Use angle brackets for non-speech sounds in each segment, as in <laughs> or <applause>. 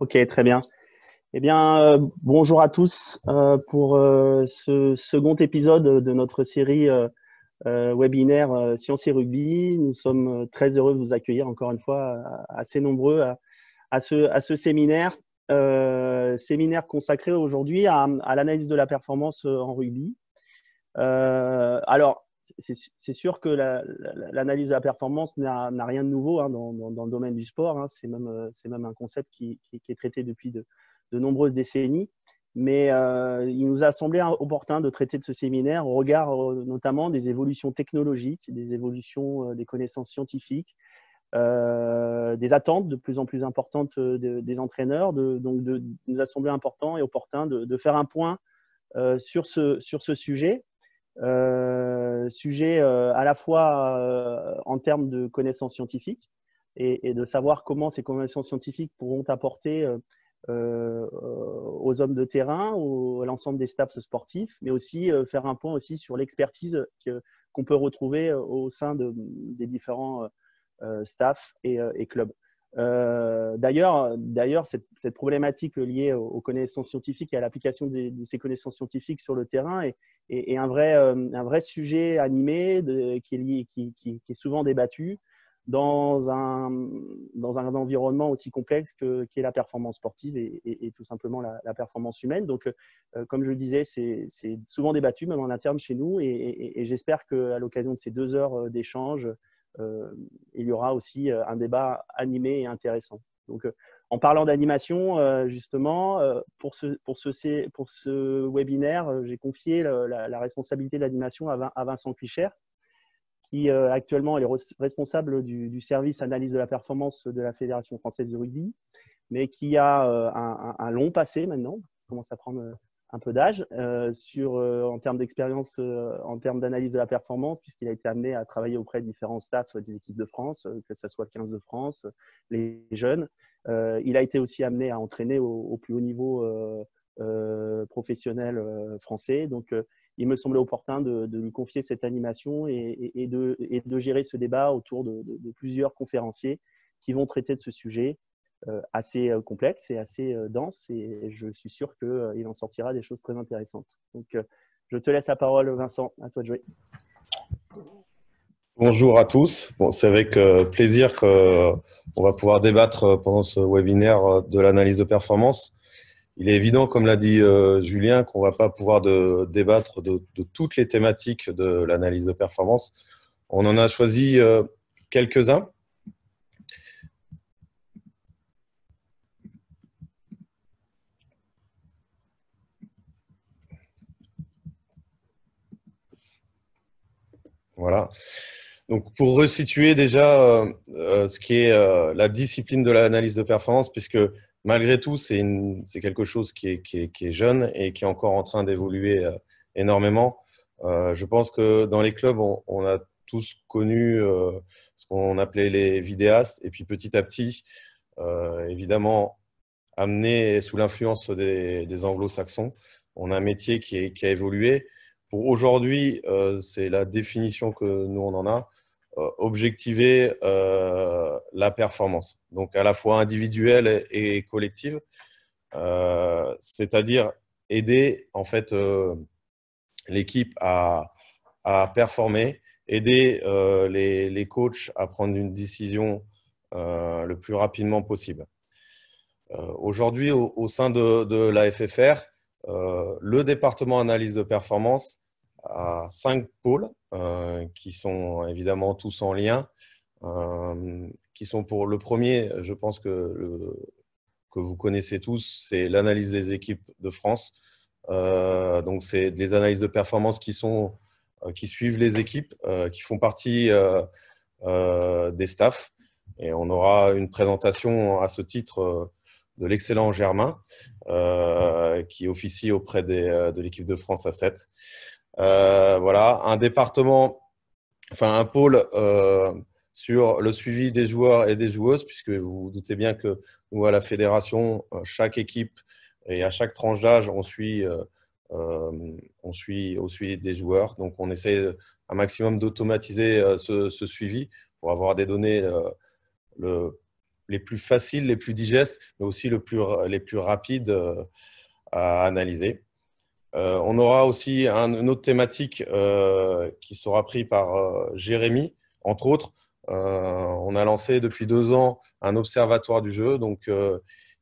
Ok, très bien. Eh bien, euh, bonjour à tous euh, pour euh, ce second épisode de notre série webinaire Sciences et Rugby. Nous sommes très heureux de vous accueillir encore une fois assez nombreux à, ce, à ce, séminaire. séminaire consacré aujourd'hui à, à l'analyse de la performance en rugby. alors, c'est sûr que l'analyse de la performance n'a rien de nouveau hein, dans, le domaine du sport. Hein. C'est même, un concept qui, est traité depuis de, nombreuses décennies. Mais euh, il nous a semblé opportun de traiter de ce séminaire au regard euh, notamment des évolutions technologiques, des évolutions euh, des connaissances scientifiques, des attentes de plus en plus importantes des entraîneurs. donc, de, il nous a semblé important et opportun de, faire un point sur ce sujet euh, sujet euh, à la fois euh, en termes de connaissances scientifiques et, de savoir comment ces connaissances scientifiques pourront apporter aux hommes de terrain, à l'ensemble des staffs sportifs, mais aussi faire un point aussi sur l'expertise qu'on peut retrouver au sein de, des différents staffs et clubs. Euh, d'ailleurs, cette, problématique liée aux, connaissances scientifiques et à l'application de, ces connaissances scientifiques sur le terrain est, un, vrai, euh, un vrai sujet animé qui, est souvent débattu dans un, dans un environnement aussi complexe que qu'est la performance sportive et, tout simplement la, performance humaine. Donc, euh, comme je le disais, c'est souvent débattu, même en interne chez nous, et, j'espère qu'à l'occasion de ces deux heures d'échange, il y aura aussi euh, un débat animé et intéressant. Donc, euh, en parlant d'animation, justement, pour ce, pour ce, webinaire, j'ai confié la, responsabilité de l'animation à, Vincent Clichet, qui actuellement est responsable du, service analyse de la performance de la Fédération française de rugby, mais qui a un, un, long passé maintenant, commence à prendre un peu d'âge euh, sur euh, en termes d'expérience, euh, en termes d'analyse de la performance, puisqu'il a été amené à travailler auprès de différents staffs des équipes de France, que ce soit le 15 de France, les jeunes. il a été aussi amené à entraîner au, plus haut niveau professionnel français. Donc, il me semblait opportun de, lui confier cette animation et, de, gérer ce débat autour de, plusieurs conférenciers qui vont traiter de ce sujet assez euh, complexe et assez euh, dense et je suis sûr qu'il en sortira des choses très intéressantes. Donc, je te laisse la parole, Vincent. À toi de jouer. Bonjour à tous. C'est avec plaisir qu'on va pouvoir débattre pendant ce webinaire de l'analyse de performance. Il est évident, comme l'a dit Julien, qu'on ne va pas pouvoir de, débattre de, toutes les thématiques de l'analyse de performance. On en a choisi quelques-uns. Voilà. Donc, pour resituer déjà euh, euh, ce qui est euh, la discipline de l'analyse de performance, puisque malgré tout, c'est quelque chose qui est, jeune et qui est encore en train d'évoluer énormément. je pense que dans les clubs, on, a tous connu ce qu'on appelait les vidéastes, et puis petit à petit, évidemment, amené sous l'influence des, anglo-saxons, on a un métier qui, qui a évolué pour aujourd'hui, euh, c'est la définition que nous, on en a, euh, objectiver euh, la performance, donc à la fois individuelle et collective, c'est-à-dire aider en fait l'équipe à, performer, aider les, coachs à prendre une décision le plus rapidement possible. Aujourd'hui, au, sein de, de la FFR, le département analyse de performance à cinq pôles euh, qui sont évidemment tous en lien, euh, qui sont pour le premier, je pense que, que vous connaissez tous, c'est l'analyse des équipes de France. Euh, donc, c'est des analyses de performance qui, sont, qui suivent les équipes, qui font partie des staffs. Et on aura une présentation à ce titre de l'excellent Germain, qui officie auprès de l'équipe de France à 7. Euh, voilà, un département, enfin un pôle euh, sur le suivi des joueurs et des joueuses, puisque vous vous doutez bien que nous, à la fédération, euh, chaque équipe et à chaque tranche d'âge, on suit, on, suit, on suit des joueurs. Donc, on essaie un maximum d'automatiser ce, suivi pour avoir des données le, les plus faciles, les plus digestes, mais aussi les plus rapides à analyser. On aura aussi une autre thématique qui sera prise par Jérémy, entre autres. on a lancé depuis deux ans un observatoire du jeu, donc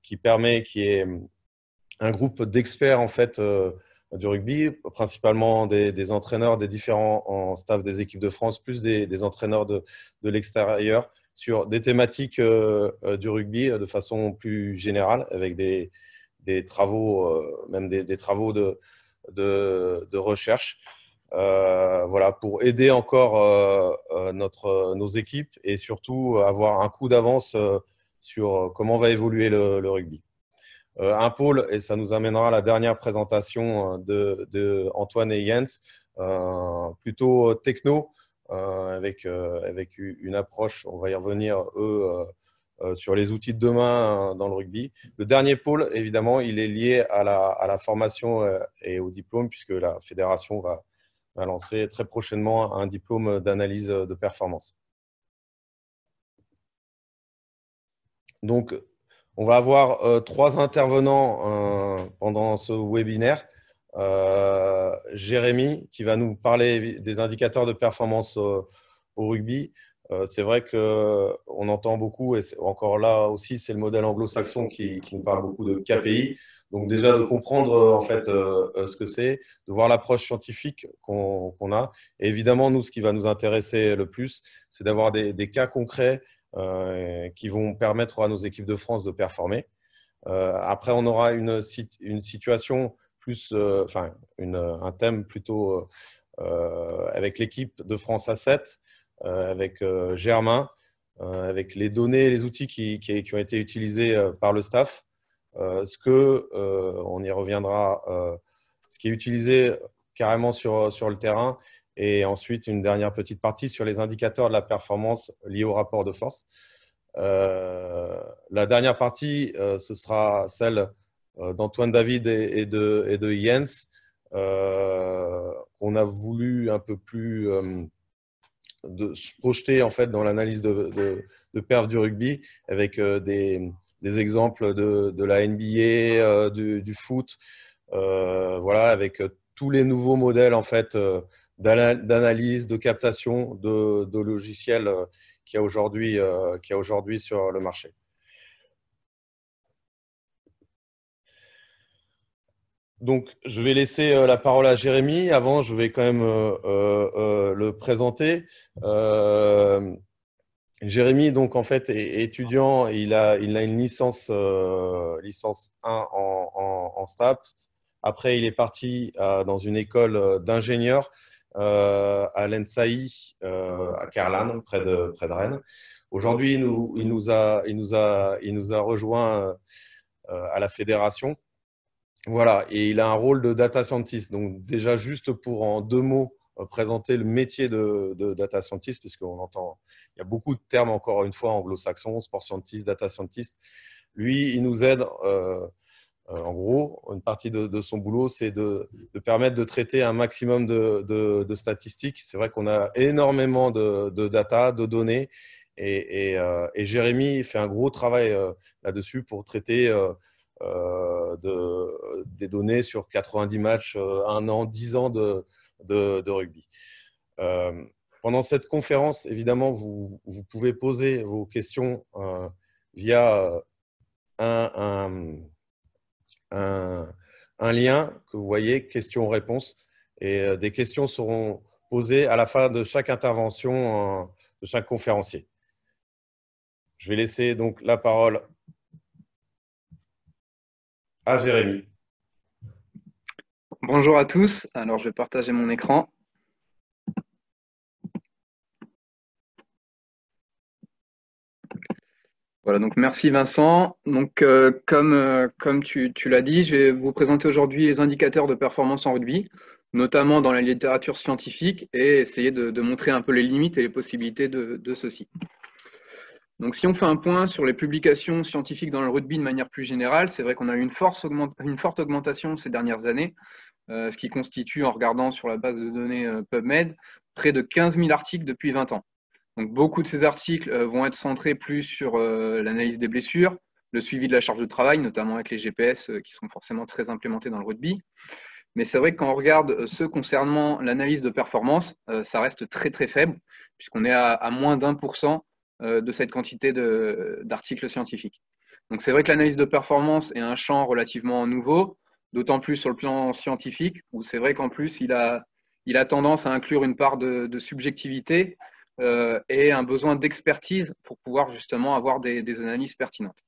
qui permet, qui est un groupe d'experts en fait du rugby, principalement des, entraîneurs des différents en staff des équipes de France, plus des, entraîneurs de, l'extérieur, sur des thématiques euh, euh, du rugby euh, de façon plus générale, avec des, travaux, même des, travaux de, de, recherche. voilà, pour aider encore notre, nos équipes et surtout avoir un coup d'avance sur comment va évoluer le rugby. Euh, un pôle, et ça nous amènera à la dernière présentation euh, de, Antoine et Jens, euh, plutôt techno, avec, avec une approche, on va y revenir, eux, sur les outils de demain dans le rugby. Le dernier pôle, évidemment, il est lié à la, formation et au diplôme, puisque la fédération va, lancer très prochainement un diplôme d'analyse de performance. Donc, on va avoir euh, trois intervenants euh, pendant ce webinaire. Euh, Jérémy, qui va nous parler des indicateurs de performance au, rugby. C'est vrai qu'on entend beaucoup, et encore là aussi, c'est le modèle anglo-saxon qui, nous parle beaucoup de KPI. Donc déjà de comprendre en fait ce que c'est, de voir l'approche scientifique qu'on a. Et évidemment, nous, ce qui va nous intéresser le plus, c'est d'avoir des, cas concrets euh, qui vont permettre à nos équipes de France de performer. Euh, après, on aura une, situation plus, euh, enfin, un thème plutôt avec l'équipe de France A7, avec Germain, avec les données et les outils qui, qui, ont été utilisés par le staff. ce que, on y reviendra, ce qui est utilisé carrément sur, sur le terrain et ensuite, une dernière petite partie sur les indicateurs de la performance liés au rapport de force. Euh, la dernière partie, euh, ce sera celle euh, d'Antoine David et, de, et de Jens, qu'on a voulu un peu plus de se projeter en fait dans l'analyse de, de, perf du rugby avec des, des, exemples de, de la NBA, du, du, foot, voilà, avec tous les nouveaux modèles en fait d'analyse, de captation de, logiciels euh, qu'il y a aujourd'hui euh, aujourd'hui sur le marché. Donc, je vais laisser euh, la parole à Jérémy. Avant, je vais quand même le présenter. Jérémy, donc en fait, est étudiant. Il a, il a une licence, licence 1 en, en, STAPS. Après, il est parti dans une école d'ingénieur euh, à l'ENSAI euh, à Kerlan, près de, près de Rennes. Aujourd'hui, il nous, il, nous a, il, il nous a rejoint euh, à la fédération. Voilà, et il a un rôle de data scientist. Donc déjà, juste pour en deux mots présenter le métier de, data scientist, puisqu'on entend, il y a beaucoup de termes encore une fois anglo-saxons, sport scientist, data scientist. Lui, il nous aide euh, en gros, une partie de, son boulot, c'est de, permettre de traiter un maximum de, statistiques. C'est vrai qu'on a énormément de, data, de données, et, euh, Jérémy fait un gros travail euh, là-dessus pour traiter des données sur 90 matchs, un an, 10 ans de, rugby. pendant cette conférence, évidemment, vous, pouvez poser vos questions via un un, lien que vous voyez, questions-réponses. Et euh, des questions seront posées à la fin de chaque intervention euh, de chaque conférencier. Je vais laisser donc la parole à Jérémy. Bonjour à tous. Alors, je vais partager mon écran. Voilà, donc merci Vincent. Donc, euh, comme, euh, comme tu, l'as dit, je vais vous présenter aujourd'hui les indicateurs de performance en rugby, notamment dans la littérature scientifique, et essayer de, montrer un peu les limites et les possibilités de, ceci. Donc, si on fait un point sur les publications scientifiques dans le rugby de manière plus générale, c'est vrai qu'on a eu une, forte augmentation ces dernières années, euh, ce qui constitue, en regardant sur la base de données PubMed, près de 15 000 articles depuis 20 ans. Donc, beaucoup de ces articles vont être centrés plus sur l'analyse des blessures, le suivi de la charge de travail, notamment avec les GPS qui sont forcément très implémentés dans le rugby. Mais c'est vrai que quand on regarde ceux concernant l'analyse de performance, ça reste très très faible, puisqu'on est à, à moins d'un pour cent de cette quantité d'articles scientifiques. Donc c'est vrai que l'analyse de performance est un champ relativement nouveau, d'autant plus sur le plan scientifique, où c'est vrai qu'en plus, il a, il a tendance à inclure une part de, subjectivité euh, et un besoin d'expertise pour pouvoir justement avoir des, analyses pertinentes.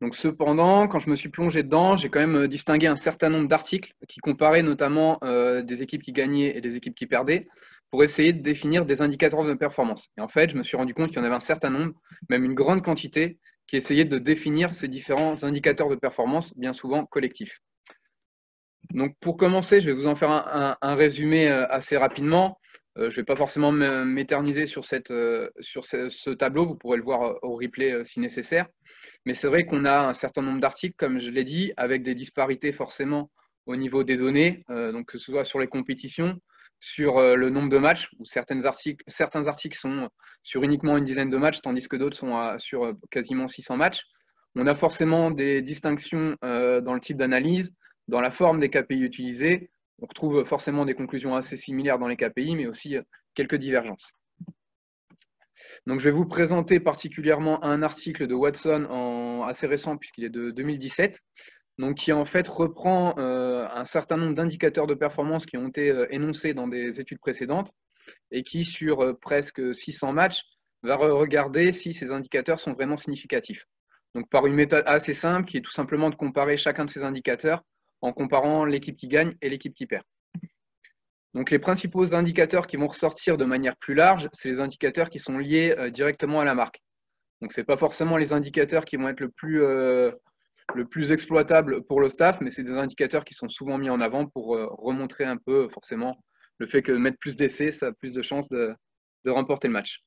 Donc cependant, quand je me suis plongé dedans, j'ai quand même distingué un certain nombre d'articles qui comparaient notamment euh, des équipes qui gagnaient et des équipes qui perdaient pour essayer de définir des indicateurs de performance. Et en fait, je me suis rendu compte qu'il y en avait un certain nombre, même une grande quantité, qui essayait de définir ces différents indicateurs de performance, bien souvent collectifs. Donc pour commencer, je vais vous en faire un, résumé euh, assez rapidement. Euh, je ne vais pas forcément m'éterniser sur, euh, ce, tableau, vous pourrez le voir au replay si nécessaire. Mais c'est vrai qu'on a un certain nombre d'articles, comme je l'ai dit, avec des disparités forcément au niveau des données, donc que ce soit sur les compétitions, sur euh, le nombre de matchs, où certains articles, sont sur uniquement une dizaine de matchs, tandis que d'autres sont sur euh, quasiment 600 matchs. On a forcément des distinctions euh, dans le type d'analyse, dans la forme des KPI utilisés. On retrouve forcément des conclusions assez similaires dans les KPI, mais aussi quelques divergences. Donc, je vais vous présenter particulièrement un article de Watson assez récent, puisqu'il est de 2017, donc qui en fait reprend euh, un certain nombre d'indicateurs de performance qui ont été euh, énoncés dans des études précédentes et qui, sur euh, presque 600 matchs, va regarder si ces indicateurs sont vraiment significatifs. Donc par une méthode assez simple qui est tout simplement de comparer chacun de ces indicateurs en comparant l'équipe qui gagne et l'équipe qui perd. Donc les principaux indicateurs qui vont ressortir de manière plus large, c'est les indicateurs qui sont liés directement à la marque. Donc ce n'est pas forcément les indicateurs qui vont être le plus le plus exploitable pour le staff, mais c'est des indicateurs qui sont souvent mis en avant pour euh, remontrer un peu forcément le fait que mettre plus d'essais, ça a plus de chances de, remporter le match.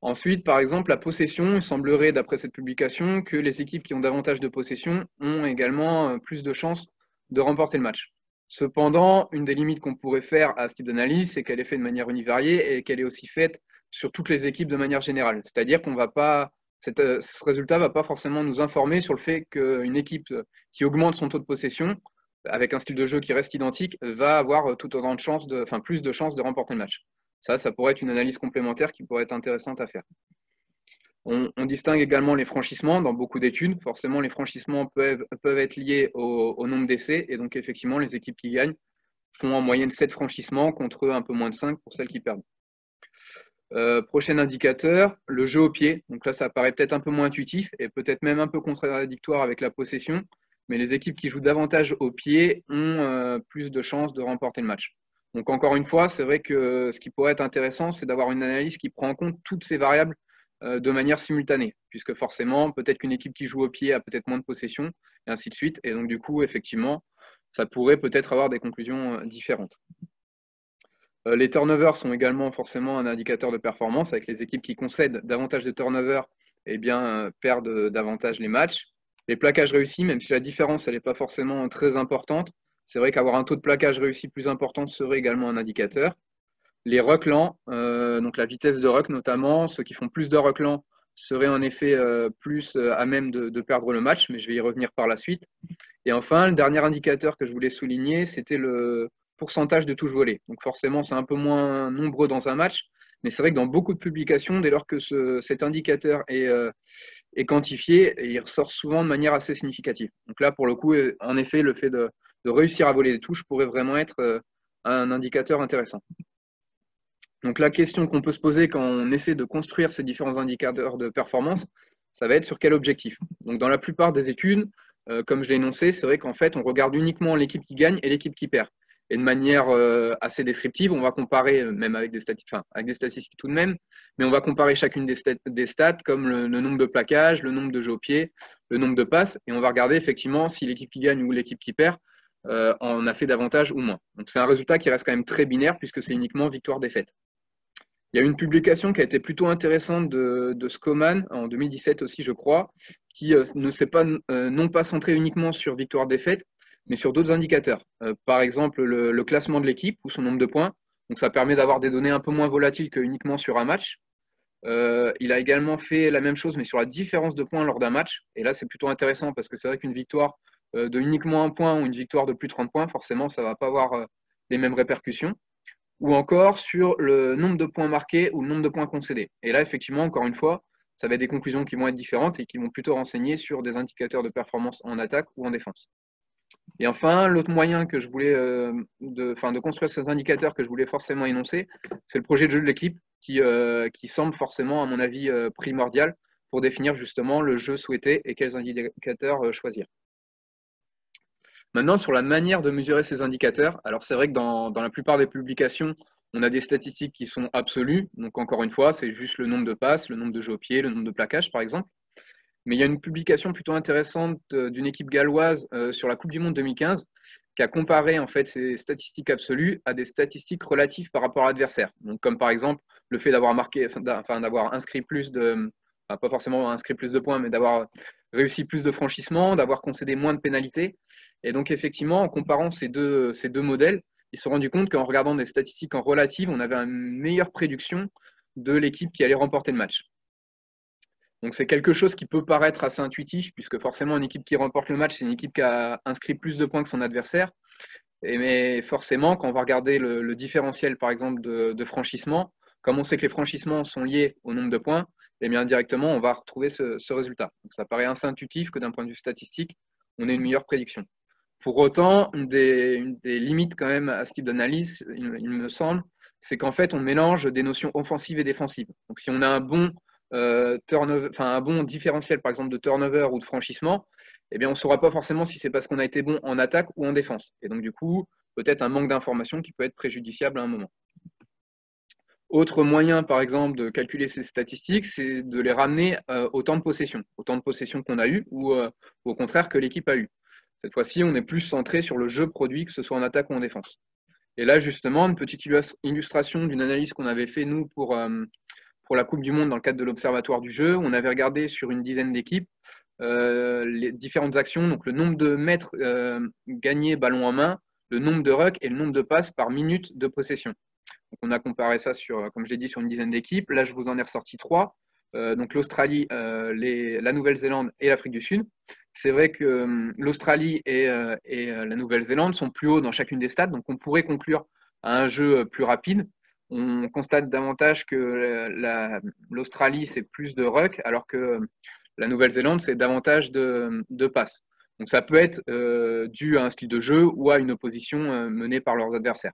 Ensuite, par exemple, la possession, il semblerait, d'après cette publication, que les équipes qui ont davantage de possession ont également euh, plus de chances de remporter le match. Cependant, une des limites qu'on pourrait faire à ce type d'analyse, c'est qu'elle est faite de manière univariée et qu'elle est aussi faite sur toutes les équipes de manière générale. C'est-à-dire qu'on ne va pas euh, ce résultat ne va pas forcément nous informer sur le fait qu'une équipe qui augmente son taux de possession, avec un style de jeu qui reste identique, va avoir tout autant de chances, de, enfin plus de chances de remporter le match. Ça, ça pourrait être une analyse complémentaire qui pourrait être intéressante à faire. On, distingue également les franchissements dans beaucoup d'études. Forcément, les franchissements peuvent, peuvent être liés au, au nombre d'essais. Et donc, effectivement, les équipes qui gagnent font en moyenne 7 franchissements contre un peu moins de 5 pour celles qui perdent. Euh, prochain indicateur, le jeu au pied. Donc là, ça paraît peut-être un peu moins intuitif et peut-être même un peu contradictoire avec la possession, mais les équipes qui jouent davantage au pied ont euh, plus de chances de remporter le match. Donc encore une fois, c'est vrai que ce qui pourrait être intéressant, c'est d'avoir une analyse qui prend en compte toutes ces variables euh, de manière simultanée, puisque forcément, peut-être qu'une équipe qui joue au pied a peut-être moins de possession, et ainsi de suite. Et donc du coup, effectivement, ça pourrait peut-être avoir des conclusions différentes. Euh, les turnovers sont également forcément un indicateur de performance avec les équipes qui concèdent davantage de turnovers eh bien, euh, perdent davantage les matchs. Les plaquages réussis, même si la différence n'est pas forcément très importante, c'est vrai qu'avoir un taux de plaquage réussi plus important serait également un indicateur. Les euh, donc la vitesse de ruck notamment, ceux qui font plus de ruck lents seraient en effet plus à même de, perdre le match, mais je vais y revenir par la suite. Et enfin, le dernier indicateur que je voulais souligner, c'était le, pourcentage de touches volées. Donc forcément, c'est un peu moins nombreux dans un match, mais c'est vrai que dans beaucoup de publications, dès lors que cet indicateur est, euh, quantifié, il ressort souvent de manière assez significative. Donc là, pour le coup, euh, en effet, le fait de, réussir à voler des touches pourrait vraiment être euh, un indicateur intéressant. Donc la question qu'on peut se poser quand on essaie de construire ces différents indicateurs de performance, ça va être sur quel objectif? Donc dans la plupart des études, comme je l'ai énoncé, c'est vrai qu'en fait, on regarde uniquement l'équipe qui gagne et l'équipe qui perd et de manière euh, assez descriptive, on va comparer, euh, même avec des, statistiques, tout de même, mais on va comparer chacune des, stats, comme le, nombre de plaquages, le nombre de jeux au pied, le nombre de passes, et on va regarder effectivement si l'équipe qui gagne ou l'équipe qui perd euh, en a fait davantage ou moins. Donc c'est un résultat qui reste quand même très binaire puisque c'est uniquement victoire-défaite. Il y a une publication qui a été plutôt intéressante de, de en 2017 aussi, je crois, qui ne s'est pas non pas centré uniquement sur victoire-défaite, mais sur d'autres indicateurs. Euh, par exemple, le, classement de l'équipe ou son nombre de points. Donc ça permet d'avoir des données un peu moins volatiles que uniquement sur un match. Euh, il a également fait la même chose, mais sur la différence de points lors d'un match. Et là, c'est plutôt intéressant parce que c'est vrai qu'une victoire euh, de uniquement un point ou une victoire de plus de 30 points, forcément, ça ne va pas avoir les mêmes répercussions. Ou encore sur le nombre de points marqués ou le nombre de points concédés. Et là, effectivement, encore une fois, ça va être des conclusions qui vont être différentes et qui vont plutôt renseigner sur des indicateurs de performance en attaque ou en défense. Et enfin, l'autre moyen que je voulais, de, de construire ces indicateurs que je voulais forcément énoncer, c'est le projet de jeu de l'équipe qui, euh, qui semble forcément, à mon avis, euh, primordial pour définir justement le jeu souhaité et quels indicateurs euh, choisir. Maintenant, sur la manière de mesurer ces indicateurs, alors c'est vrai que dans, dans, la plupart des publications, on a des statistiques qui sont absolues. Donc encore une fois, c'est juste le nombre de passes, le nombre de jeux au pied, le nombre de plaquages, par exemple. Mais il y a une publication plutôt intéressante d'une équipe galloise sur la Coupe du Monde 2015 qui a comparé en fait ces statistiques absolues à des statistiques relatives par rapport à l'adversaire. Comme par exemple le fait d'avoir marqué, enfin d'avoir inscrit plus de, inscrit plus de points, mais d'avoir réussi plus de franchissements, d'avoir concédé moins de pénalités. Et donc effectivement, en comparant ces deux, ces deux modèles, ils se sont rendus compte qu'en regardant des statistiques en relative, on avait une meilleure prédiction de l'équipe qui allait remporter le match. Donc c'est quelque chose qui peut paraître assez intuitif, puisque forcément une équipe qui remporte le match, c'est une équipe qui a inscrit plus de points que son adversaire. Et mais forcément, quand on va regarder le, différentiel, par exemple, de, franchissement, comme on sait que les franchissements sont liés au nombre de points, et eh bien directement, on va retrouver ce, résultat. Donc, ça paraît assez intuitif que d'un point de vue statistique, on ait une meilleure prédiction. Pour autant, une des, limites quand même à ce type d'analyse, il, me semble, c'est qu'en fait, on mélange des notions offensives et défensives. Donc, si on a un bon euh, un bon différentiel, par exemple, de turnover ou de franchissement, eh bien, on ne saura pas forcément si c'est parce qu'on a été bon en attaque ou en défense. Et donc, du coup, peut-être un manque d'information qui peut être préjudiciable à un moment. Autre moyen, par exemple, de calculer ces statistiques, c'est de les ramener euh, au temps de possession, au temps de possession qu'on a eu euh, ou au contraire que l'équipe a eu. Cette fois-ci, on est plus centré sur le jeu produit, que ce soit en attaque ou en défense. Et là, justement, une petite illustration d'une analyse qu'on avait fait, nous, pour, euh, pour la Coupe du Monde dans le cadre de l'Observatoire du jeu. On avait regardé sur une dizaine d'équipes les différentes actions, donc le nombre de mètres gagnés ballon en main, le nombre de rucks et le nombre de passes par minute de possession on a comparé ça sur, comme je l'ai dit, sur une dizaine d'équipes. Là, je vous en ai ressorti trois. Euh, donc l'Australie, euh, la Nouvelle-Zélande et l'Afrique du Sud. C'est vrai que l'Australie et, euh, la Nouvelle-Zélande sont plus hauts dans chacune des stades, donc on pourrait conclure à un jeu plus rapide. On constate davantage que l'Australie, c'est plus de ruck, alors que la Nouvelle-Zélande, c'est davantage de, de passes. Donc ça peut être dû à un style de jeu ou à une opposition menée par leurs adversaires.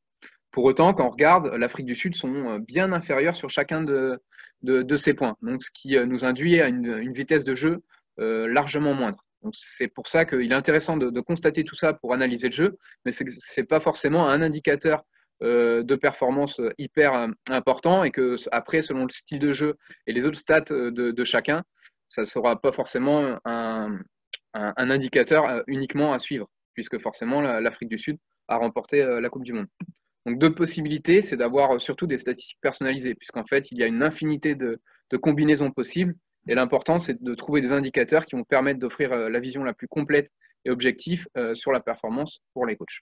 Pour autant, quand on regarde, l'Afrique du Sud sont euh, bien inférieurs sur chacun de, de, ces points. Donc, ce qui euh, nous induit à une, vitesse de jeu euh, largement moindre. c'est pour ça qu'il est intéressant de, constater tout ça pour analyser le jeu, mais ce n'est pas forcément un indicateur de performance hyper important et que après, selon le style de jeu et les autres stats de, chacun, ça ne sera pas forcément un, indicateur uniquement à suivre, puisque forcément l'Afrique du Sud a remporté la Coupe du Monde. Donc, deux possibilités, c'est d'avoir euh, surtout des statistiques personnalisées, puisqu'en fait, il y a une infinité de, combinaisons possibles. Et l'important, c'est de trouver des indicateurs qui vont permettre d'offrir euh, la vision la plus complète et objective euh, sur la performance pour les coachs.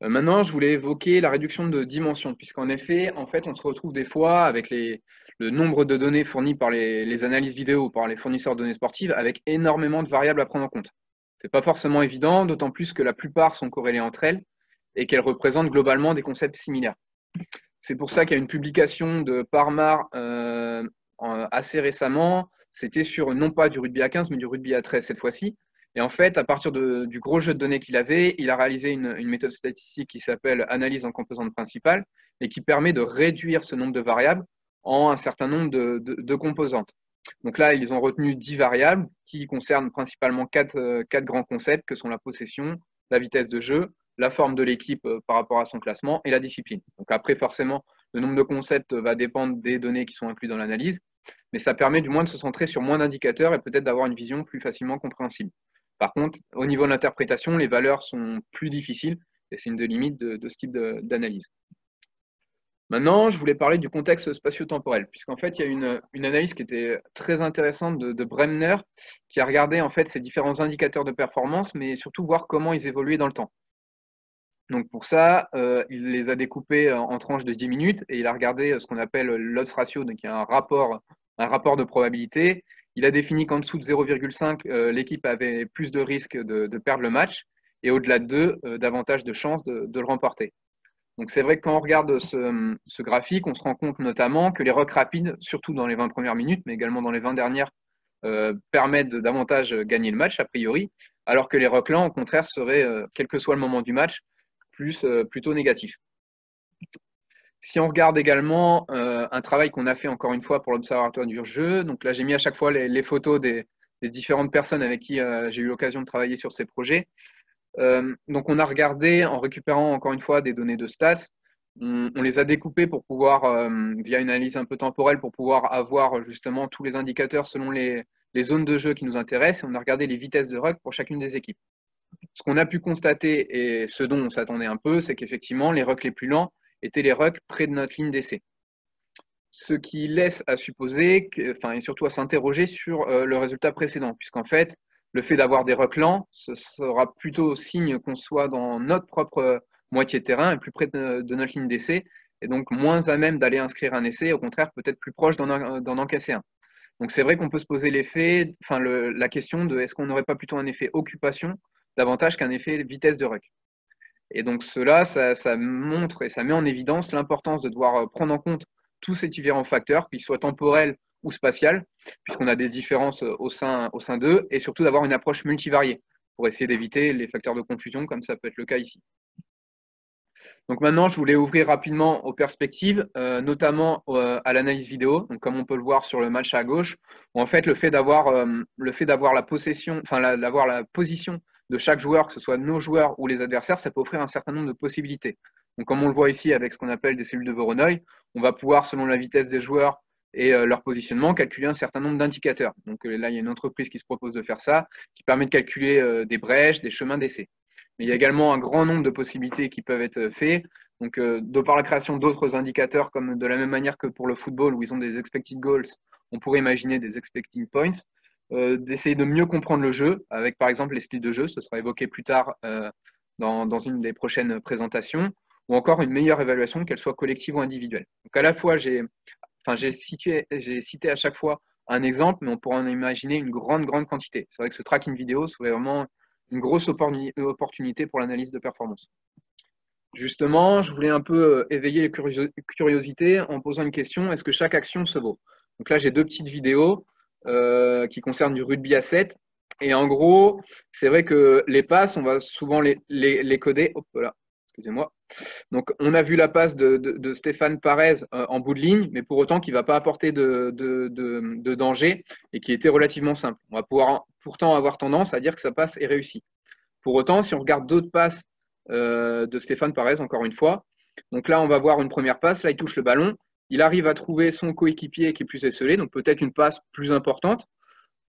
Maintenant, je voulais évoquer la réduction de dimension, puisqu'en effet, en fait, on se retrouve des fois avec le nombre de données fournies par les, analyses vidéo par les fournisseurs de données sportives avec énormément de variables à prendre en compte. Ce n'est pas forcément évident, d'autant plus que la plupart sont corrélées entre elles et qu'elles représentent globalement des concepts similaires. C'est pour ça qu'il y a une publication de Parmar euh, assez récemment. C'était sur non pas du rugby à 15, mais du rugby à 13 cette fois-ci. Et en fait, à partir du gros jeu de données qu'il avait, il a réalisé une, méthode statistique qui s'appelle analyse en composantes principales et qui permet de réduire ce nombre de variables en un certain nombre de, composantes. Donc là, ils ont retenu 10 variables qui concernent principalement quatre, euh, quatre grands concepts que sont la possession, la vitesse de jeu, la forme de l'équipe euh, par rapport à son classement et la discipline. Donc après, forcément, le nombre de concepts va dépendre des données qui sont incluses dans l'analyse, mais ça permet du moins de se centrer sur moins d'indicateurs et peut-être d'avoir une vision plus facilement compréhensible. Par contre, au niveau de l'interprétation, les valeurs sont plus difficiles et c'est une des limites de, ce type d'analyse. Maintenant, je voulais parler du contexte spatio-temporel, puisqu'en fait, il y a une, analyse qui était très intéressante de, Bremner, qui a regardé en fait ces différents indicateurs de performance, mais surtout voir comment ils évoluaient dans le temps. Donc pour ça, il les a découpés en tranches de 10 minutes et il a regardé ce qu'on appelle l'odds ratio, donc il y a un rapport de probabilité. Il a défini qu'en dessous de 0,5, l'équipe avait plus de risques de, perdre le match et au-delà de 2, davantage de chances de, le remporter. Donc c'est vrai que quand on regarde ce, graphique, on se rend compte notamment que les rocks rapides, surtout dans les 20 premières minutes, mais également dans les 20 dernières, permettent de davantage gagner le match a priori, alors que les rocks lents, au contraire, seraient, quel que soit le moment du match, plus, euh, plutôt négatif. Si on regarde également euh, un travail qu'on a fait encore une fois pour l'Observatoire du jeu, donc là j'ai mis à chaque fois les, photos des, différentes personnes avec qui euh, j'ai eu l'occasion de travailler sur ces projets. donc on a regardé en récupérant encore une fois des données de stats, on, les a découpées pour pouvoir, via une analyse un peu temporelle, pour pouvoir avoir justement tous les indicateurs selon les, zones de jeu qui nous intéressent. On a regardé les vitesses de ruck pour chacune des équipes ce qu'on a pu constater et ce dont on s'attendait un peu, c'est qu'effectivement, les rucks les plus lents étaient les rucks près de notre ligne d'essai. Ce qui laisse à supposer, enfin, et surtout à s'interroger sur euh, le résultat précédent, puisqu'en fait, le fait d'avoir des rucks lents, ce sera plutôt signe qu'on soit dans notre propre moitié de terrain et plus près de, notre ligne d'essai, et donc moins à même d'aller inscrire un essai, au contraire, peut-être plus proche d'en encaisser un. Donc c'est vrai qu'on peut se poser l'effet, enfin la question de est-ce qu'on n'aurait pas plutôt un effet occupation davantage qu'un effet vitesse de ruck. Et donc cela, ça, montre et ça met en évidence l'importance de devoir euh, prendre en compte tous ces différents facteurs, qu'ils soient temporels ou spatials, puisqu'on a des différences euh, au sein, au sein d'eux, et surtout d'avoir une approche multivariée pour essayer d'éviter les facteurs de confusion, comme ça peut être le cas ici. Donc maintenant, je voulais ouvrir rapidement aux perspectives, euh, notamment à l'analyse vidéo. Donc comme on peut le voir sur le match à gauche, où en fait le fait d'avoir le fait d'avoir la possession, enfin d'avoir la position de chaque joueur, que ce soit nos joueurs ou les adversaires, ça peut offrir un certain nombre de possibilités. Donc, comme on le voit ici avec ce qu'on appelle des cellules de Voronoi, on va pouvoir, selon la vitesse des joueurs et euh, leur positionnement, calculer un certain nombre d'indicateurs. Donc euh, là, il y a une entreprise qui se propose de faire ça, qui permet de calculer euh, des brèches, des chemins d'essai. Mais il y a également un grand nombre de possibilités qui peuvent être faites. Donc, de par la création d'autres indicateurs, comme de la même manière que pour le football, où ils ont des expected goals, on pourrait imaginer des expecting points. Euh, d'essayer de mieux comprendre le jeu, avec par exemple les styles de jeu, ce sera évoqué plus tard euh, dans, une des prochaines présentations, ou encore une meilleure évaluation, qu'elle soit collective ou individuelle. Donc à la fois, j'ai enfin, cité, cité à chaque fois un exemple, mais on pourrait en imaginer une grande, grande quantité. C'est vrai que ce tracking vidéo serait vraiment une grosse opportunité pour l'analyse de performance. Justement, je voulais un peu euh, éveiller les curiosités en posant une question, est-ce que chaque action se vaut? Donc là, j'ai deux petites vidéos. Euh, qui concerne du rugby à 7. Et en gros, c'est vrai que les passes, on va souvent les, les, coder. Excusez-moi. Donc, on a vu la passe de, de, Stéphane Parez euh, en bout de ligne, mais pour autant qui ne va pas apporter de, de, danger et qui était relativement simple. On va pouvoir pourtant avoir tendance à dire que sa passe est réussie. Pour autant, si on regarde d'autres passes euh, de Stéphane Parez, encore une fois, donc là, on va voir une première passe. Là, il touche le ballon il arrive à trouver son coéquipier qui est plus esselé, donc peut-être une passe plus importante.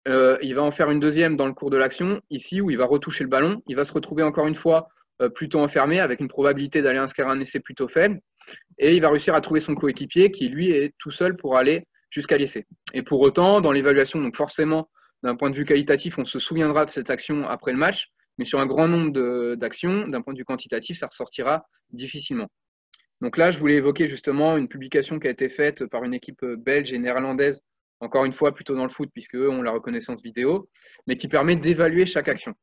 Euh, il va en faire une deuxième dans le cours de l'action, ici où il va retoucher le ballon. Il va se retrouver encore une fois euh, plutôt enfermé avec une probabilité d'aller inscrire un essai plutôt faible. Et il va réussir à trouver son coéquipier qui, lui, est tout seul pour aller jusqu'à l'essai. Et pour autant, dans l'évaluation, donc forcément, d'un point de vue qualitatif, on se souviendra de cette action après le match, mais sur un grand nombre d'actions, d'un point de vue quantitatif, ça ressortira difficilement. Donc là, je voulais évoquer justement une publication qui a été faite par une équipe belge et néerlandaise, encore une fois plutôt dans le foot, puisque eux ont la reconnaissance vidéo, mais qui permet d'évaluer chaque action.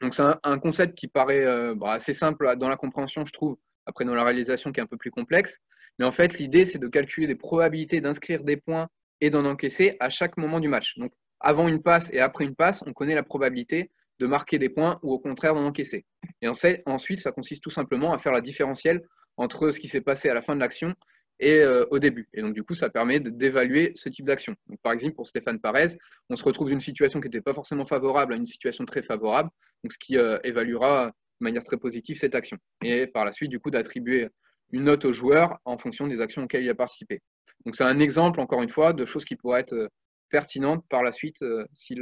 Donc c'est un, concept qui paraît euh, bah, assez simple dans la compréhension, je trouve, après dans la réalisation qui est un peu plus complexe. Mais en fait, l'idée, c'est de calculer des probabilités d'inscrire des points et d'en encaisser à chaque moment du match. Donc avant une passe et après une passe, on connaît la probabilité de marquer des points ou au contraire d'en encaisser. Et ensuite, ça consiste tout simplement à faire la différentielle entre ce qui s'est passé à la fin de l'action et euh, au début. Et donc, du coup, ça permet d'évaluer ce type d'action. Par exemple, pour Stéphane Parez, on se retrouve d'une situation qui n'était pas forcément favorable à une situation très favorable, ce qui euh, évaluera de manière très positive cette action. Et par la suite, du coup, d'attribuer une note au joueur en fonction des actions auxquelles il a participé. Donc, c'est un exemple, encore une fois, de choses qui pourraient être euh, pertinentes par la suite si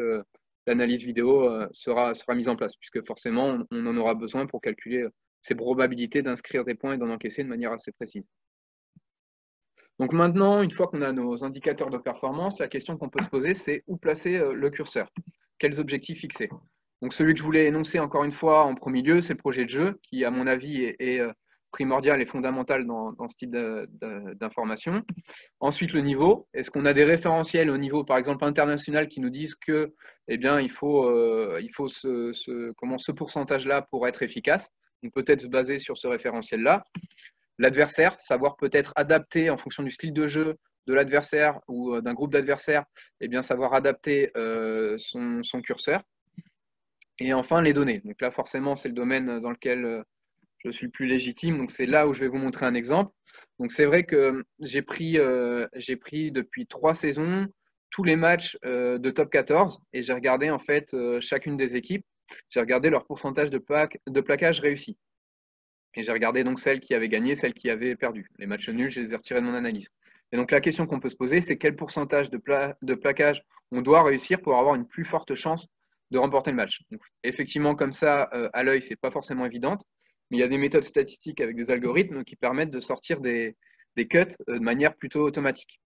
l'analyse vidéo sera mise en place, puisque forcément, on en aura besoin pour calculer ces probabilités d'inscrire des points et d'en encaisser de manière assez précise. Donc maintenant, une fois qu'on a nos indicateurs de performance, la question qu'on peut se poser, c'est où placer euh, le curseur? Quels objectifs fixer? Donc celui que je voulais énoncer encore une fois en premier lieu, c'est le projet de jeu, qui à mon avis est, euh, primordial et fondamental dans, ce type d'information. Ensuite, le niveau. Est-ce qu'on a des référentiels au niveau, par exemple, international qui nous disent que, eh bien, il faut, euh, il ce pourcentage-là pour être efficace? Donc peut-être se baser sur ce référentiel-là. L'adversaire, savoir peut-être adapter en fonction du style de jeu de l'adversaire ou euh, d'un groupe d'adversaires, eh bien, savoir adapter son, son curseur. Et enfin, les données. Donc là, forcément, c'est le domaine dans lequel euh, je suis plus légitime. Donc c'est là où je vais vous montrer un exemple. Donc c'est vrai que j'ai pris, euh, depuis trois saisons tous les matchs euh, de top 14 et j'ai regardé en fait chacune des équipes. J'ai regardé leur pourcentage de, plaque, de plaquage réussi. Et j'ai regardé donc celles qui avaient gagné, celles qui avaient perdu. Les matchs nuls, je les ai retirés de mon analyse. Et donc la question qu'on peut se poser, c'est quel pourcentage de, de plaquage on doit réussir pour avoir une plus forte chance de remporter le match. effectivement, comme ça, euh, à l'œil, ce n'est pas forcément évident, mais il y a des méthodes statistiques avec des algorithmes qui permettent de sortir des, cuts euh, de manière plutôt automatique.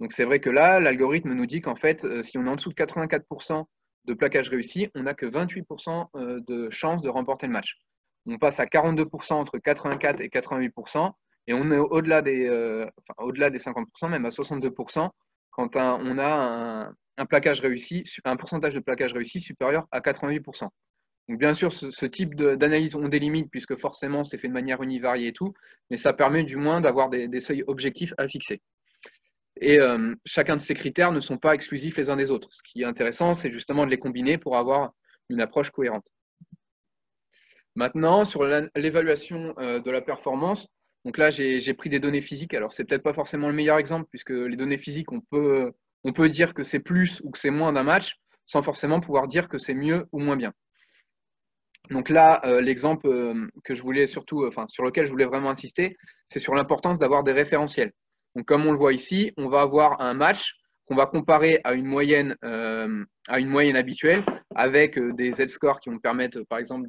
Donc c'est vrai que là, l'algorithme nous dit qu'en fait, euh, si on est en dessous de 84% de plaquage réussi, on n'a que 28% de chances de remporter le match. On passe à 42% entre 84 et 88%, et on est au-delà des, au-delà des 50%, même à 62%, quand on a un, plaquage réussi, un pourcentage de plaquage réussi supérieur à 88%. Donc bien sûr, ce, type d'analyse ont des limites puisque forcément c'est fait de manière univariée et tout, mais ça permet du moins d'avoir des, seuils objectifs à fixer. Et euh, chacun de ces critères ne sont pas exclusifs les uns des autres. Ce qui est intéressant, c'est justement de les combiner pour avoir une approche cohérente. Maintenant, sur l'évaluation euh, de la performance, donc là j'ai pris des données physiques. Alors c'est peut-être pas forcément le meilleur exemple puisque les données physiques, on peut dire que c'est plus ou que c'est moins d'un match sans forcément pouvoir dire que c'est mieux ou moins bien. Donc là, euh, l'exemple que je voulais surtout, sur lequel je voulais vraiment insister, c'est sur l'importance d'avoir des référentiels. Donc comme on le voit ici, on va avoir un match qu'on va comparer à une moyenne, euh, à une moyenne habituelle avec des Z-scores qui vont permettre, par exemple,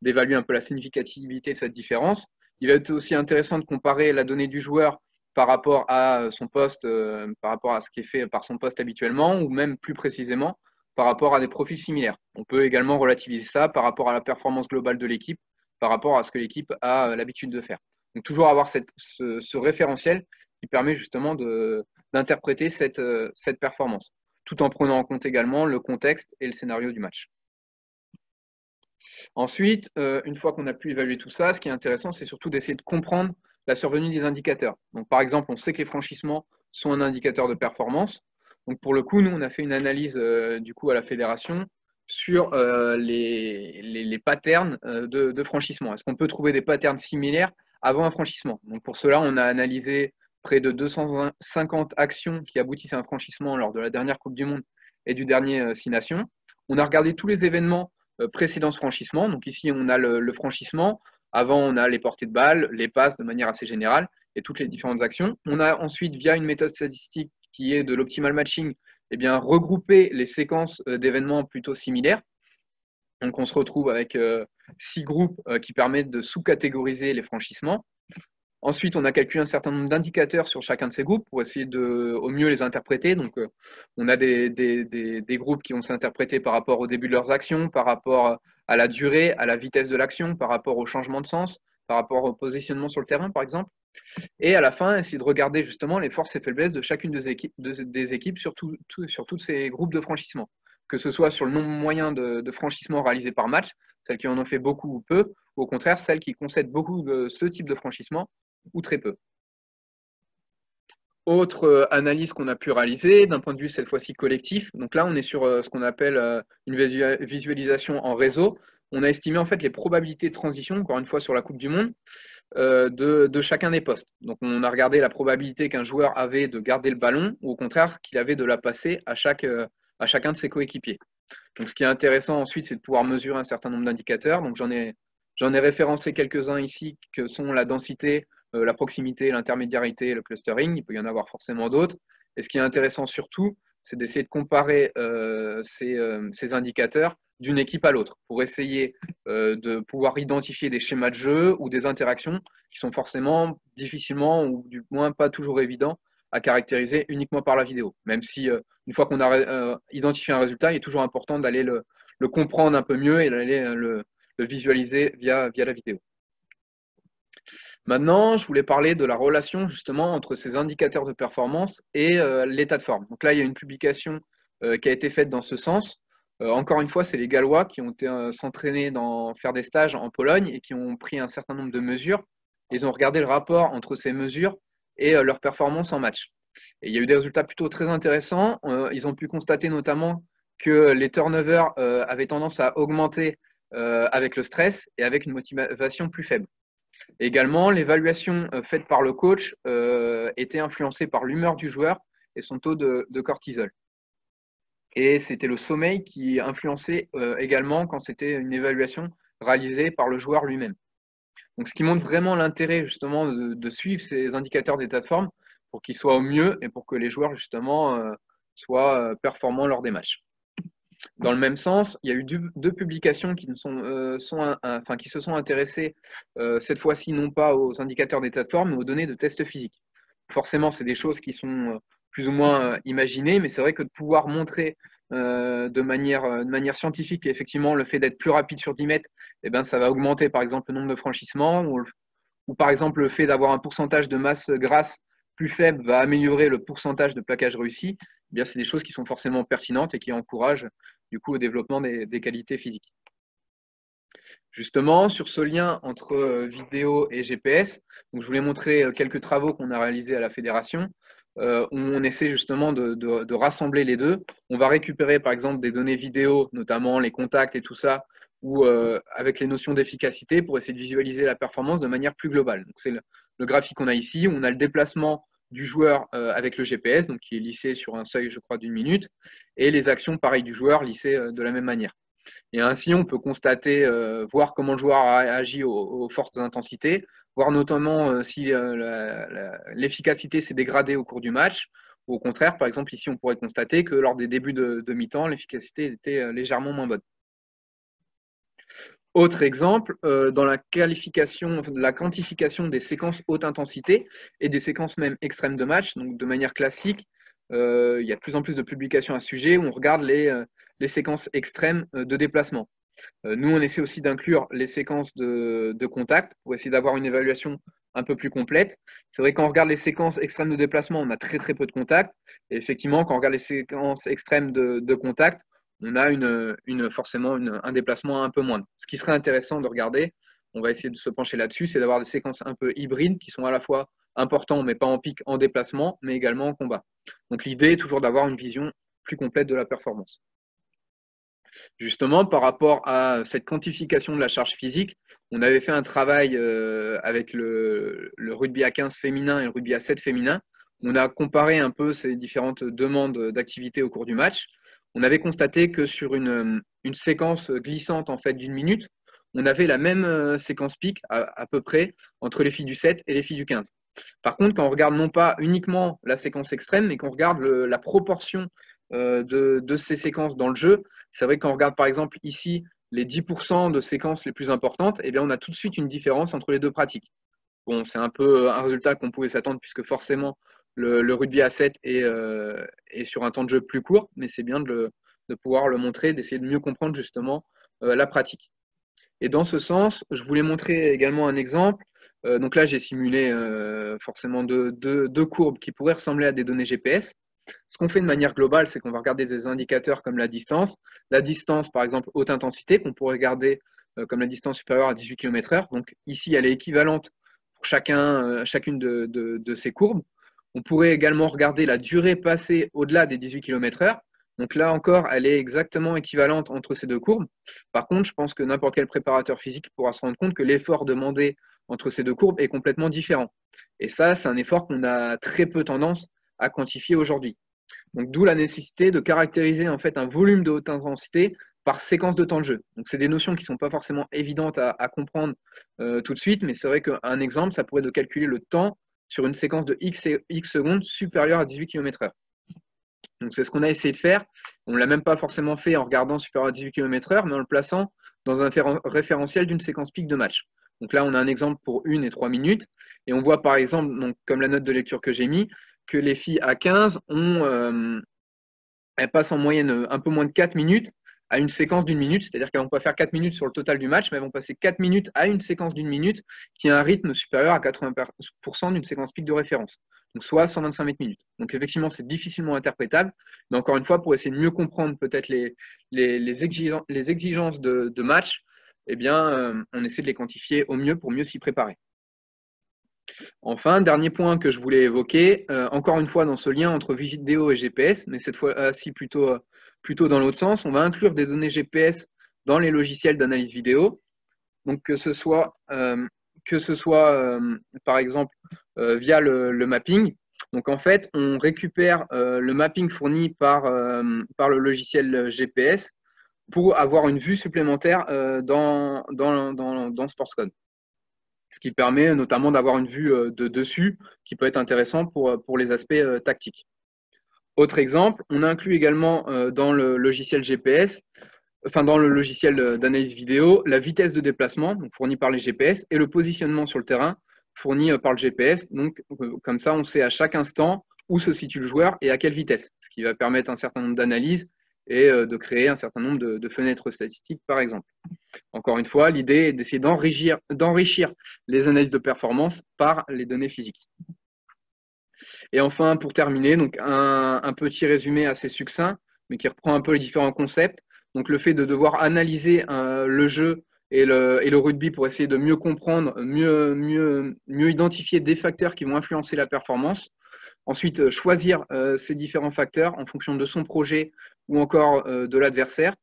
d'évaluer un peu la significativité de cette différence. Il va être aussi intéressant de comparer la donnée du joueur par rapport à son poste, euh, par rapport à ce qui est fait par son poste habituellement, ou même plus précisément par rapport à des profils similaires. On peut également relativiser ça par rapport à la performance globale de l'équipe, par rapport à ce que l'équipe a euh, l'habitude de faire. Donc toujours avoir ce, référentiel permet justement d'interpréter cette, euh, cette performance, tout en prenant en compte également le contexte et le scénario du match. Ensuite, une fois qu'on a pu évaluer tout ça, ce qui est intéressant, c'est surtout d'essayer de comprendre la survenue des indicateurs. Donc, par exemple, on sait que les franchissements sont un indicateur de performance. Donc, pour le coup, nous, on a fait une analyse euh, du coup à la fédération sur euh, les, les, patterns euh, de, franchissement. Est-ce qu'on peut trouver des patterns similaires avant un franchissement? Donc, pour cela, on a analysé près de 250 actions qui aboutissaient à un franchissement lors de la dernière Coupe du Monde et du dernier Six Nations. On a regardé tous les événements précédents ce franchissement. Donc ici, on a le franchissement, avant, on a les portées de balles, les passes de manière assez générale et toutes les différentes actions. On a ensuite, via une méthode statistique qui est de l'optimal matching, eh bien, regrouper les séquences euh, d'événements plutôt similaires. Donc, on se retrouve avec euh, six groupes euh, qui permettent de sous-catégoriser les franchissements. Ensuite, on a calculé un certain nombre d'indicateurs sur chacun de ces groupes pour essayer de au mieux les interpréter. Donc, on a des, des groupes qui vont s'interpréter par rapport au début de leurs actions, par rapport à la durée, à la vitesse de l'action, par rapport au changement de sens, par rapport au positionnement sur le terrain, par exemple. Et à la fin, essayer de regarder justement les forces et faiblesses de chacune des équipes, des équipes sur, sur tous ces groupes de franchissement, que ce soit sur le nombre moyen de, de franchissement réalisés par match, celles qui en ont fait beaucoup ou peu, ou au contraire celles qui concèdent beaucoup de ce type de franchissement ou très peu. Autre euh, analyse qu'on a pu réaliser d'un point de vue cette fois-ci collectif. Donc là, on est sur euh, ce qu'on appelle euh, une visualisation en réseau. On a estimé en fait les probabilités de transition, encore une fois sur la Coupe du Monde, de, chacun des postes. Donc on a regardé la probabilité qu'un joueur avait de garder le ballon ou au contraire qu'il avait de la passer à, chaque, à chacun de ses coéquipiers. Donc ce qui est intéressant ensuite, c'est de pouvoir mesurer un certain nombre d'indicateurs. Donc j'en ai, j'en ai référencé quelques-uns ici que sont la densité, la proximité, l'intermédiarité, le clustering. Il peut y en avoir forcément d'autres. Et ce qui est intéressant surtout, c'est d'essayer de comparer euh, euh, ces, indicateurs d'une équipe à l'autre pour essayer de pouvoir identifier des schémas de jeu ou des interactions qui sont forcément difficilement ou du moins pas toujours évidents à caractériser uniquement par la vidéo. Même si une fois qu'on a identifié un résultat, il est toujours important d'aller le, comprendre un peu mieux et aller le, visualiser via la vidéo. Maintenant, je voulais parler de la relation justement entre ces indicateurs de performance et l'état de forme. Donc là, il y a une publication qui a été faite dans ce sens. encore une fois, c'est les Gallois qui ont été s'entraîner dans faire des stages en Pologne et qui ont pris un certain nombre de mesures. Ils ont regardé le rapport entre ces mesures et leur performance en match. Et il y a eu des résultats plutôt très intéressants. ils ont pu constater notamment que les turnovers avaient tendance à augmenter avec le stress et avec une motivation plus faible. Également, l'évaluation euh, faite par le coach euh, était influencée par l'humeur du joueur et son taux de, cortisol. Et c'était le sommeil qui influençait euh, également quand c'était une évaluation réalisée par le joueur lui-même. Donc, ce qui montre vraiment l'intérêt justement de, suivre ces indicateurs d'état de forme pour qu'ils soient au mieux et pour que les joueurs justement soient performants lors des matchs. Dans le même sens, il y a eu deux, publications euh, qui se sont intéressées euh, cette fois-ci non pas aux indicateurs d'état de forme, mais aux données de tests physiques. Forcément, c'est des choses qui sont euh, plus ou moins imaginées, mais c'est vrai que de pouvoir montrer de, manière, scientifique effectivement le fait d'être plus rapide sur 10 mètres, eh ben, ça va augmenter par exemple le nombre de franchissements, ou, ou par exemple le fait d'avoir un pourcentage de masse grasse plus faible va améliorer le pourcentage de plaquage réussi, eh bien c'est des choses qui sont forcément pertinentes et qui encouragent du coup au développement des, qualités physiques. Justement, sur ce lien entre euh, vidéo et GPS, donc je voulais montrer euh, quelques travaux qu'on a réalisés à la fédération, euh, où on essaie justement de, rassembler les deux. On va récupérer par exemple des données vidéo, notamment les contacts et tout ça, ou avec les notions d'efficacité pour essayer de visualiser la performance de manière plus globale. C'est le, graphique qu'on a ici. On a le déplacement du joueur avec le GPS, donc qui est lissé sur un seuil, je crois, d'une minute, et les actions, pareil, du joueur lissées euh, de la même manière. Et ainsi, on peut constater, euh, voir comment le joueur a agi aux, fortes intensités, voir notamment si l'efficacité s'est dégradée au cours du match. Ou au contraire, par exemple, ici, on pourrait constater que lors des débuts de mi-temps, l'efficacité était légèrement moins bonne. Autre exemple, euh, dans la qualification, la quantification des séquences haute intensité et des séquences même extrêmes de match, donc de manière classique, euh, il y a de plus en plus de publications à ce sujet où on regarde les, euh, séquences extrêmes de déplacement. nous, on essaie aussi d'inclure les séquences de, contact pour essayer d'avoir une évaluation un peu plus complète. C'est vrai qu'on regarde les séquences extrêmes de déplacement, on a très très peu de contact. Et effectivement, quand on regarde les séquences extrêmes de, de contact, on a une, forcément un déplacement un peu moindre. Ce qui serait intéressant de regarder, on va essayer de se pencher là-dessus, c'est d'avoir des séquences un peu hybrides qui sont à la fois importantes, mais pas en pic en déplacement, mais également en combat. Donc l'idée est toujours d'avoir une vision plus complète de la performance. Justement, par rapport à cette quantification de la charge physique, on avait fait un travail euh, avec le, rugby à 15 féminin et le rugby à 7 féminin. On a comparé un peu ces différentes demandes d'activité au cours du match on avait constaté que sur une, séquence glissante en fait d'une minute, on avait la même euh, séquence pic à, peu près entre les filles du 7 et les filles du 15. Par contre, quand on regarde non pas uniquement la séquence extrême, mais qu'on regarde la proportion euh, de, ces séquences dans le jeu, c'est vrai qu'on regarde par exemple ici les 10% de séquences les plus importantes, eh bien on a tout de suite une différence entre les deux pratiques. Bon, c'est un peu un résultat qu'on pouvait s'attendre puisque forcément le, rugby à 7 euh, est, sur un temps de jeu plus court, mais c'est bien de, pouvoir le montrer, d'essayer de mieux comprendre justement euh, la pratique. Et dans ce sens, je voulais montrer également un exemple. Euh, donc là, j'ai simulé forcément deux, courbes qui pourraient ressembler à des données GPS. Ce qu'on fait de manière globale, c'est qu'on va regarder des indicateurs comme la distance. La distance, par exemple, haute intensité, qu'on pourrait regarder comme la distance supérieure à 18 km/h. Donc ici, elle est équivalente pour chacun, chacune de, de, ces courbes. On pourrait également regarder la durée passée au-delà des 18 km/h. Donc là encore, elle est exactement équivalente entre ces deux courbes. Par contre, je pense que n'importe quel préparateur physique pourra se rendre compte que l'effort demandé entre ces deux courbes est complètement différent. Et ça, c'est un effort qu'on a très peu tendance à quantifier aujourd'hui. Donc d'où la nécessité de caractériser en fait un volume de haute intensité par séquence de temps de jeu. Donc c'est des notions qui ne sont pas forcément évidentes à, comprendre euh, tout de suite, mais c'est vrai qu'un exemple, ça pourrait de calculer le temps sur une séquence de X, X secondes supérieure à 18 km/h. Donc c'est ce qu'on a essayé de faire. On ne l'a même pas forcément fait en regardant supérieur à 18 km/h, mais en le plaçant dans un référentiel d'une séquence pic de match. Donc là, on a un exemple pour une et trois minutes. Et on voit par exemple, donc, comme la note de lecture que j'ai mis, que les filles à 15 ont, euh, elles passent en moyenne un peu moins de 4 minutes à une séquence d'une minute, c'est-à-dire qu'elles vont pas faire 4 minutes sur le total du match, mais elles vont passer 4 minutes à une séquence d'une minute qui a un rythme supérieur à 80% d'une séquence pic de référence, donc soit 125 mètres minutes. Donc effectivement, c'est difficilement interprétable, mais encore une fois, pour essayer de mieux comprendre peut-être les, exigences, de, match, eh bien, euh, on essaie de les quantifier au mieux pour mieux s'y préparer. Enfin, dernier point que je voulais évoquer, euh, encore une fois dans ce lien entre vidéo et GPS, mais cette fois-ci plutôt, plutôt dans l'autre sens, on va inclure des données GPS dans les logiciels d'analyse vidéo. Donc que ce soit, euh, que ce soit euh, par exemple via le, mapping. Donc en fait, on récupère le mapping fourni par, par le logiciel GPS pour avoir une vue supplémentaire dans, dans, dans, ce qui permet notamment d'avoir une vue euh, de dessus qui peut être intéressant pour, euh, pour les aspects euh, tactiques. Autre exemple, on inclut également dans le logiciel GPS, enfin dans le logiciel d'analyse vidéo, la vitesse de déplacement fournie par les GPS et le positionnement sur le terrain fourni par le GPS. Donc comme ça, on sait à chaque instant où se situe le joueur et à quelle vitesse, ce qui va permettre un certain nombre d'analyses et de créer un certain nombre de fenêtres statistiques, par exemple. Encore une fois, l'idée est d'essayer d'enrichir les analyses de performance par les données physiques. Et enfin, pour terminer, un, petit résumé assez succinct, mais qui reprend un peu les différents concepts. Donc le fait de devoir analyser euh, le jeu et le, rugby pour essayer de mieux comprendre, mieux, identifier des facteurs qui vont influencer la performance. Ensuite, choisir euh, ces différents facteurs en fonction de son projet ou encore euh, de l'adversaire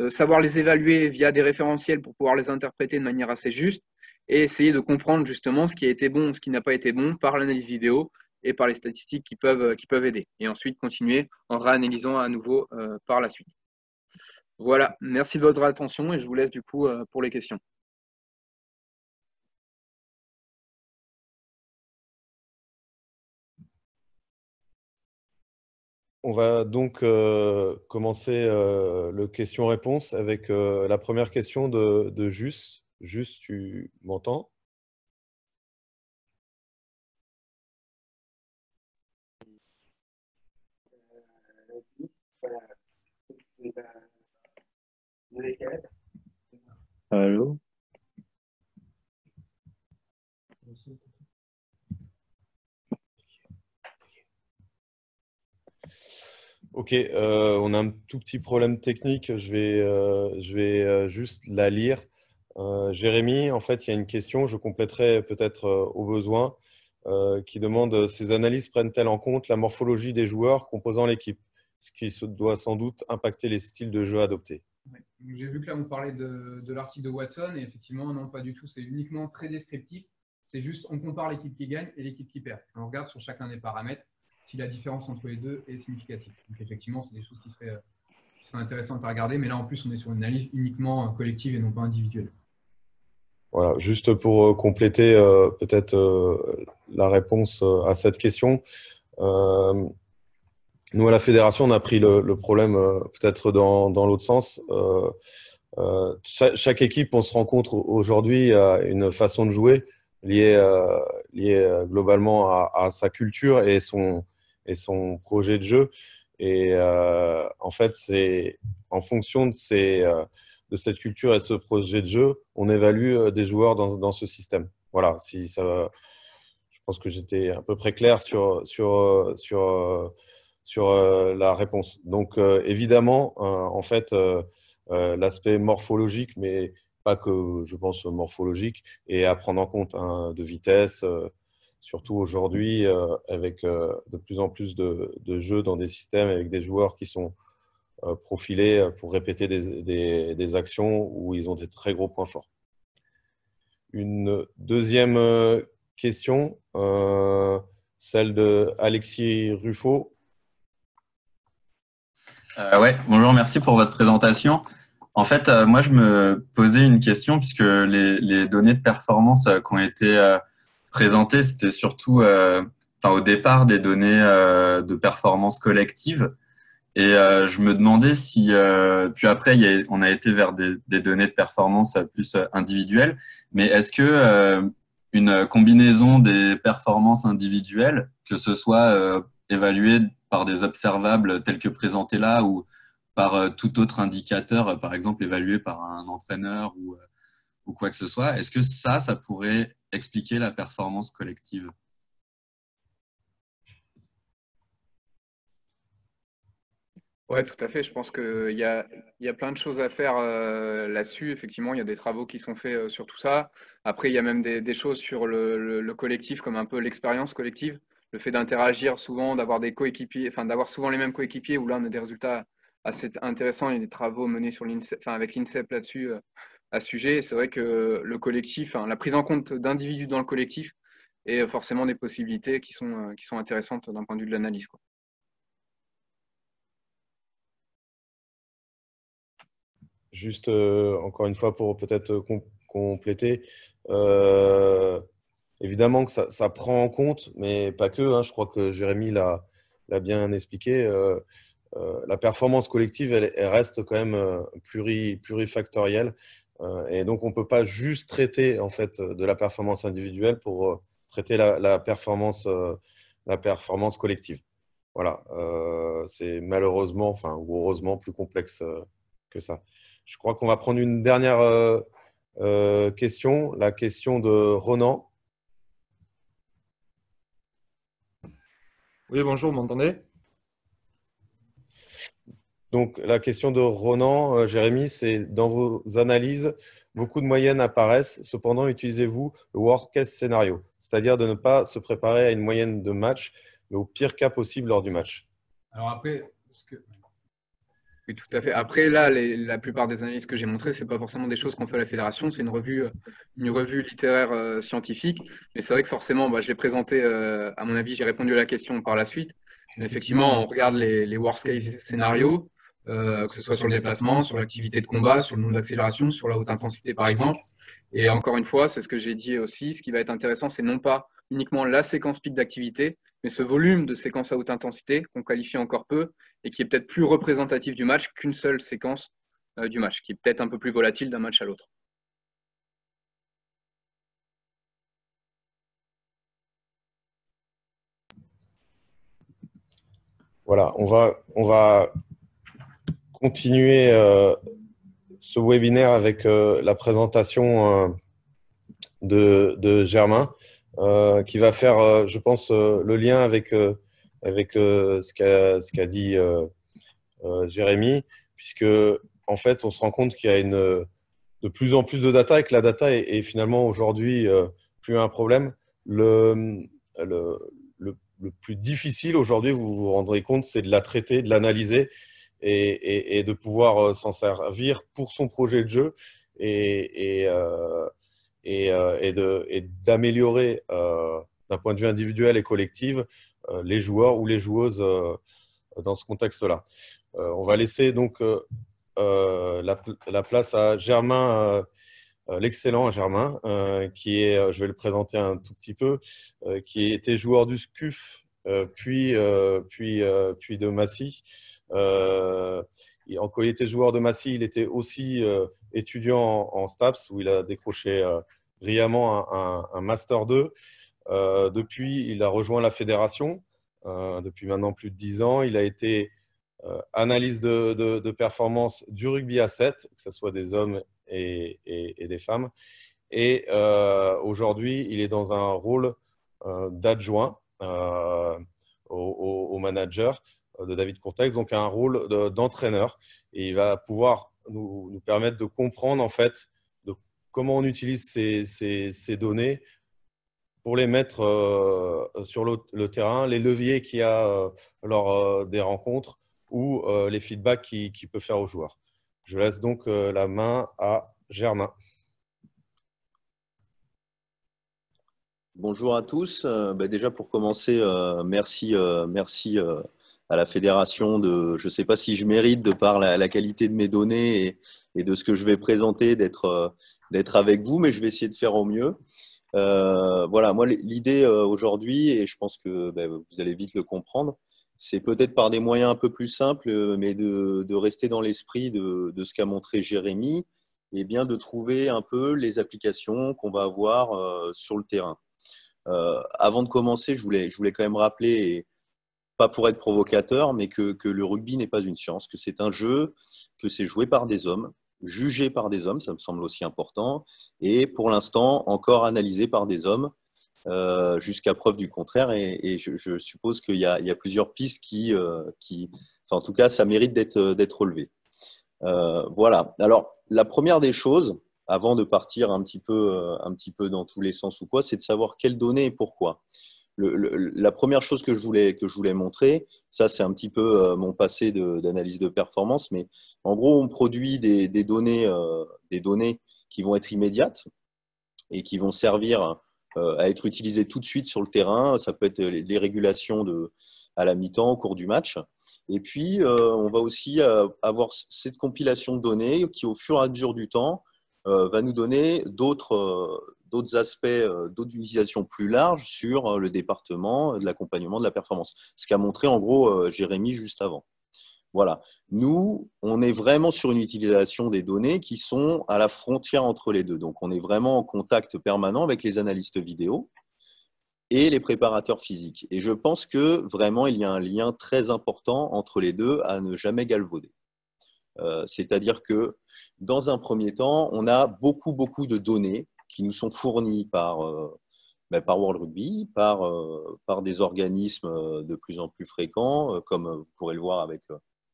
euh, savoir les évaluer via des référentiels pour pouvoir les interpréter de manière assez juste et essayer de comprendre justement ce qui a été bon, ce qui n'a pas été bon par l'analyse vidéo et par les statistiques qui peuvent, qui peuvent aider. Et ensuite continuer en réanalysant à nouveau euh, par la suite. Voilà, merci de votre attention et je vous laisse du coup euh, pour les questions. On va donc euh, commencer euh, le question-réponse avec euh, la première question de, de Juste. Juste, tu m'entends? Allô? Ok, euh, on a un tout petit problème technique. Je vais, euh, je vais euh, juste la lire. Jérémy, en fait, il y a une question, je compléterai peut-être au besoin, qui demande ces analyses prennent-elles en compte la morphologie des joueurs composant l'équipe, ce qui doit sans doute impacter les styles de jeu adoptés? J'ai vu que là, on parlait de, de l'article de Watson, et effectivement, non, pas du tout. C'est uniquement très descriptif. C'est juste, on compare l'équipe qui gagne et l'équipe qui perd. On regarde sur chacun des paramètres si la différence entre les deux est significative. Donc effectivement, c'est des choses qui seraient, intéressantes à regarder, mais là en plus, on est sur une analyse uniquement euh, collective et non pas individuelle. Voilà, juste pour euh, compléter euh, peut-être la réponse à cette question. nous, à la fédération, on a pris le, problème peut-être dans, l'autre sens. Chaque, équipe, on se rencontre aujourd'hui à une façon de jouer liée, liée globalement à, sa culture et son, et son projet de jeu. Et euh, en fait, c'est en fonction euh, de cette culture et ce projet de jeu, on évalue euh, des joueurs dans, ce système. Voilà, si ça, je pense que j'étais à peu près clair sur, sur, sur, sur la réponse. Donc, évidemment, en fait, l'aspect morphologique, mais pas que je pense morphologique, et à prendre en compte hein, de vitesse, surtout aujourd'hui euh, avec euh, de plus en plus de, jeux dans des systèmes avec des joueurs qui sont euh, profilés pour répéter des, actions où ils ont des très gros points forts. Une deuxième question, celle de Alexis Ruffo. ouais, bonjour, merci pour votre présentation. En fait, moi, je me posais une question puisque les, les données de performance qui ont été présenté, c'était surtout, euh, enfin au départ, des données euh, de performance collective. Et euh, je me demandais si, puis après, on a été vers des, données de performance plus individuelles, mais est-ce que une combinaison des performances individuelles, que ce soit évaluée par des observables tels que présentés là ou par tout autre indicateur, par exemple évalué par un entraîneur ou, ou quoi que ce soit. Est-ce que ça, ça pourrait expliquer la performance collective? Oui, tout à fait. Je pense qu'il y a, y a plein de choses à faire euh, là-dessus. Effectivement, il y a des travaux qui sont faits euh, sur tout ça. Après, il y a même des, choses sur le, collectif, comme un peu l'expérience collective. Le fait d'interagir souvent, d'avoir des coéquipiers, enfin d'avoir souvent les mêmes coéquipiers, où là, on a des résultats assez intéressants. Il y a des travaux menés sur enfin, avec l'INSEP là-dessus euh, à ce sujet. C'est vrai que le collectif, la prise en compte d'individus dans le collectif est forcément des possibilités qui sont, qui sont intéressantes d'un point de vue de l'analyse. Juste euh, encore une fois pour peut-être euh, compléter, euh, évidemment que ça, prend en compte, mais pas que. Hein, je crois que Jérémy l'a bien expliqué. la performance collective, elle, reste quand même plurifactorielle. Et donc, on ne peut pas juste traiter en fait, de la performance individuelle pour traiter la, performance, la performance collective. Voilà, c'est malheureusement, enfin, ou heureusement, plus complexe que ça. Je crois qu'on va prendre une dernière euh, euh, question, la question de Ronan. Oui, bonjour, vous m'entendez? Donc, la question de Ronan, euh, Jérémy, c'est dans vos analyses, beaucoup de moyennes apparaissent. Cependant, utilisez-vous le worst case scénario, c'est-à-dire de ne pas se préparer à une moyenne de match, mais au pire cas possible lors du match Alors après, tout à fait. Après, là, la plupart des analyses que j'ai montrées, ce n'est pas forcément des choses qu'on fait à la fédération, c'est une revue, euh, une revue littéraire euh, scientifique. Mais c'est vrai que forcément, bah, je l'ai présenté, à mon avis, j'ai répondu à la question par la suite. effectivement, on regarde les, worst case scénarios, que ce soit sur le déplacement, sur l'activité de combat, sur le nombre d'accélération, sur la haute intensité, par exemple. Et encore une fois, c'est ce que j'ai dit aussi, ce qui va être intéressant, c'est non pas uniquement la séquence pic d'activité, mais ce volume de séquences à haute intensité qu'on qualifie encore peu et qui est peut-être plus représentatif du match qu'une seule séquence euh, du match, qui est peut-être un peu plus volatile d'un match à l'autre. Voilà, on va, on va continuer euh, ce webinaire avec euh, la présentation de, de, Germain. Euh, qui va faire, euh, je pense, euh, le lien avec, avec ce qu'a dit Jérémy, puisque en fait, on se rend compte qu'il y a une, de plus en plus de data et que la data est, finalement aujourd'hui plus un problème. Le, le, le, plus difficile aujourd'hui, vous vous rendrez compte, c'est de la traiter, de l'analyser et, de pouvoir s'en servir pour son projet de jeu. Et, et, euh, et, d'améliorer euh, d'un point de vue individuel et collectif euh, les joueurs ou les joueuses dans ce contexte-là. on va laisser donc la, place à Germain l'excellent Germain, qui est, je vais le présenter un tout petit peu, qui était joueur du SCUF, puis, puis, puis de Massy. Euh, quand il était joueur de Massy, il était aussi étudiant en, STAPS, où il a décroché brillamment un, Master 2. Euh, depuis, il a rejoint la fédération. Euh, depuis maintenant plus de 10 ans, il a été euh, analyse de, performance du rugby à 7, que ce soit des hommes et, des femmes. Et aujourd'hui, il est dans un rôle d'adjoint au, manager de David Courtex, donc un rôle d'entraîneur. et il va pouvoir nous, permettre de comprendre en fait comment on utilise ces, données pour les mettre euh, sur le, terrain, les leviers qu'il y a euh, lors euh, des rencontres ou les feedbacks qu'il qui peut faire aux joueurs. Je laisse donc la main à Germain. Bonjour à tous. Bah, déjà pour commencer, merci, merci à la fédération de. Je ne sais pas si je mérite de par la, qualité de mes données et, et, de ce que je vais présenter d'être d'être avec vous, mais je vais essayer de faire au mieux. Euh, voilà, moi, l'idée euh, aujourd'hui, et je pense que ben, vous allez vite le comprendre, c'est peut-être par des moyens un peu plus simples, euh, mais de, rester dans l'esprit de, ce qu'a montré Jérémy, et bien de trouver un peu les applications qu'on va avoir sur le terrain. avant de commencer, je voulais, je voulais quand même rappeler, pas pour être provocateur, mais que, que le rugby n'est pas une science, que c'est un jeu, que c'est joué par des hommes, jugé par des hommes, ça me semble aussi important, et pour l'instant encore analysé par des hommes euh, jusqu'à preuve du contraire. Et, je, suppose qu'il y, a plusieurs pistes qui, euh, en tout cas, ça mérite d'être relevé. Euh, voilà. Alors, la première des choses, avant de partir un petit peu, un petit peu dans tous les sens ou quoi, c'est de savoir quelles données et pourquoi la première chose que je voulais, que je voulais montrer, ça c'est un petit peu euh, mon passé d'analyse de, performance, mais en gros on produit des, données, euh, des données qui vont être immédiates et qui vont servir euh, à être utilisées tout de suite sur le terrain. Ça peut être les, régulations de, à la mi-temps au cours du match. Et puis on va aussi avoir cette compilation de données qui au fur et à mesure du temps va nous donner d'autres d'autres aspects, euh, d'autres utilisations plus larges sur euh, le département de l'accompagnement de la performance. Ce qu'a montré en gros euh, Jérémy juste avant. Voilà. Nous, on est vraiment sur une utilisation des données qui sont à la frontière entre les deux. Donc, on est vraiment en contact permanent avec les analystes vidéo et les préparateurs physiques. Et je pense que vraiment, il y a un lien très important entre les deux à ne jamais galvauder. C'est-à-dire que dans un premier temps, on a beaucoup, beaucoup de données qui nous sont fournis par, euh, ben, par World Rugby, par, euh, par des organismes euh, de plus en plus fréquents, comme vous pourrez le voir avec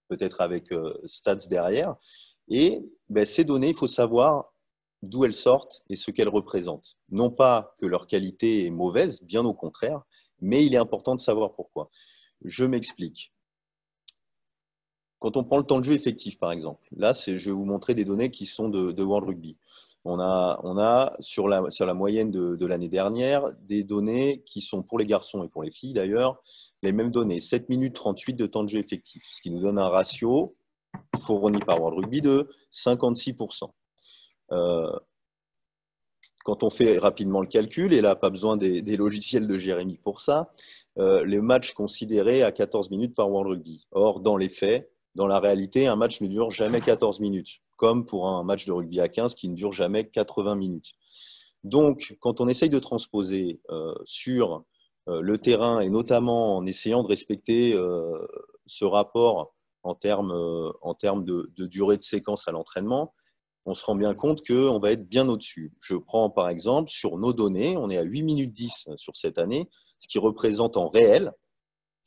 peut-être avec Stats derrière. Et ben, ces données, il faut savoir d'où elles sortent et ce qu'elles représentent. Non pas que leur qualité est mauvaise, bien au contraire, mais il est important de savoir pourquoi. Je m'explique. Quand on prend le temps de jeu effectif, par exemple, là, je vais vous montrer des données qui sont de, de World Rugby. On a, sur, la, sur la moyenne de, l'année dernière des données qui sont pour les garçons et pour les filles d'ailleurs, les mêmes données, 7 minutes 38 de temps de jeu effectif, ce qui nous donne un ratio fourni par World Rugby de 56%. Euh, quand on fait rapidement le calcul, et là, pas besoin des, logiciels de Jérémy pour ça, euh, les matchs considérés à 14 minutes par World Rugby. Or, dans les faits, dans la réalité, un match ne dure jamais 14 minutes comme pour un match de rugby à 15 qui ne dure jamais 80 minutes. Donc, quand on essaye de transposer euh, sur euh, le terrain, et notamment en essayant de respecter euh, ce rapport en termes, en termes de, durée de séquence à l'entraînement, on se rend bien compte qu'on va être bien au-dessus. Je prends par exemple sur nos données, on est à 8 minutes 10 sur cette année, ce qui représente en réel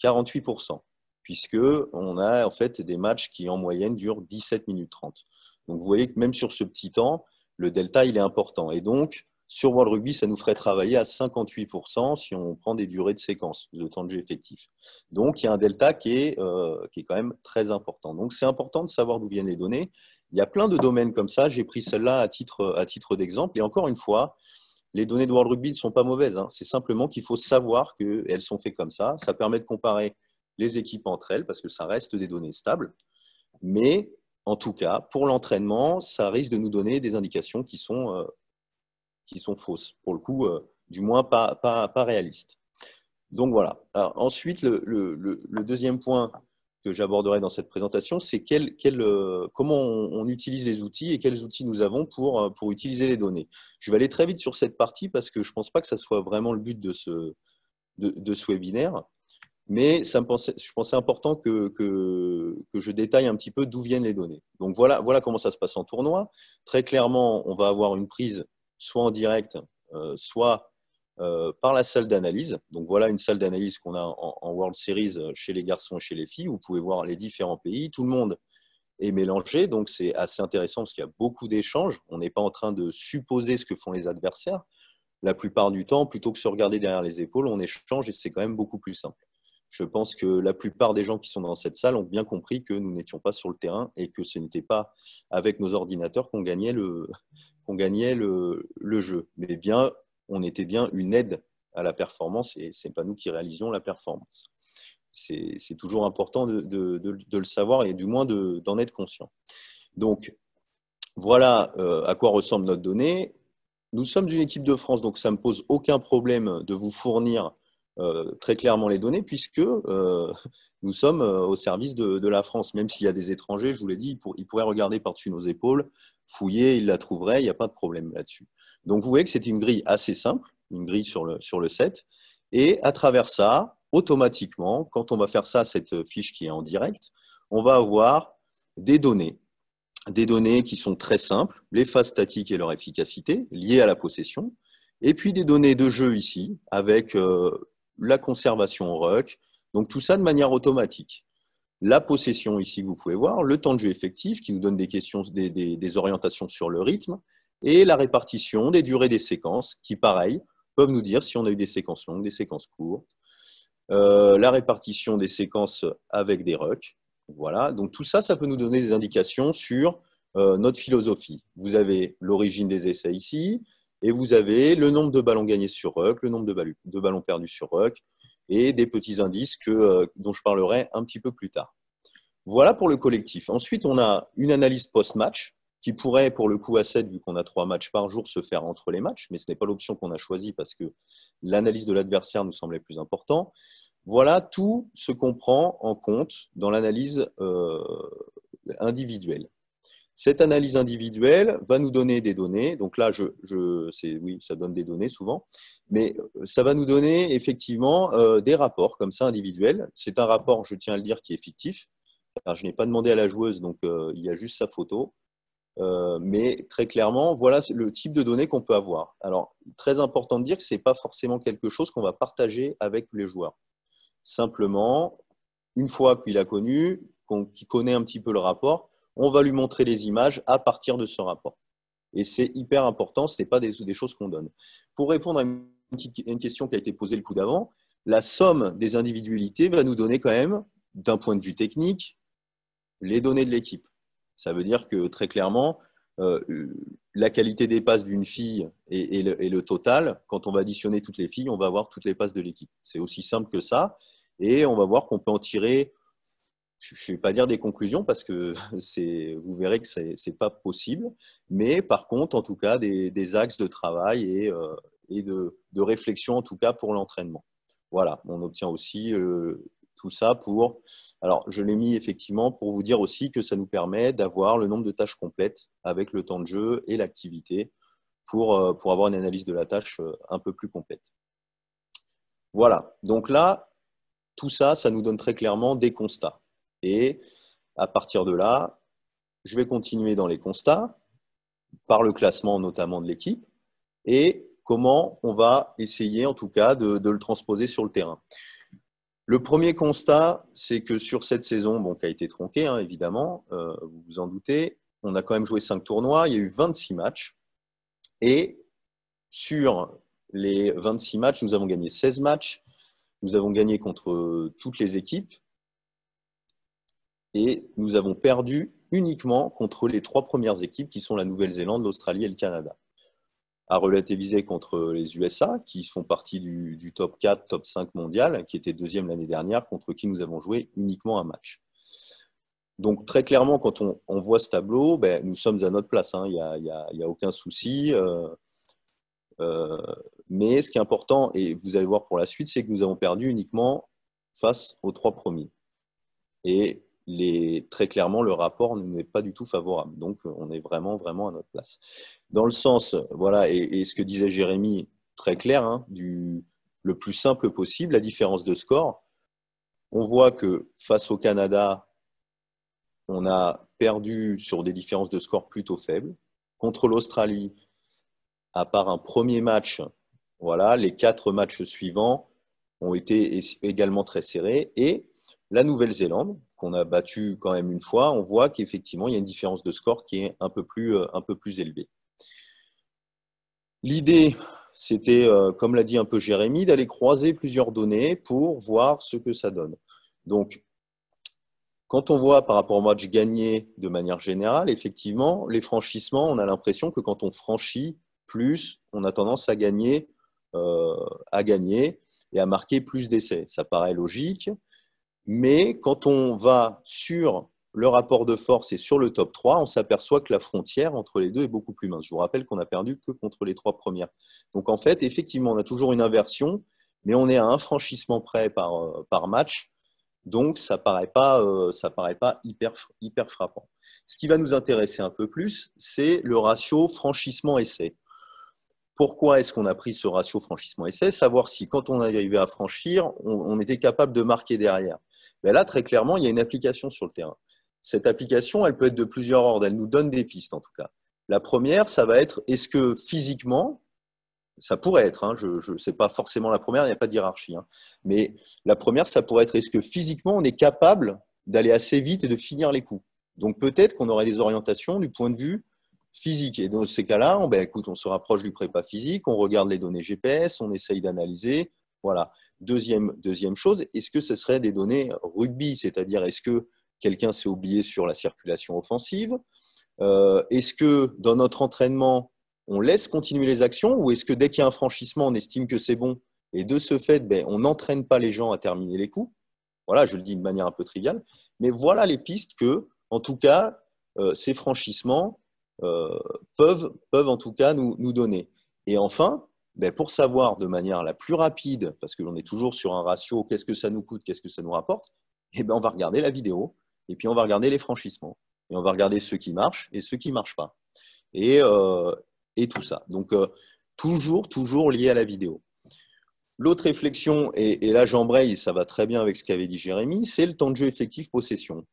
48%, puisqu'on a en fait des matchs qui en moyenne durent 17 minutes 30. Donc vous voyez que même sur ce petit temps, le delta, il est important. Et donc, sur World Rugby, ça nous ferait travailler à 58% si on prend des durées de séquence, de temps de jeu effectif. Donc, il y a un delta qui est, euh, qui est quand même très important. Donc, c'est important de savoir d'où viennent les données. Il y a plein de domaines comme ça. J'ai pris celle-là à titre, à titre d'exemple. Et encore une fois, les données de World Rugby ne sont pas mauvaises. Hein. C'est simplement qu'il faut savoir qu'elles sont faites comme ça. Ça permet de comparer les équipes entre elles parce que ça reste des données stables. Mais en tout cas, pour l'entraînement, ça risque de nous donner des indications qui sont, euh, fausses, pour le coup, euh, du moins pas, réalistes. Donc voilà. ensuite, le, deuxième point que j'aborderai dans cette présentation, c'est euh, comment on, utilise les outils et quels outils nous avons pour, utiliser les données. Je vais aller très vite sur cette partie parce que je ne pense pas que ça soit vraiment le but de ce, de ce webinaire. Mais je pensais important que, je détaille un petit peu d'où viennent les données. Donc voilà, voilà comment ça se passe en tournoi. Très clairement, on va avoir une prise soit en direct, euh, soit euh, par la salle d'analyse. Donc voilà une salle d'analyse qu'on a en, World Series chez les garçons et chez les filles. Vous pouvez voir les différents pays. Tout le monde est mélangé, donc c'est assez intéressant parce qu'il y a beaucoup d'échanges. On n'est pas en train de supposer ce que font les adversaires. La plupart du temps, plutôt que se regarder derrière les épaules, on échange et c'est quand même beaucoup plus simple je pense que la plupart des gens qui sont dans cette salle ont bien compris que nous n'étions pas sur le terrain et que ce n'était pas avec nos ordinateurs qu'on gagnait, le, <laughs> gagnait le, jeu. Mais bien, on était bien une aide à la performance et ce n'est pas nous qui réalisions la performance. C'est toujours important de, le savoir et du moins d'en être conscient. Donc, voilà euh, à quoi ressemble notre donnée. Nous sommes une équipe de France, donc ça ne me pose aucun problème de vous fournir très clairement les données, puisque euh, <laughs> nous sommes euh, au service de, la France. Même s'il y a des étrangers, je vous l'ai dit, ils, pourraient regarder par-dessus nos épaules, fouiller, ils la trouveraient, il n'y a pas de problème là-dessus. Donc vous voyez que c'est une grille assez simple, une grille sur le, sur le set. Et à travers ça, automatiquement, quand on va faire ça, cette fiche qui est en direct, on va avoir des données. Des données qui sont très simples, les phases statiques et leur efficacité liées à la possession, et puis des données de jeu ici, avec euh, la conservation au ruck, donc tout ça de manière automatique. La possession ici vous pouvez voir, le temps de jeu effectif qui nous donne des, questions, des, orientations sur le rythme, et la répartition des durées des séquences qui, pareil, peuvent nous dire si on a eu des séquences longues, des séquences courtes, euh, la répartition des séquences avec des rucks. Voilà, donc tout ça, ça peut nous donner des indications sur euh, notre philosophie. Vous avez l'origine des essais ici, et vous avez le nombre de ballons gagnés sur ruck, le nombre de ballons, perdus sur ruck, et des petits indices que, euh, dont je parlerai un petit peu plus tard. Voilà pour le collectif. Ensuite, on a une analyse post-match qui pourrait, pour le coup, à 7, vu qu'on a trois matchs par jour, se faire entre les matchs, mais ce n'est pas l'option qu'on a choisie parce que l'analyse de l'adversaire nous semblait plus important. Voilà tout ce qu'on prend en compte dans l'analyse euh, individuelle. Cette analyse individuelle va nous donner des données. Donc là, je, oui, ça donne des données souvent, mais euh, ça va nous donner effectivement euh, des rapports comme ça individuels. C'est un rapport, je tiens à le dire, qui est fictif. je n'ai pas demandé à la joueuse, donc euh, il y a juste sa photo. mais très clairement, voilà le type de données qu'on peut avoir. Alors, très important de dire que ce n'est pas forcément quelque chose qu'on va partager avec les joueurs. Simplement, une fois qu'il a connu, qu'il connaît un petit peu le rapport, on va lui montrer les images à partir de ce rapport. Et c'est hyper important, ce n'est pas des, choses qu'on donne. Pour répondre à une, question qui a été posée le coup d'avant, la somme des individualités va nous donner quand même, d'un point de vue technique, les données de l'équipe. Ça veut dire que très clairement, euh, la qualité des passes d'une fille et, le, total, quand on va additionner toutes les filles, on va avoir toutes les passes de l'équipe. C'est aussi simple que ça. Et on va voir qu'on peut en tirer je ne vais pas dire des conclusions parce que <laughs> vous verrez que ce n'est pas possible, mais par contre, en tout cas, des, axes de travail et, euh, de, réflexion, en tout cas, pour l'entraînement. Voilà, on obtient aussi euh, tout ça pour... Alors, je l'ai mis effectivement pour vous dire aussi que ça nous permet d'avoir le nombre de tâches complètes avec le temps de jeu et l'activité pour, euh, pour avoir une analyse de la tâche un peu plus complète. Voilà, donc là, tout ça, ça nous donne très clairement des constats. Et à partir de là, je vais continuer dans les constats, par le classement notamment de l'équipe, et comment on va essayer en tout cas de, le transposer sur le terrain. Le premier constat, c'est que sur cette saison, bon, qui a été tronquée, hein, évidemment, euh, vous vous en doutez, on a quand même joué 5 tournois, il y a eu 26 matchs, et sur les 26 matchs, nous avons gagné 16 matchs, nous avons gagné contre toutes les équipes, et nous avons perdu uniquement contre les trois premières équipes qui sont la Nouvelle-Zélande, l'Australie et le Canada. À relativiser contre les USA, qui font partie du, top 4, top 5 mondial, qui était deuxième l'année dernière, contre qui nous avons joué uniquement un match. Donc très clairement, quand on, voit ce tableau, ben, nous sommes à notre place, hein. il n'y a, aucun souci. Euh, euh, mais ce qui est important, et vous allez voir pour la suite, c'est que nous avons perdu uniquement face aux trois premiers. Et très clairement, le rapport n'est pas du tout favorable. Donc, on est vraiment, vraiment à notre place. Dans le sens, voilà, et, ce que disait Jérémy, très clair, hein, du, le plus simple possible, la différence de score. On voit que face au Canada, on a perdu sur des différences de score plutôt faibles. Contre l'Australie, à part un premier match, voilà, les quatre matchs suivants ont été également très serrés. Et la Nouvelle-Zélande, qu'on a battu quand même une fois, on voit qu'effectivement, il y a une différence de score qui est un peu plus, euh, un peu plus élevée. L'idée, c'était, euh, comme l'a dit un peu Jérémy, d'aller croiser plusieurs données pour voir ce que ça donne. Donc, quand on voit par rapport au match gagné de manière générale, effectivement, les franchissements, on a l'impression que quand on franchit plus, on a tendance à gagner, euh, à gagner et à marquer plus d'essais. Ça paraît logique. Mais quand on va sur le rapport de force et sur le top 3, on s'aperçoit que la frontière entre les deux est beaucoup plus mince. Je vous rappelle qu'on a perdu que contre les trois premières. Donc en fait, effectivement, on a toujours une inversion, mais on est à un franchissement près par, euh, match. Donc ça ne paraît pas, euh, hyper frappant. Ce qui va nous intéresser un peu plus, c'est le ratio franchissement-essai. Pourquoi est-ce qu'on a pris ce ratio franchissement-essai Savoir si quand on arrivait à franchir, on, était capable de marquer derrière. Mais là, très clairement, il y a une application sur le terrain. Cette application, elle peut être de plusieurs ordres. Elle nous donne des pistes, en tout cas. La première, ça va être est-ce que physiquement, ça pourrait être, hein, je ne sais pas forcément la première, il n'y a pas de hiérarchie, hein, mais la première, ça pourrait être est-ce que physiquement, on est capable d'aller assez vite et de finir les coups? Donc peut-être qu'on aurait des orientations du point de vue physique. Et dans ces cas-là, on, ben, écoute, on se rapproche du prépa physique, on regarde les données GPS, on essaye d'analyser. Voilà. Deuxième, deuxième chose, est-ce que ce serait des données rugby? C'est-à-dire, est-ce que quelqu'un s'est oublié sur la circulation offensive? Euh, Est-ce que dans notre entraînement, on laisse continuer les actions? Ou est-ce que dès qu'il y a un franchissement, on estime que c'est bon? Et de ce fait, ben, on n'entraîne pas les gens à terminer les coups Voilà, je le dis de manière un peu triviale. Mais voilà les pistes que, en tout cas, euh, ces franchissements, peuvent, peuvent en tout cas nous, nous donner. Et enfin, ben pour savoir de manière la plus rapide, parce que l'on est toujours sur un ratio, qu'est-ce que ça nous coûte, qu'est-ce que ça nous rapporte, eh ben on va regarder la vidéo, et puis on va regarder les franchissements, et on va regarder ceux qui marchent et ceux qui ne marchent pas. Et, euh, et tout ça. Donc, euh, toujours, toujours lié à la vidéo. L'autre réflexion, et, et là j'embraye, ça va très bien avec ce qu'avait dit Jérémy, c'est le temps de jeu effectif possession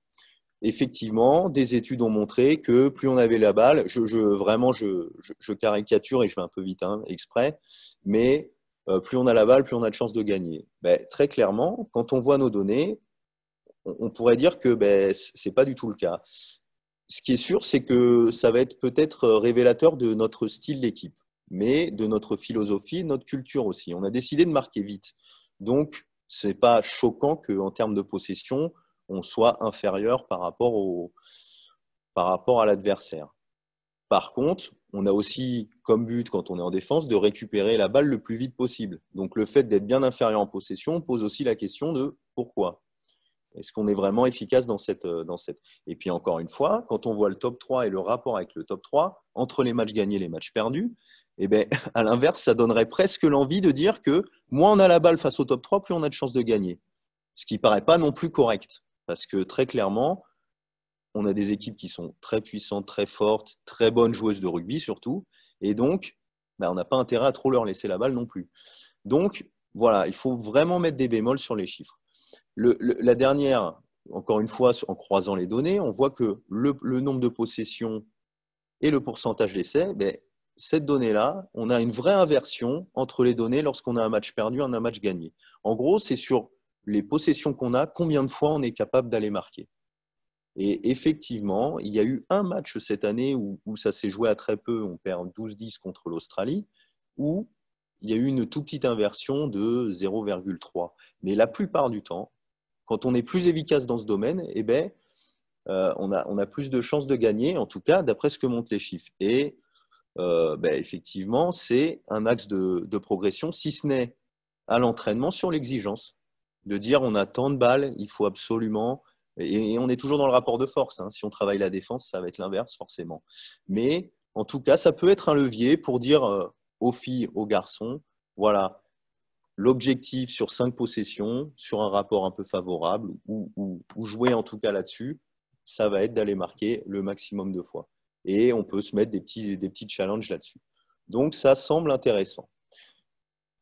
effectivement, des études ont montré que plus on avait la balle, je, vraiment, je, caricature et je vais un peu vite hein, exprès, mais euh, plus on a la balle, plus on a de chances de gagner. Ben, très clairement, quand on voit nos données, on, pourrait dire que ben, ce n'est pas du tout le cas. Ce qui est sûr, c'est que ça va être peut-être révélateur de notre style d'équipe, mais de notre philosophie, notre culture aussi. On a décidé de marquer vite. Donc, ce n'est pas choquant qu'en termes de possession, on soit inférieur par rapport, à l'adversaire. Par contre, on a aussi comme but, quand on est en défense, de récupérer la balle le plus vite possible. Donc le fait d'être bien inférieur en possession pose aussi la question de pourquoi Est-ce qu'on est vraiment efficace dans cette, dans cette... Et puis encore une fois, quand on voit le top 3 et le rapport avec le top 3, entre les matchs gagnés et les matchs perdus, eh bien, <laughs> à l'inverse, ça donnerait presque l'envie de dire que moins on a la balle face au top 3, plus on a de chances de gagner. Ce qui paraît pas non plus correct. Parce que très clairement, on a des équipes qui sont très puissantes, très fortes, très bonnes joueuses de rugby surtout. Et donc, bah, on n'a pas intérêt à trop leur laisser la balle non plus. Donc, voilà, il faut vraiment mettre des bémols sur les chiffres. la dernière, encore une fois, en croisant les données, on voit que le, nombre de possessions et le pourcentage d'essais, ben, cette donnée-là, on a une vraie inversion entre les données lorsqu'on a un match perdu et un match gagné. En gros, c'est sur les possessions qu'on a, combien de fois on est capable d'aller marquer. Et effectivement, il y a eu un match cette année où, ça s'est joué à très peu, on perd 12-10 contre l'Australie, où il y a eu une toute petite inversion de 0,3. Mais la plupart du temps, quand on est plus efficace dans ce domaine, eh ben, euh, on, a, plus de chances de gagner, en tout cas d'après ce que montrent les chiffres. Et euh, ben, effectivement, c'est un axe de progression, si ce n'est à l'entraînement sur l'exigence de dire on a tant de balles, il faut absolument. Et, on est toujours dans le rapport de force. Hein. Si on travaille la défense, ça va être l'inverse forcément. Mais en tout cas, ça peut être un levier pour dire euh, aux filles, aux garçons, voilà, l'objectif sur cinq possessions, sur un rapport un peu favorable, ou, jouer en tout cas là-dessus, ça va être d'aller marquer le maximum de fois. Et on peut se mettre des petits, challenges là-dessus. Donc ça semble intéressant.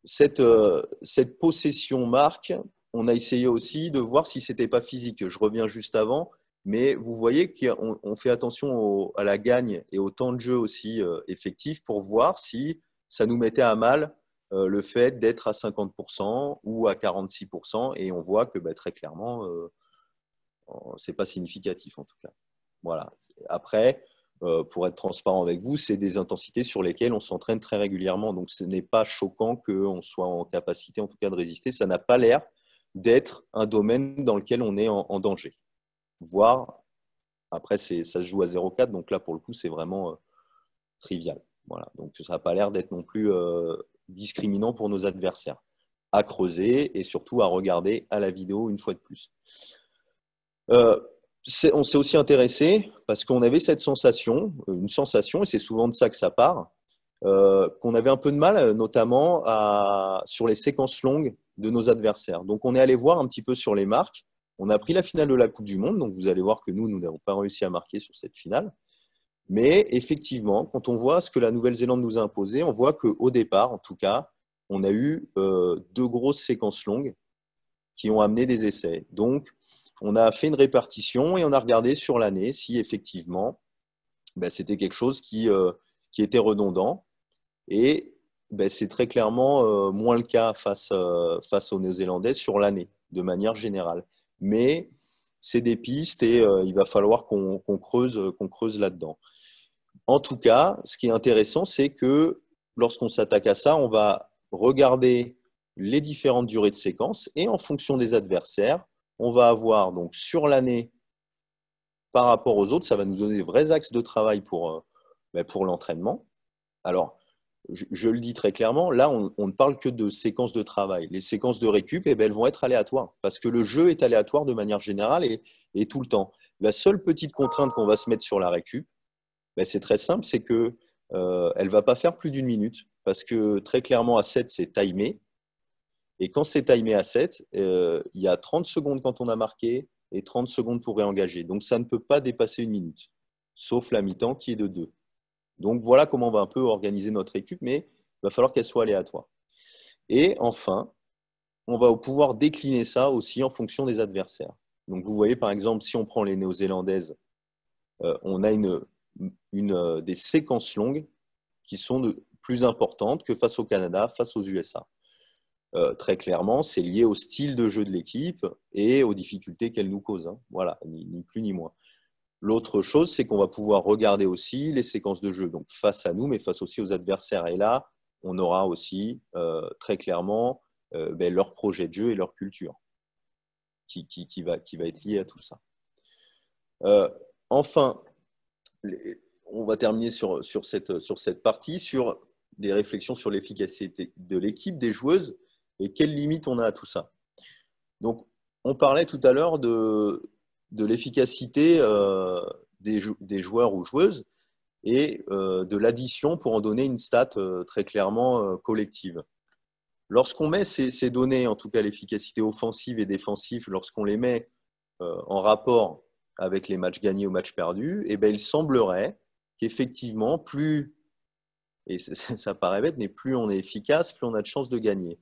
Cette, euh, cette possession marque, on a essayé aussi de voir si ce n'était pas physique. Je reviens juste avant, mais vous voyez qu'on fait attention à la gagne et au temps de jeu aussi euh, effectif pour voir si ça nous mettait à mal euh, le fait d'être à 50% ou à 46%. Et on voit que bah, très clairement, euh, ce n'est pas significatif en tout cas. Voilà. Après, pour être transparent avec vous, c'est des intensités sur lesquelles on s'entraîne très régulièrement. Donc, ce n'est pas choquant qu'on soit en capacité, en tout cas, de résister. Ça n'a pas l'air d'être un domaine dans lequel on est en, danger. Voire, après, ça se joue à 0,4, donc là, pour le coup, c'est vraiment euh, trivial. Voilà. Donc, ça n'a pas l'air d'être non plus euh, discriminant pour nos adversaires. À creuser et surtout à regarder à la vidéo une fois de plus. Euh, on s'est aussi intéressé parce qu'on avait cette sensation, une sensation, et c'est souvent de ça que ça part, qu'on avait un peu de mal, notamment sur les séquences longues de nos adversaires. Donc on est allé voir un petit peu sur les marques. On a pris la finale de la Coupe du Monde, donc vous allez voir que nous, nous n'avons pas réussi à marquer sur cette finale. Mais effectivement, quand on voit ce que la Nouvelle-Zélande nous a imposé, on voit qu'au départ, en tout cas, on a eu euh, deux grosses séquences longues qui ont amené des essais. Donc, on a fait une répartition et on a regardé sur l'année si effectivement ben, c'était quelque chose qui, euh, qui, était redondant. Et ben, c'est très clairement euh, moins le cas face, face aux Néo-Zélandais sur l'année, de manière générale. Mais c'est des pistes et il va falloir qu'on creuse, qu'on creuse là-dedans. En tout cas, ce qui est intéressant, c'est que lorsqu'on s'attaque à ça, on va regarder les différentes durées de séquence et en fonction des adversaires, on va avoir donc sur l'année par rapport aux autres, ça va nous donner des vrais axes de travail pour, euh, ben, pour l'entraînement. Alors, je, le dis très clairement, là, on, ne parle que de séquences de travail. Les séquences de récup, eh ben, elles vont être aléatoires parce que le jeu est aléatoire de manière générale et, tout le temps. La seule petite contrainte qu'on va se mettre sur la récup, ben, c'est très simple, c'est qu'elle euh, ne va pas faire plus d'une minute parce que très clairement, à 7, c'est timé. Et quand c'est timé à 7, euh, il y a 30 secondes quand on a marqué et 30 secondes pour réengager. Donc, ça ne peut pas dépasser une minute, sauf la mi-temps qui est de 2. Donc, voilà comment on va un peu organiser notre équipe, mais il va falloir qu'elle soit aléatoire. Et enfin, on va pouvoir décliner ça aussi en fonction des adversaires. Donc, vous voyez, par exemple, si on prend les néo-zélandaises, euh, on a une, euh, des séquences longues qui sont plus importantes que face au Canada, face aux USA. Euh, très clairement, c'est lié au style de jeu de l'équipe et aux difficultés qu'elle nous cause. Hein. Voilà, ni, plus ni moins. L'autre chose, c'est qu'on va pouvoir regarder aussi les séquences de jeu, donc face à nous, mais face aussi aux adversaires. Et là, on aura aussi euh, très clairement ben, leur projet de jeu et leur culture qui, va, être lié à tout ça. enfin, on va terminer sur, sur, cette, sur cette partie, sur des réflexions sur l'efficacité de l'équipe, des joueuses, et quelles limites on a à tout ça. Donc, on parlait tout à l'heure de, de l'efficacité euh, des, joueurs ou joueuses et euh, de l'addition pour en donner une stat euh, très clairement collective. Lorsqu'on met ces, ces, données, en tout cas l'efficacité offensive et défensive, lorsqu'on les met en rapport avec les matchs gagnés ou matchs perdus, eh bien, il semblerait qu'effectivement, plus, et ça paraît bête, mais plus on est efficace, plus on a de chances de gagner.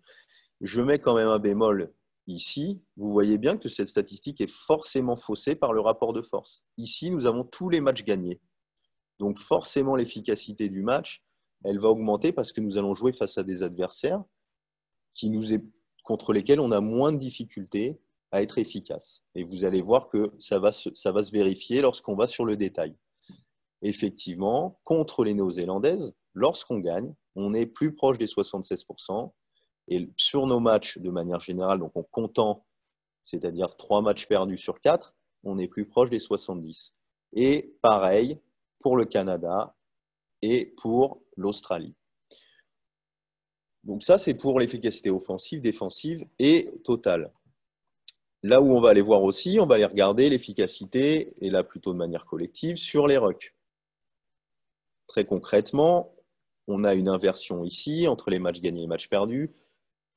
Je mets quand même un bémol ici. Vous voyez bien que cette statistique est forcément faussée par le rapport de force. Ici, nous avons tous les matchs gagnés. Donc forcément, l'efficacité du match, elle va augmenter parce que nous allons jouer face à des adversaires qui nous est, contre lesquels on a moins de difficultés à être efficace. Et vous allez voir que ça va se, ça va se vérifier lorsqu'on va sur le détail. Effectivement, contre les Néo-Zélandaises, lorsqu'on gagne, on est plus proche des 76%. Et sur nos matchs, de manière générale, donc en comptant, c'est-à-dire trois matchs perdus sur quatre, on est plus proche des 70. Et pareil pour le Canada et pour l'Australie. Donc ça, c'est pour l'efficacité offensive, défensive et totale. Là où on va aller voir aussi, on va aller regarder l'efficacité, et là plutôt de manière collective, sur les rucks. Très concrètement, on a une inversion ici entre les matchs gagnés et les matchs perdus.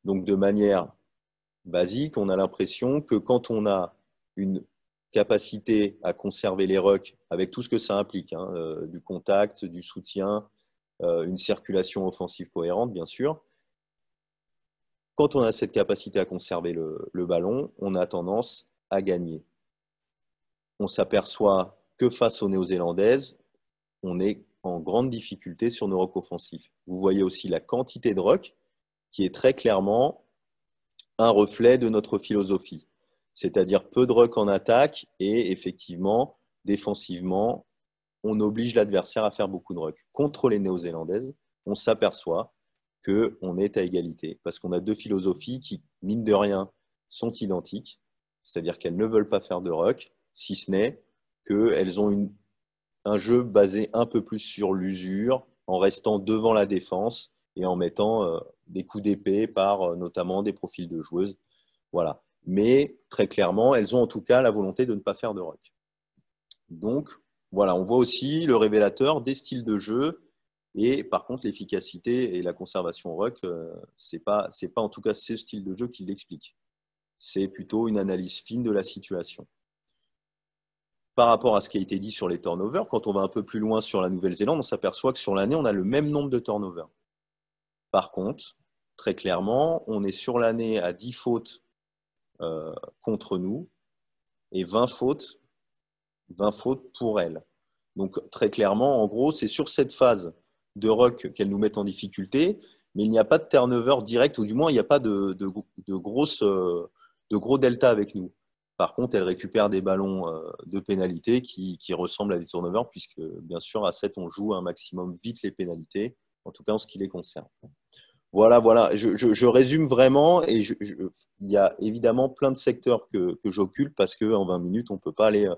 Donc de manière basique, on a l'impression que quand on a une capacité à conserver les rucks avec tout ce que ça implique, hein, euh, du contact, du soutien, euh, une circulation offensive cohérente, bien sûr, quand on a cette capacité à conserver le, ballon, on a tendance à gagner. On s'aperçoit que face aux néo-zélandaises, on est en grande difficulté sur nos rocks offensifs. Vous voyez aussi la quantité de rock qui est très clairement un reflet de notre philosophie. C'est-à-dire peu de rock en attaque et effectivement, défensivement, on oblige l'adversaire à faire beaucoup de rock. Contre les néo-zélandaises, on s'aperçoit qu'on est à égalité. Parce qu'on a deux philosophies qui, mine de rien, sont identiques. C'est-à-dire qu'elles ne veulent pas faire de rock, si ce n'est qu'elles ont un jeu basé un peu plus sur l'usure, en restant devant la défense et en mettant euh, des coups d'épée par euh, notamment des profils de joueuses. Voilà. Mais très clairement, elles ont en tout cas la volonté de ne pas faire de rock. Donc, voilà, on voit aussi le révélateur des styles de jeu et par contre, l'efficacité et la conservation rock, euh, ce n'est pas, pas en tout cas ce style de jeu qui l'explique. C'est plutôt une analyse fine de la situation. par rapport à ce qui a été dit sur les turnovers, quand on va un peu plus loin sur la Nouvelle-Zélande, on s'aperçoit que sur l'année, on a le même nombre de turnovers. Par contre, très clairement, on est sur l'année à 10 fautes euh, contre nous et 20 fautes, 20 fautes pour elle. Donc très clairement, en gros, c'est sur cette phase de ruck qu'elle nous met en difficulté, mais il n'y a pas de turnover direct, ou du moins il n'y a pas de, grosses, euh, de gros delta avec nous. Par contre, elle récupère des ballons euh, de pénalité qui, ressemblent à des turnovers, puisque bien sûr, à 7, on joue un maximum vite les pénalités, en tout cas en ce qui les concerne. Voilà, voilà, je, résume vraiment, et il y a évidemment plein de secteurs que, que parce qu'en 20 minutes, on ne peut pas aller euh,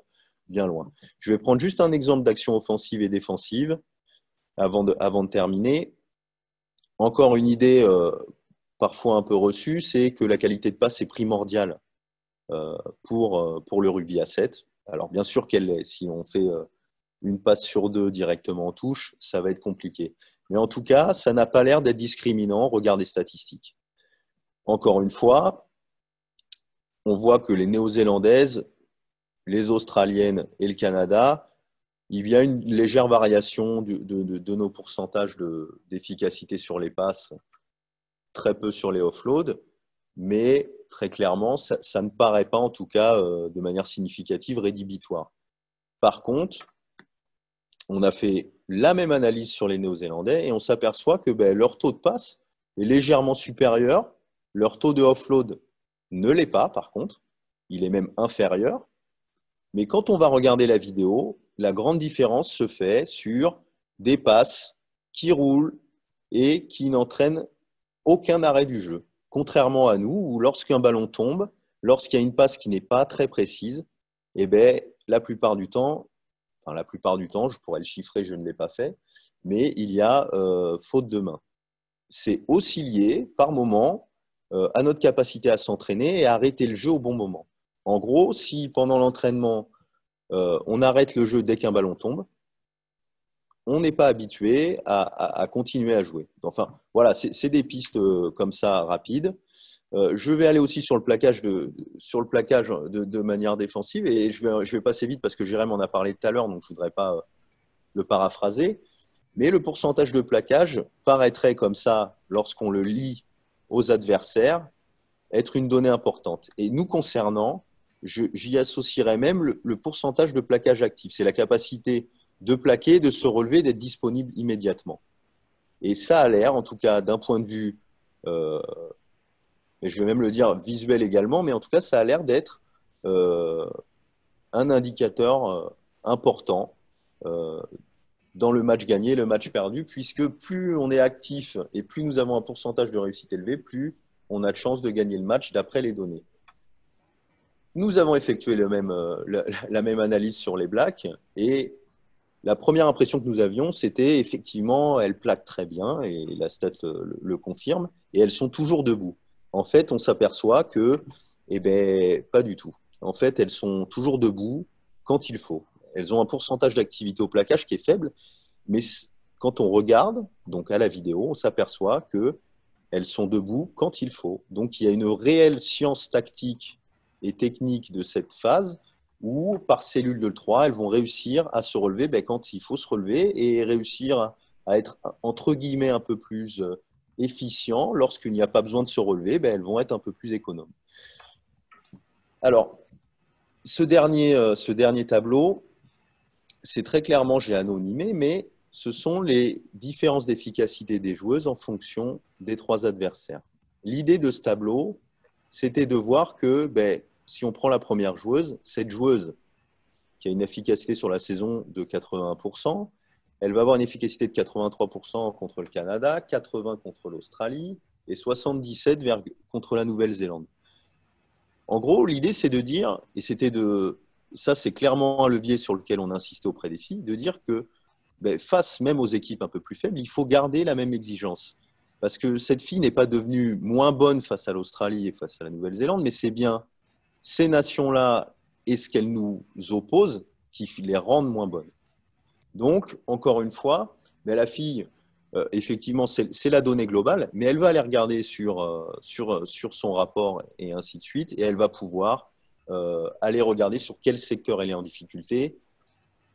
bien loin. Je vais prendre juste un exemple d'action offensive et défensive avant de, terminer. Encore une idée euh, parfois un peu reçue, c'est que la qualité de passe est primordiale euh, pour, le rugby à 7. Alors bien sûr qu'elle est. Si on fait une passe sur deux directement en touche, ça va être compliqué. Mais en tout cas, ça n'a pas l'air d'être discriminant. Regardez les statistiques. Encore une fois, on voit que les néo-zélandaises, les australiennes et le Canada, il y a une légère variation de, de nos pourcentages d'efficacité sur les passes, très peu sur les offloads, mais très clairement, ça, ne paraît pas, en tout cas, euh, de manière significative, rédhibitoire. Par contre, on a fait la même analyse sur les Néo-Zélandais et on s'aperçoit que ben, leur taux de passe est légèrement supérieur, leur taux de offload ne l'est pas, par contre, il est même inférieur. Mais quand on va regarder la vidéo, la grande différence se fait sur des passes qui roulent et qui n'entraînent aucun arrêt du jeu. Contrairement à nous, où lorsqu'un ballon tombe, lorsqu'il y a une passe qui n'est pas très précise, eh bien, la plupart du temps, la plupart du temps, je pourrais le chiffrer, je ne l'ai pas fait, mais il y a euh, faute de main. C'est aussi lié, par moment, euh, à notre capacité à s'entraîner et à arrêter le jeu au bon moment. En gros, si pendant l'entraînement, euh, on arrête le jeu dès qu'un ballon tombe, on n'est pas habitué à, continuer à jouer. Enfin, voilà, c'est des pistes comme ça rapides. Euh, je vais aller aussi sur le plaquage de, sur le plaquage de, manière défensive et je vais, je vais passer vite parce que Jérém en a parlé tout à l'heure, donc je ne voudrais pas euh, le paraphraser. Mais le pourcentage de plaquage paraîtrait comme ça, lorsqu'on le lit aux adversaires, être une donnée importante. Et nous concernant, j'y associerais même le, pourcentage de plaquage actif. C'est la capacité de plaquer, de se relever, d'être disponible immédiatement. Et ça a l'air, en tout cas d'un point de vue, euh, et je vais même le dire visuel également, mais en tout cas ça a l'air d'être euh, un indicateur euh, important dans le match gagné, le match perdu, puisque plus on est actif et plus nous avons un pourcentage de réussite élevé, plus on a de chances de gagner le match d'après les données. Nous avons effectué la, même analyse sur les Blacks et la première impression que nous avions, c'était effectivement, elles plaquent très bien, et la stat le, confirme, et elles sont toujours debout. En fait, on s'aperçoit que, eh ben, pas du tout. En fait, elles sont toujours debout quand il faut. Elles ont un pourcentage d'activité au plaquage qui est faible, mais quand on regarde, donc à la vidéo, on s'aperçoit que elles sont debout quand il faut. Donc, il y a une réelle science tactique et technique de cette phase ou par cellule de 3, elles vont réussir à se relever ben, quand il faut se relever et réussir à être entre guillemets un peu plus euh, efficient. Lorsqu'il n'y a pas besoin de se relever, ben, elles vont être un peu plus économes. Alors, ce dernier, euh, ce dernier tableau, c'est très clairement, j'ai anonymé, mais ce sont les différences d'efficacité des joueuses en fonction des trois adversaires. L'idée de ce tableau, c'était de voir que ben, si on prend la première joueuse, cette joueuse qui a une efficacité sur la saison de 81%, elle va avoir une efficacité de 83% contre le Canada, 80% contre l'Australie et 77% contre la Nouvelle-Zélande. En gros, l'idée, c'est de dire, et c'était de, ça, c'est clairement un levier sur lequel on insistait auprès des filles, de dire que ben, face même aux équipes un peu plus faibles, il faut garder la même exigence. Parce que cette fille n'est pas devenue moins bonne face à l'Australie et face à la Nouvelle-Zélande, mais c'est bien ces nations-là et ce qu'elles nous opposent qui les rendent moins bonnes. Donc, encore une fois, mais la fille, euh, effectivement, c'est la donnée globale, mais elle va aller regarder sur, euh, sur, sur son rapport et ainsi de suite, et elle va pouvoir euh, aller regarder sur quel secteur elle est en difficulté.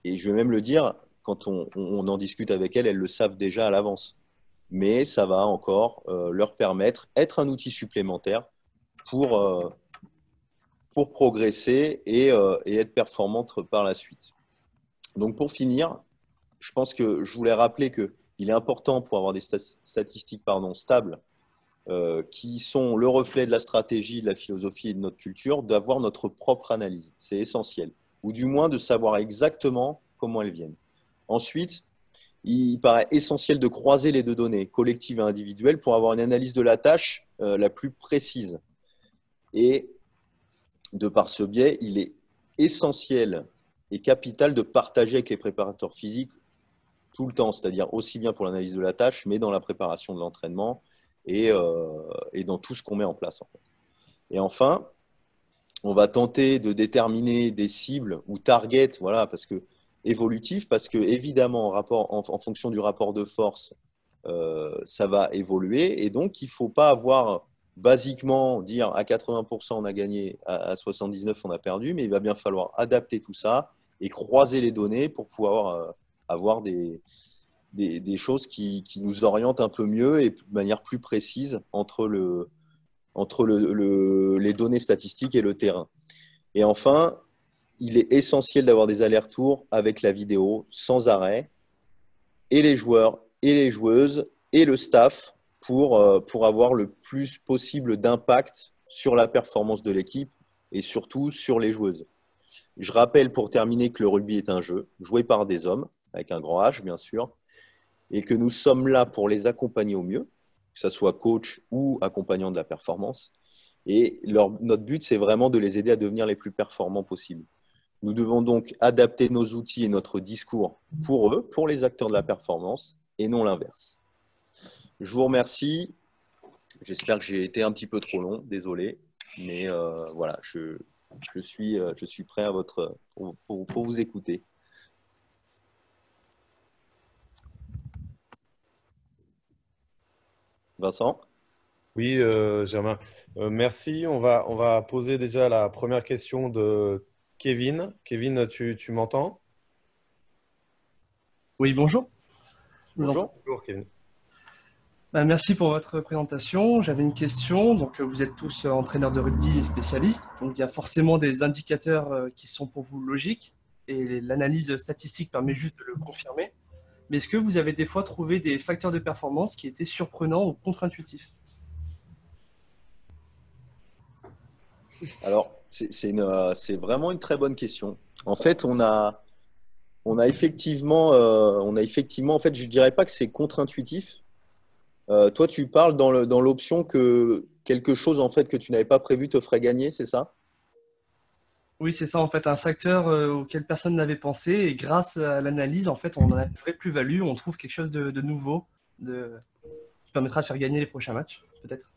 Et je vais même le dire, quand on, en discute avec elles, elles le savent déjà à l'avance. Mais ça va encore euh, leur permettre, être un outil supplémentaire pour, euh, pour progresser et, et, être performante par la suite. Donc pour finir, je pense que je voulais rappeler qu'il est important pour avoir des statistiques pardon, stables euh, qui sont le reflet de la stratégie, de la philosophie et de notre culture, d'avoir notre propre analyse. C'est essentiel. Ou du moins de savoir exactement comment elles viennent. Ensuite, il paraît essentiel de croiser les deux données, collectives et individuelles, pour avoir une analyse de la tâche euh, la plus précise. Et de par ce biais, il est essentiel et capital de partager avec les préparateurs physiques tout le temps, c'est-à-dire aussi bien pour l'analyse de la tâche, mais dans la préparation de l'entraînement, euh, et, dans tout ce qu'on met en place. Et enfin, on va tenter de déterminer des cibles ou targets, voilà, parce que évolutif, parce que évidemment, en, rapport, en, fonction du rapport de force, euh, ça va évoluer. Et donc, il ne faut pas avoir basiquement dire à 80% on a gagné, à 79% on a perdu, mais il va bien falloir adapter tout ça et croiser les données pour pouvoir euh, avoir des, des, choses qui, nous orientent un peu mieux et de manière plus précise entre, le, entre le, les données statistiques et le terrain. Et enfin, il est essentiel d'avoir des allers-retours avec la vidéo sans arrêt, et les joueurs, et les joueuses, et le staff pour, euh, pour avoir le plus possible d'impact sur la performance de l'équipe et surtout sur les joueuses. Je rappelle pour terminer que le rugby est un jeu joué par des hommes, avec un grand H bien sûr, et que nous sommes là pour les accompagner au mieux, que ce soit coach ou accompagnant de la performance. Et notre but, c'est vraiment de les aider à devenir les plus performants possibles. Nous devons donc adapter nos outils et notre discours pour eux, pour les acteurs de la performance, et non l'inverse. Je vous remercie. J'espère que j'ai été un petit peu trop long, désolé. Mais euh, voilà, je, je, suis, euh, je suis prêt à votre, pour vous écouter. Vincent? Oui, euh, Germain. Euh, merci. On va, on va poser déjà la première question de Kevin. Kevin, tu, m'entends? Oui, bonjour. Bonjour. bonjour Kevin. Bah, merci pour votre présentation. J'avais une question. Donc, vous êtes tous entraîneurs de rugby et spécialistes. Donc, il y a forcément des indicateurs euh, qui sont pour vous logiques et l'analyse statistique permet juste de le confirmer mais est-ce que vous avez des fois trouvé des facteurs de performance qui étaient surprenants ou contre-intuitifs? Alors, c'est vraiment une très bonne question. En fait, on a, on a effectivement, euh, on a effectivement, en fait, je ne dirais pas que c'est contre-intuitif. Euh, toi, tu parles dans l'option que quelque chose en fait que tu n'avais pas prévu te ferait gagner, c'est ça? Oui, c'est ça, en fait, un facteur euh, auquel personne n'avait pensé. Et grâce à l'analyse, en fait, on a une plus-value, on trouve quelque chose de, nouveau de, qui permettra de faire gagner les prochains matchs, peut-être.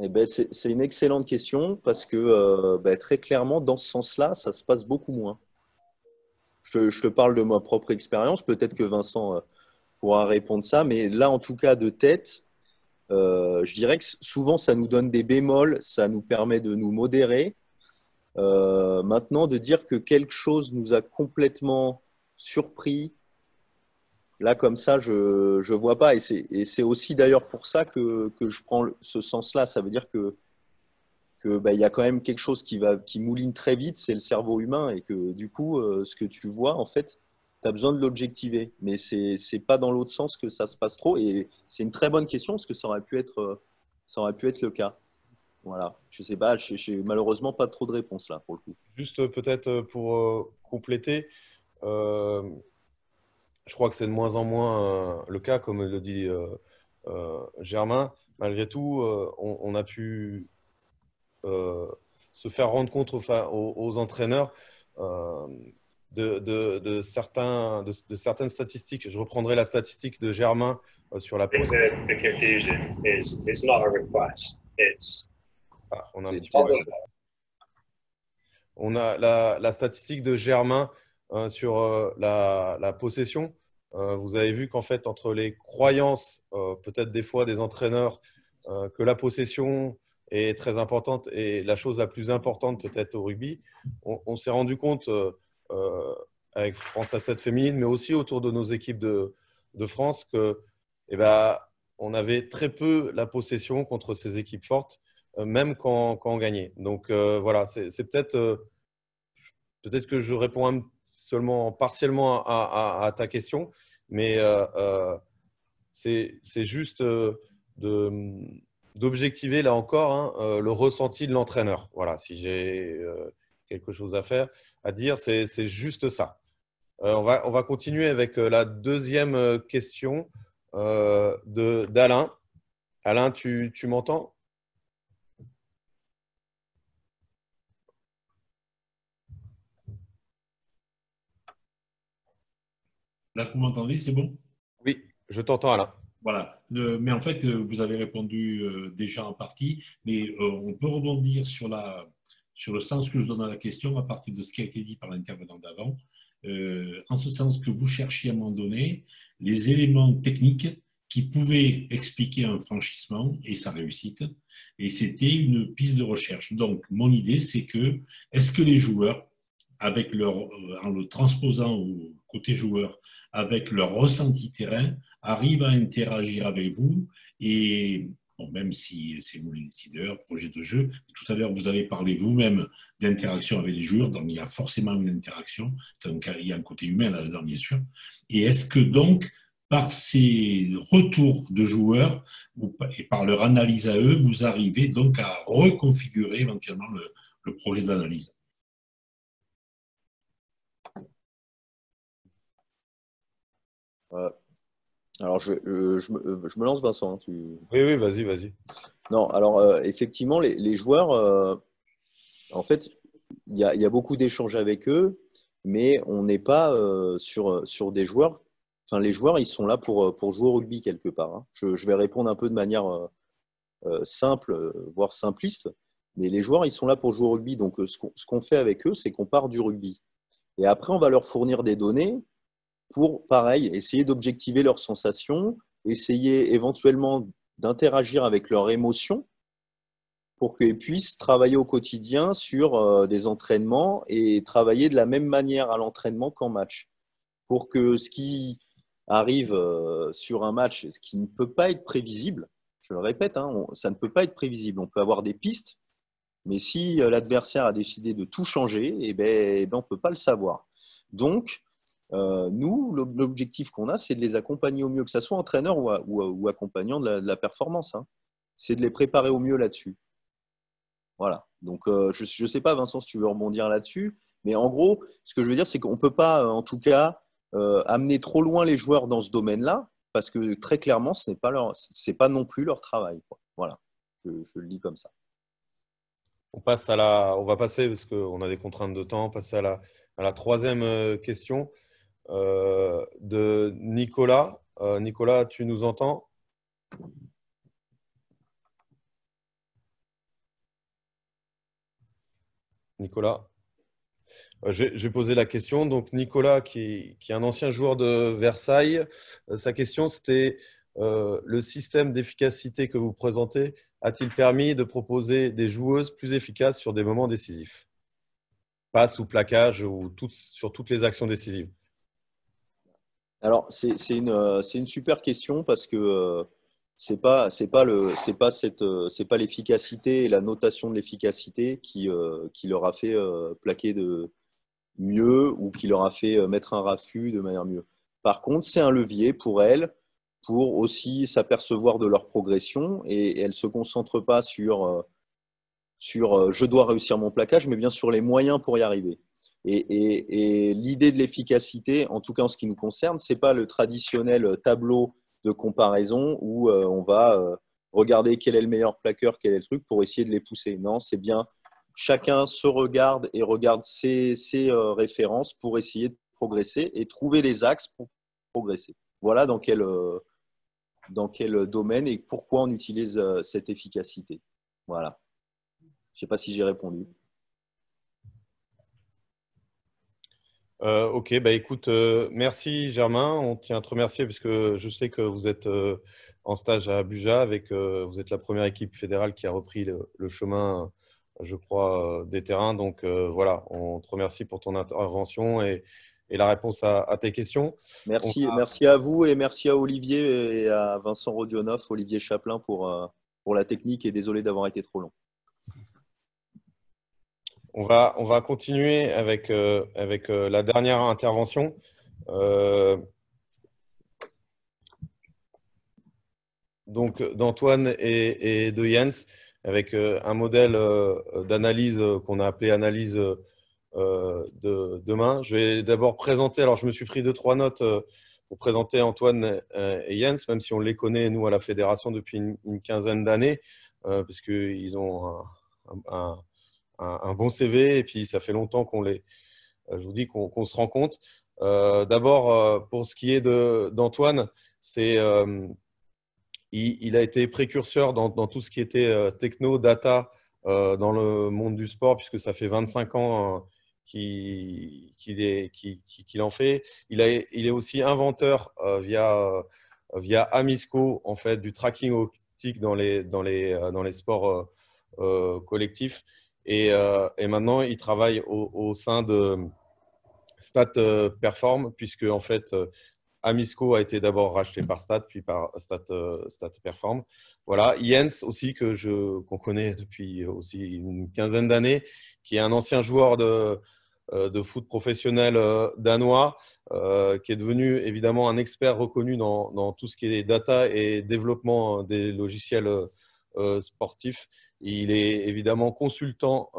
Eh ben, c'est une excellente question parce que euh, ben, très clairement, dans ce sens-là, ça se passe beaucoup moins. Je, te parle de ma propre expérience, peut-être que Vincent euh, pourra répondre ça, mais là, en tout cas, de tête, je dirais que souvent, ça nous donne des bémols, ça nous permet de nous modérer, euh, maintenant, de dire que quelque chose nous a complètement surpris, là, comme ça, je ne vois pas. Et c'est aussi d'ailleurs pour ça que, que, je prends ce sens-là. Ça veut dire que qu'il bah, y a quand même quelque chose qui, va, qui mouline très vite, c'est le cerveau humain. Et que du coup, euh, ce que tu vois, en fait, tu as besoin de l'objectiver. Mais ce n'est pas dans l'autre sens que ça se passe trop. Et c'est une très bonne question parce que ça aurait pu être, ça aurait pu être le cas. Voilà, je sais pas, je n'ai malheureusement pas trop de réponses là pour le coup. Juste euh, peut-être euh, pour euh, compléter, je crois que c'est de moins en moins le cas, comme le dit Germain. Malgré tout, on, a pu se faire rendre compte aux, entraîneurs de, certains, de, certaines statistiques. Je reprendrai la statistique de Germain sur la pause. Ah, on a On a la, statistique de Germain euh, sur euh, la, possession. Euh, vous avez vu qu'en fait, entre les croyances, peut-être des fois des entraîneurs, que la possession est très importante et la chose la plus importante peut-être au rugby. On, s'est rendu compte avec France à 7 féminine, mais aussi autour de nos équipes de, de France, que eh ben, on avait très peu la possession contre ces équipes fortes, même quand, quand on gagnait. Donc voilà, c'est peut-être peut-être que je réponds seulement partiellement à, ta question, mais c'est juste d'objectiver là encore hein, le ressenti de l'entraîneur. Voilà, si j'ai quelque chose à faire, à dire, c'est juste ça. on, va, on va continuer avec la deuxième question d'Alain. Alain, tu, tu m'entends? Là, vous m'entendez, c'est bon? Oui, je t'entends Alain. Voilà. mais en fait, euh, vous avez répondu euh, déjà en partie, mais euh, on peut rebondir sur, la, sur le sens que je donne à la question à partir de ce qui a été dit par l'intervenant d'avant, en ce sens que vous cherchiez à un moment donné les éléments techniques qui pouvaient expliquer un franchissement et sa réussite. Et c'était une piste de recherche. Donc, mon idée, c'est que, est-ce que les joueurs, avec leur, en le transposant au côté joueur, avec leur ressenti terrain, arrivent à interagir avec vous. Et même si c'est vous décideurs, projet de jeu, tout à l'heure vous avez parlé vous-même d'interaction avec les joueurs, donc il y a forcément une interaction, donc il y a un côté humain là-dedans bien sûr. Et est-ce que donc par ces retours de joueurs et par leur analyse à eux, vous arrivez donc à reconfigurer éventuellement le projet de Euh, alors, je, je, me, lance, Vincent. Hein, tu... Oui, oui, vas-y, vas-y. Non, alors, euh, effectivement, les, joueurs, euh, en fait, il y, y a, beaucoup d'échanges avec eux, mais on n'est pas sur, sur des joueurs. Enfin, les joueurs, ils sont là pour, pour jouer au rugby quelque part. Hein. Je, je, vais répondre un peu de manière simple, voire simpliste, mais les joueurs, ils sont là pour jouer au rugby. Donc, ce qu'on fait avec eux, c'est qu'on part du rugby. Et après, on va leur fournir des données pour, pareil, essayer d'objectiver leurs sensations, essayer éventuellement d'interagir avec leurs émotions pour qu'ils puissent travailler au quotidien sur euh, des entraînements et travailler de la même manière à l'entraînement qu'en match. Pour que ce qui arrive euh, sur un match, ce qui ne peut pas être prévisible, je le répète, hein, ça ne peut pas être prévisible. On peut avoir des pistes, mais si euh, l'adversaire a décidé de tout changer, eh ben, eh ben on ne peut pas le savoir. Donc, euh, nous, l'objectif qu'on a, c'est de les accompagner au mieux, que ce soit entraîneur ou, accompagnant de la, performance. Hein. C'est de les préparer au mieux là-dessus. Voilà. Donc, euh, je ne sais pas, Vincent, si tu veux rebondir là-dessus. Mais en gros, ce que je veux dire, c'est qu'on ne peut pas, euh, en tout cas, amener trop loin les joueurs dans ce domaine-là, parce que très clairement, ce n'est pas, pas non plus leur travail. Voilà. Je, le dis comme ça. On, passe à la, on va passer, parce qu'on a des contraintes de temps, la, à la troisième question. Euh, de Nicolas. Euh, Nicolas, tu nous entends? Nicolas? Euh, je vais poser la question. Donc, Nicolas, qui, est un ancien joueur de Versailles, sa question c'était le système d'efficacité que vous présentez a-t-il permis de proposer des joueuses plus efficaces sur des moments décisifs? Passe ou plaquage ou sur toutes les actions décisives alors, c'est une, euh, une, super question parce que euh, ce n'est pas, pas, le, euh, pas l'efficacité et la notation de l'efficacité qui, qui leur a fait plaquer de mieux ou qui leur a fait mettre un raffut de manière mieux. Par contre, c'est un levier pour elles pour aussi s'apercevoir de leur progression et, elles ne se concentrent pas sur, sur je dois réussir mon plaquage, mais bien sur les moyens pour y arriver. Et, l'idée de l'efficacité, en tout cas en ce qui nous concerne, ce n'est pas le traditionnel tableau de comparaison où euh, on va euh, regarder quel est le meilleur plaqueur, quel est le truc pour essayer de les pousser. Non, c'est bien chacun se regarde et regarde ses, euh, références pour essayer de progresser et trouver les axes pour progresser. Voilà dans quel, dans quel domaine et pourquoi on utilise cette efficacité. Voilà. Je ne sais pas si j'ai répondu. Ok, bah écoute, merci Germain. On tient à te remercier parce que je sais que vous êtes en stage à Abuja avec, vous êtes la première équipe fédérale qui a repris le, chemin, je crois, des terrains. Donc voilà, on te remercie pour ton intervention et, et la réponse à, tes questions. Merci, merci à vous et merci à Olivier et à Vincent Rodionov, Olivier Chaplin pour, euh, pour la technique et désolé d'avoir été trop long. On va, on va continuer avec, euh, euh, la dernière intervention. donc d'Antoine et, de Jens avec un modèle d'analyse qu'on a appelé analyse euh, de, demain. Je vais d'abord présenter, alors je me suis pris deux, trois notes euh, pour présenter Antoine euh, et Jens, même si on les connaît, nous, à la fédération depuis une, quinzaine d'années, parce qu'ils ont un, bon CV et puis ça fait longtemps qu'on les, je vous dis, qu'on se rend compte. D'abord, pour ce qui est d'Antoine, c'est il, a été précurseur dans, tout ce qui était techno, data dans le monde du sport, puisque ça fait 25 ans qu'il en fait. Il, il, est aussi inventeur euh, via, euh, via Amisco en fait, du tracking optique dans les, dans les, euh, dans les sports collectifs. Et, et, maintenant, il travaille au, sein de Stat Perform, puisque en fait, Amisco a été d'abord racheté par Stat, puis par Stat, Perform. Voilà, Jens aussi, que je, qu'on connaît depuis aussi une quinzaine d'années, qui est un ancien joueur de, euh, foot professionnel euh, danois, euh, qui est devenu évidemment un expert reconnu dans, tout ce qui est data et développement des logiciels sportifs. Il est évidemment consultant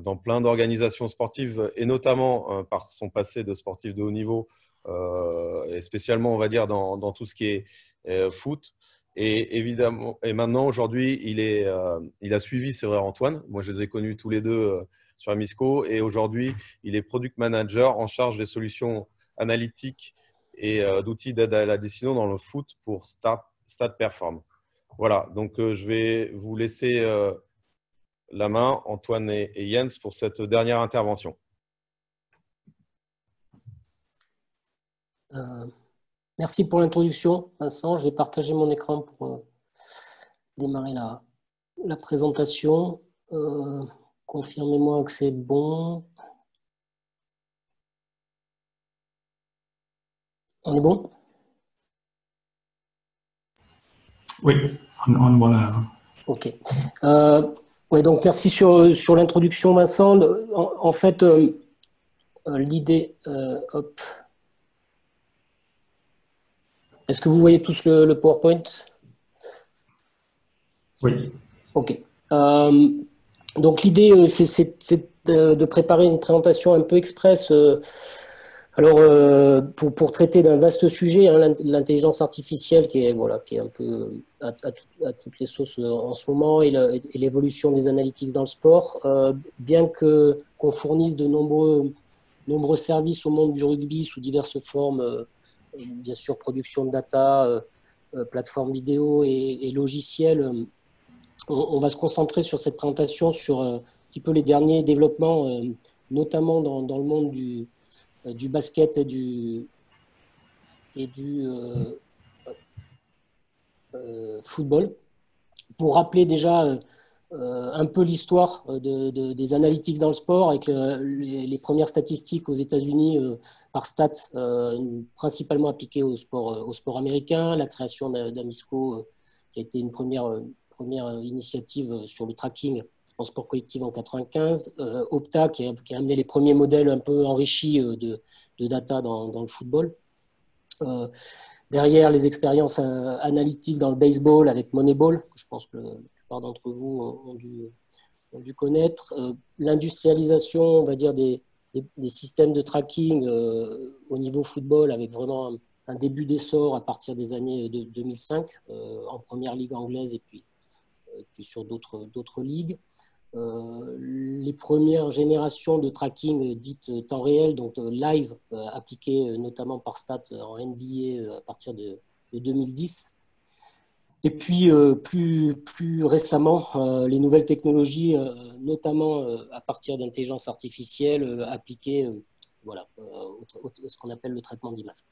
dans plein d'organisations sportives et notamment par son passé de sportif de haut niveau et spécialement on va dire dans, tout ce qui est foot. Et évidemment, et maintenant aujourd'hui, il, il a suivi, c'est vrai Antoine. Moi, je les ai connus tous les deux sur Amisco et aujourd'hui, il est product manager en charge des solutions analytiques et euh, d'outils d'aide à la décision dans le foot pour Stat, Perform. Voilà, donc euh, je vais vous laisser euh, la main, Antoine et, Jens, pour cette dernière intervention. merci pour l'introduction, Vincent. Je vais partager mon écran pour démarrer la, la présentation. Confirmez-moi que c'est bon. On est bon? Oui, on, voilà. Ok. Euh, ouais, donc merci sur, sur l'introduction, Vincent. En, fait, euh, euh, l'idée, hop. Est-ce que vous voyez tous le, le PowerPoint? Oui. Ok. Donc l'idée, c'est de préparer une présentation un peu express. Alors, euh, pour, pour, traiter d'un vaste sujet, hein, l'intelligence artificielle, qui est, voilà, qui est un peu à, toutes les sauces en ce moment, et l'évolution des analytics dans le sport, bien que qu'on fournisse de nombreux, nombreux services au monde du rugby sous diverses formes, bien sûr production de data, plateforme vidéo et, et logiciels on, va se concentrer sur cette présentation sur euh, un petit peu les derniers développements, euh, notamment dans, le monde du, euh, du basket et du, et du football. Pour rappeler déjà un peu l'histoire de, des analytics dans le sport, avec les, premières statistiques aux États-Unis par Stats, principalement appliquées au sport, américain, la création d'Amisco, qui a été une première première euh, initiative euh, sur le tracking en sport collectif en 95, euh, Opta qui a, amené les premiers modèles un peu enrichis de, data dans, le football. Derrière, les expériences analytiques dans le baseball avec Moneyball, je pense que la plupart d'entre vous ont dû, connaître. L'industrialisation, on va dire, des, systèmes de tracking au niveau football avec vraiment un, début d'essor à partir des années de 2005 en première ligue anglaise et puis sur d'autres ligues. Euh, les premières générations de tracking dites temps réel, donc euh, live, euh, appliquées notamment par Stat en NBA à partir de, 2010. Et puis plus, récemment, les nouvelles technologies, notamment à partir d'intelligence artificielle appliquées voilà, ce qu'on appelle le traitement d'image.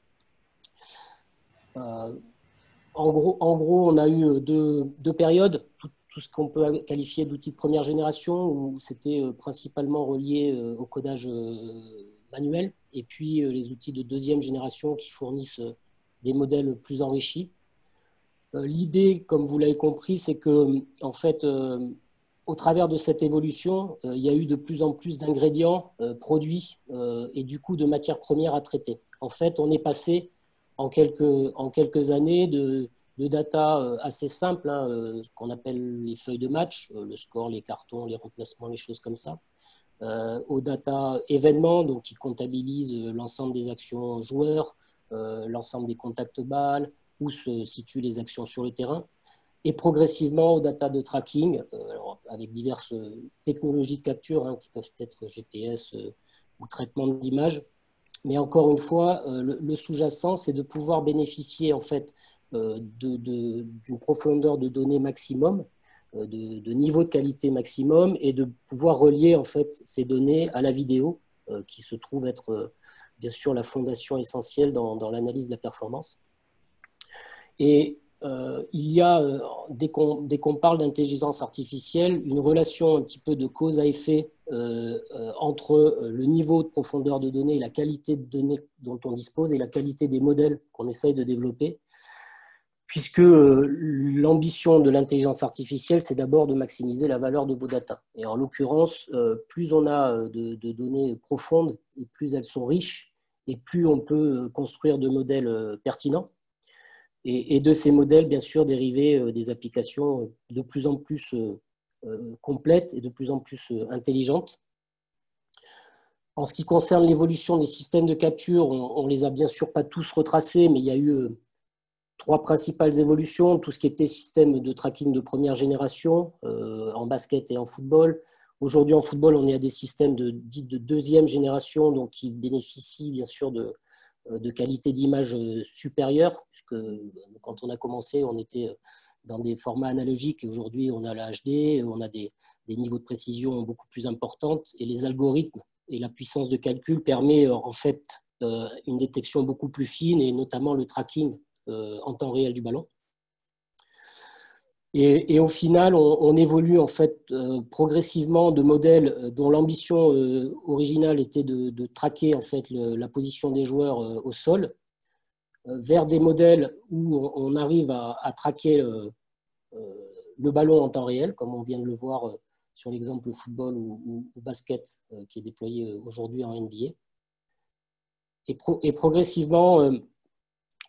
En gros, en gros, on a eu deux, périodes, tout ce qu'on peut qualifier d'outils de première génération, où c'était principalement relié au codage manuel, et puis les outils de deuxième génération qui fournissent des modèles plus enrichis. L'idée, comme vous l'avez compris, c'est que, en fait, au travers de cette évolution, euh, il y a eu de plus en plus d'ingrédients euh, produits euh, et du coup de matières premières à traiter. En fait, on est passé en quelques, en quelques années de, de data assez simples, hein, qu'on appelle les feuilles de match, le score, les cartons, les remplacements, les choses comme ça, aux data événements, donc qui comptabilisent l'ensemble des actions joueurs, l'ensemble des contacts balles, où se situent les actions sur le terrain et progressivement aux data de tracking, euh, avec diverses technologies de capture hein, qui peuvent être GPS euh, ou traitement d'image. Mais encore une fois, euh, le, sous-jacent, c'est de pouvoir bénéficier en fait d'une profondeur de données maximum, de, de, niveau de qualité maximum, et de pouvoir relier en fait ces données à la vidéo, qui se trouve être bien sûr la fondation essentielle dans, l'analyse de la performance. Et euh, il y a, euh, dès qu'on parle d'intelligence artificielle, une relation un petit peu de cause à effet euh, entre le niveau de profondeur de données et la qualité de données dont on dispose et la qualité des modèles qu'on essaye de développer, puisque l'ambition de l'intelligence artificielle, c'est d'abord de maximiser la valeur de vos data. Et en l'occurrence, plus on a de, de, données profondes et plus elles sont riches, et plus on peut construire de modèles pertinents et, de ces modèles, bien sûr, dériver euh, des applications de plus en plus euh, euh, complètes et de plus en plus intelligentes. En ce qui concerne l'évolution des systèmes de capture, on ne les a bien sûr pas tous retracés, mais il y a eu trois principales évolutions. Tout ce qui était système de tracking de première génération en basket et en football. Aujourd'hui, en football, on est à des systèmes de, dits de deuxième génération, donc qui bénéficient bien sûr de, euh, de qualité d'image euh, supérieure, puisque euh, quand on a commencé, on était dans des formats analogiques et aujourd'hui on a la HD, on a des, niveaux de précision beaucoup plus importants et les algorithmes et la puissance de calcul permet en fait une détection beaucoup plus fine et notamment le tracking en temps réel du ballon. Et, au final, on, évolue en fait euh, progressivement de modèles euh, dont l'ambition euh, originale était de, traquer en fait la position des joueurs au sol, vers des modèles où on, arrive à, traquer le, ballon en temps réel, comme on vient de le voir sur l'exemple football ou, basket qui est déployé aujourd'hui en NBA. Et progressivement,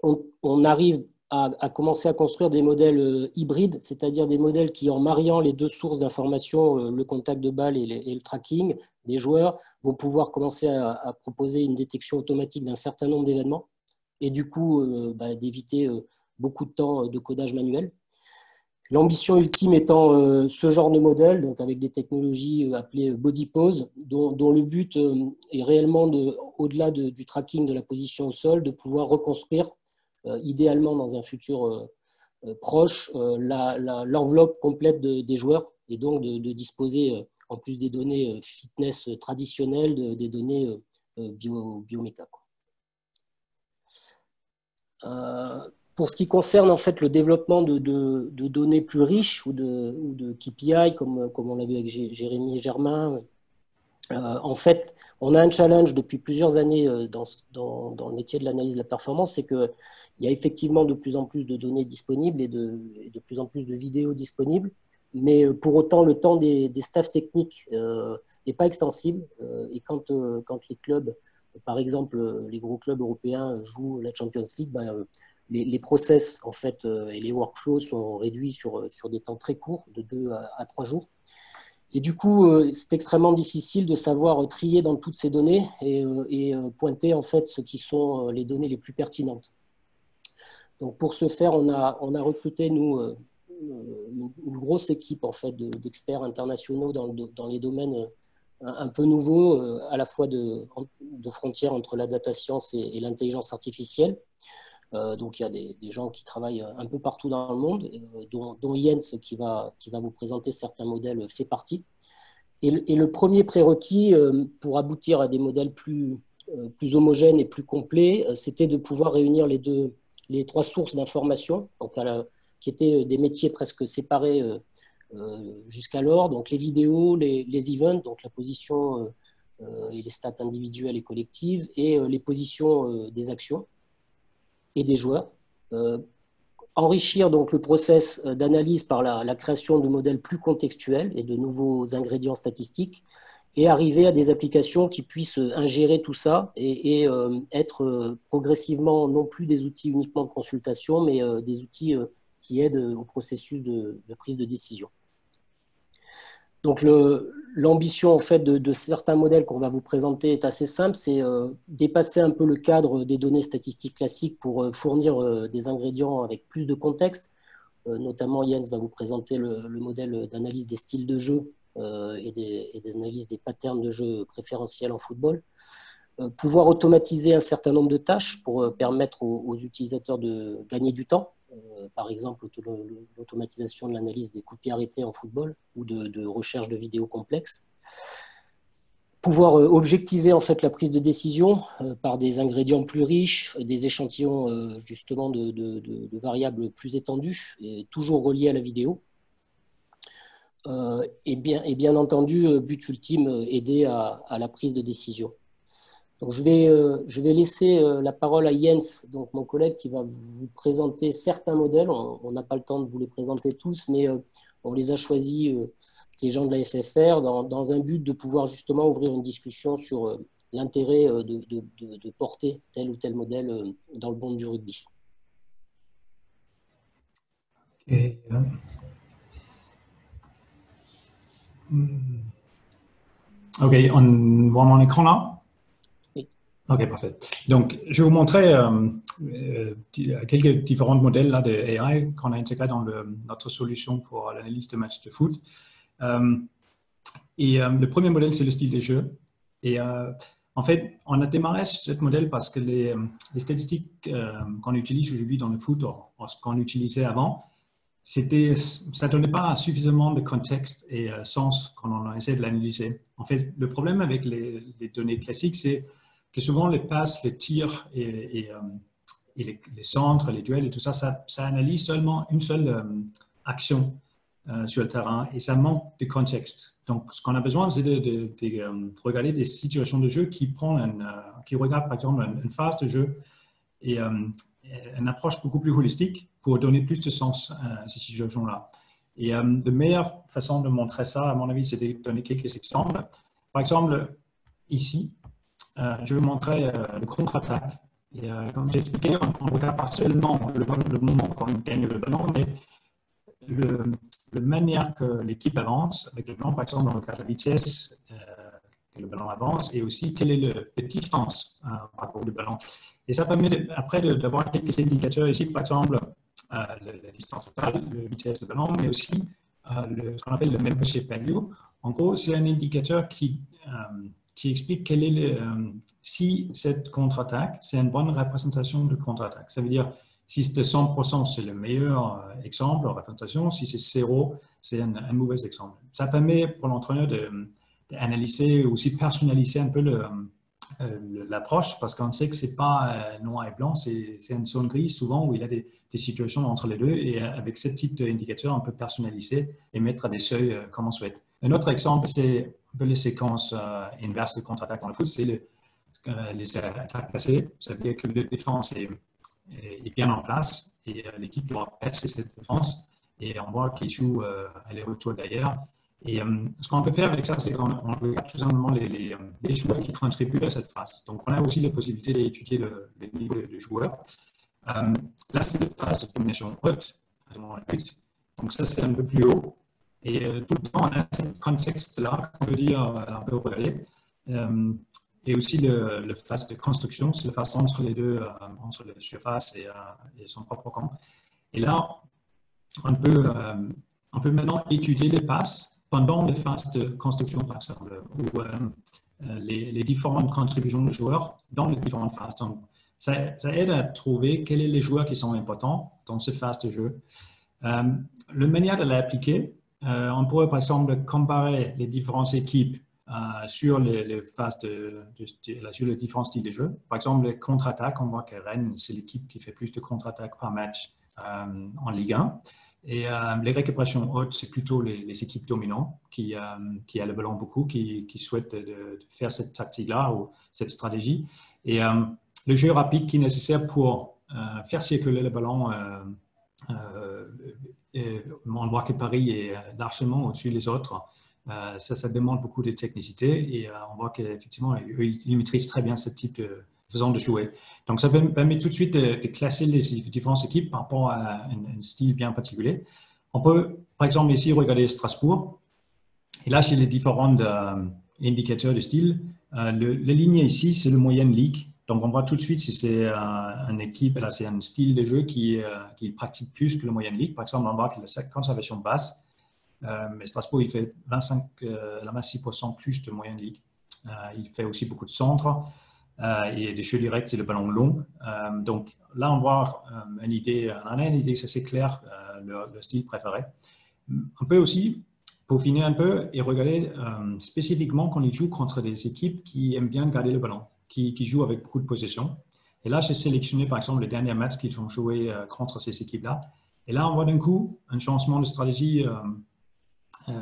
on, arrive à, commencer à construire des modèles euh, hybrides, c'est-à-dire des modèles qui, en mariant les deux sources d'information, euh, le contact de balle et, le tracking des joueurs, vont pouvoir commencer à, proposer une détection automatique d'un certain nombre d'événements et du coup euh, bah, d'éviter beaucoup de temps de codage manuel. L'ambition ultime étant ce genre de modèle, donc avec des technologies appelées body pose, dont, le but est réellement, au-delà du tracking de la position au sol, de pouvoir reconstruire idéalement dans un futur euh, euh, proche, l'enveloppe complète des joueurs et donc de, disposer, en plus des données fitness traditionnelles, des données bio, pour ce qui concerne en fait le développement de, données plus riches ou de, ou de KPI, comme, comme on l'a vu avec Jérémy et Germain, en fait, on a un challenge depuis plusieurs années dans, dans, le métier de l'analyse de la performance, c'est que il y a effectivement de plus en plus de données disponibles et de, plus en plus de vidéos disponibles, mais euh, pour autant, le temps des, des staffs techniques euh, n'est pas extensible. Euh, et quand, quand les clubs, par exemple, les gros clubs européens jouent la Champions League, ben, les, process en fait, et les workflows sont réduits sur, sur des temps très courts, de 2 à, 3 jours. Et du coup, c'est extrêmement difficile de savoir trier dans toutes ces données et, et, pointer en fait ce qui sont les données les plus pertinentes. Donc pour ce faire, on a, on a recruté, nous, euh, une, grosse équipe en fait, d'experts internationaux dans, dans, les domaines euh, un peu nouveaux, euh, à la fois de frontières entre la data science et, l'intelligence artificielle. Donc il y a des, gens qui travaillent un peu partout dans le monde, dont, dont, Jens qui va, vous présenter certains modèles fait partie. Et le, premier prérequis pour aboutir à des modèles plus, plus homogène et plus complet, c'était de pouvoir réunir les, deux, les trois sources d'information, qui étaient des métiers presque séparés jusqu'alors, donc les vidéos, les, les, events, donc la position et les stats individuelles et collectives, et les positions des actions et des joueurs enrichir donc le process euh, d'analyse par la, création de modèles plus contextuels et de nouveaux ingrédients statistiques et arriver à des applications qui puissent euh, ingérer tout ça et, euh, être progressivement non plus des outils uniquement de consultation, mais des outils qui aident au processus de prise de décision. Donc l'ambition en fait de, certains modèles qu'on va vous présenter est assez simple, c'est euh, dépasser un peu le cadre des données statistiques classiques pour euh, fournir euh, des ingrédients avec plus de contexte. notamment Jens va vous présenter le, modèle d'analyse des styles de jeu et d'analyse des, patterns de jeu préférentiels en football. pouvoir automatiser un certain nombre de tâches pour permettre aux utilisateurs de gagner du temps par exemple l'automatisation de l'analyse des coups de pied arrêtés en football ou de, recherche de vidéos complexes. Pouvoir euh, objectiver en fait la prise de décision euh, par des ingrédients plus riches, des échantillons justement de, variables plus étendues et toujours reliés à la vidéo. et, bien, et bien entendu, but ultime, aider à la prise de décision je, vais, euh, je vais laisser euh, la parole à Jens, donc mon collègue, qui va vous présenter certains modèles. On n'a pas le temps de vous les présenter tous, mais euh, on les a choisis, les gens de la FFR, dans, un but de pouvoir justement ouvrir une discussion sur l'intérêt de, porter tel ou tel modèle dans le monde du rugby. Ok, on voit mon écran là? Ok, parfait. Donc, je vais vous montrer euh, euh, quelques différents modèles là, de AI qu'on a intégrés dans notre solution pour l'analyse de matchs de foot. Euh, et le premier modèle, c'est le style des jeux. Et en fait, on a démarré ce modèle parce que les, statistiques qu'on utilise aujourd'hui dans le foot, ce qu'on utilisait avant, c'était, ça ne donnait pas suffisamment de contexte et sens quand on a de l'analyser. En fait, le problème avec les données classiques, c'est que souvent les passes, les tirs et, euh, les, centres, les duels et tout ça, ça, analyse seulement une seule euh, action euh, sur le terrain et ça manque de contexte. Donc, ce qu'on a besoin, c'est de, regarder des situations de jeu qui, prend qui regardent par exemple une, phase de jeu et une approche beaucoup plus holistique pour donner plus de sens à ces situations-là. Et la meilleure façon de montrer ça, à mon avis, c'est de donner quelques exemples. Par exemple, ici, je vais montrer euh, le contre-attaque. Et euh, comme j'ai expliqué, on ne regarde pas seulement le, moment quand on gagne le ballon, mais le, la manière que l'équipe avance avec le ballon. Par exemple, on regarde la vitesse que le ballon avance et aussi quelle est la distance par rapport au ballon. Et ça permet après d'avoir quelques indicateurs ici, par exemple, la, distance totale, la vitesse du ballon, mais aussi ce qu'on appelle le membership value. En gros, c'est un indicateur qui qui explique quel est le, euh, si cette contre-attaque, c'est une bonne représentation de contre-attaque. Ça veut dire, si c'est 100%, c'est le meilleur euh, exemple, représentation. Si c'est 0, c'est un, mauvais exemple. Ça permet pour l'entraîneur d'analyser, aussi personnaliser un peu euh, l'approche parce qu'on sait que c'est pas noir et blanc, c'est une zone grise souvent où il y a des, des, situations entre les deux et avec ce type d'indicateur, on peut personnaliser et mettre à des seuils comme on souhaite. Un autre exemple, c'est les séquences euh, inverses de contre-attaque dans le foot, c'est euh, les attaques placées. Ça veut dire que la défense est, bien en place et euh, l'équipe doit passer cette défense et on voit qu'il joue aller-retour d'ailleurs. Et ce qu'on peut faire avec ça, c'est qu'on regarde tout simplement les, joueurs qui contribuent à cette phase. Donc, on a aussi la possibilité d'étudier le, niveau des joueurs. là, c'est la phase de domination haute. Donc, ça, c'est un peu plus haut. Et euh, tout le temps, on a ce contexte-là qu'on peut dire euh, un peu regarder. Euh, et aussi le, le, phase de construction, c'est la phase entre les deux, entre la surface et, son propre camp. Et là, on peut, on peut maintenant étudier les passes pendant les phases de construction, par exemple, ou les, différentes contributions des joueurs dans les différentes phases. Donc, ça, aide à trouver quels sont les joueurs qui sont importants dans cette phase de jeu. Euh, la manière de l'appliquer, euh, on pourrait par exemple comparer les différentes équipes sur les, phases de, sur les différents styles de jeu. Par exemple, les contre-attaques, on voit que Rennes, c'est l'équipe qui fait plus de contre-attaques par match en Ligue 1. Et les récupérations hautes, c'est plutôt les, équipes dominantes qui, qui a le ballon beaucoup, qui, qui souhaitent de, faire cette tactique-là ou cette stratégie. Et le jeu rapide qui est nécessaire pour faire circuler le ballon on voit que Paris est largement au-dessus des autres. Euh, ça, ça demande beaucoup de technicité et euh, on voit qu'effectivement, ils maîtrisent très bien ce type de façon de jouer. Donc, ça permet tout de suite de, classer les différentes équipes par rapport à un, style bien particulier. On peut, par exemple, ici regarder Strasbourg. Et là, chez les différents euh, indicateurs de style, le, la ligne ici, c'est le moyenne ligue. Donc, on voit tout de suite si c'est une équipe, là, c'est un style de jeu qui, qui pratique plus que le moyenne ligue. Par exemple, on voit que la conservation basse, euh, mais Strasbourg, il fait 25, 26% plus de moyenne ligue. Euh, il fait aussi beaucoup de centres euh, et des jeux directs, c'est le ballon long. donc là, on voit une idée, on a une idée, c'est clair, le, style préféré. On peut aussi peaufiner un peu et regarder spécifiquement quand il joue contre des équipes qui aiment bien garder le ballon, qui, qui jouent avec beaucoup de possession. Et là, j'ai sélectionné par exemple les derniers matchs qu'ils ont joué contre ces équipes-là. Et là, on voit d'un coup un changement de stratégie euh,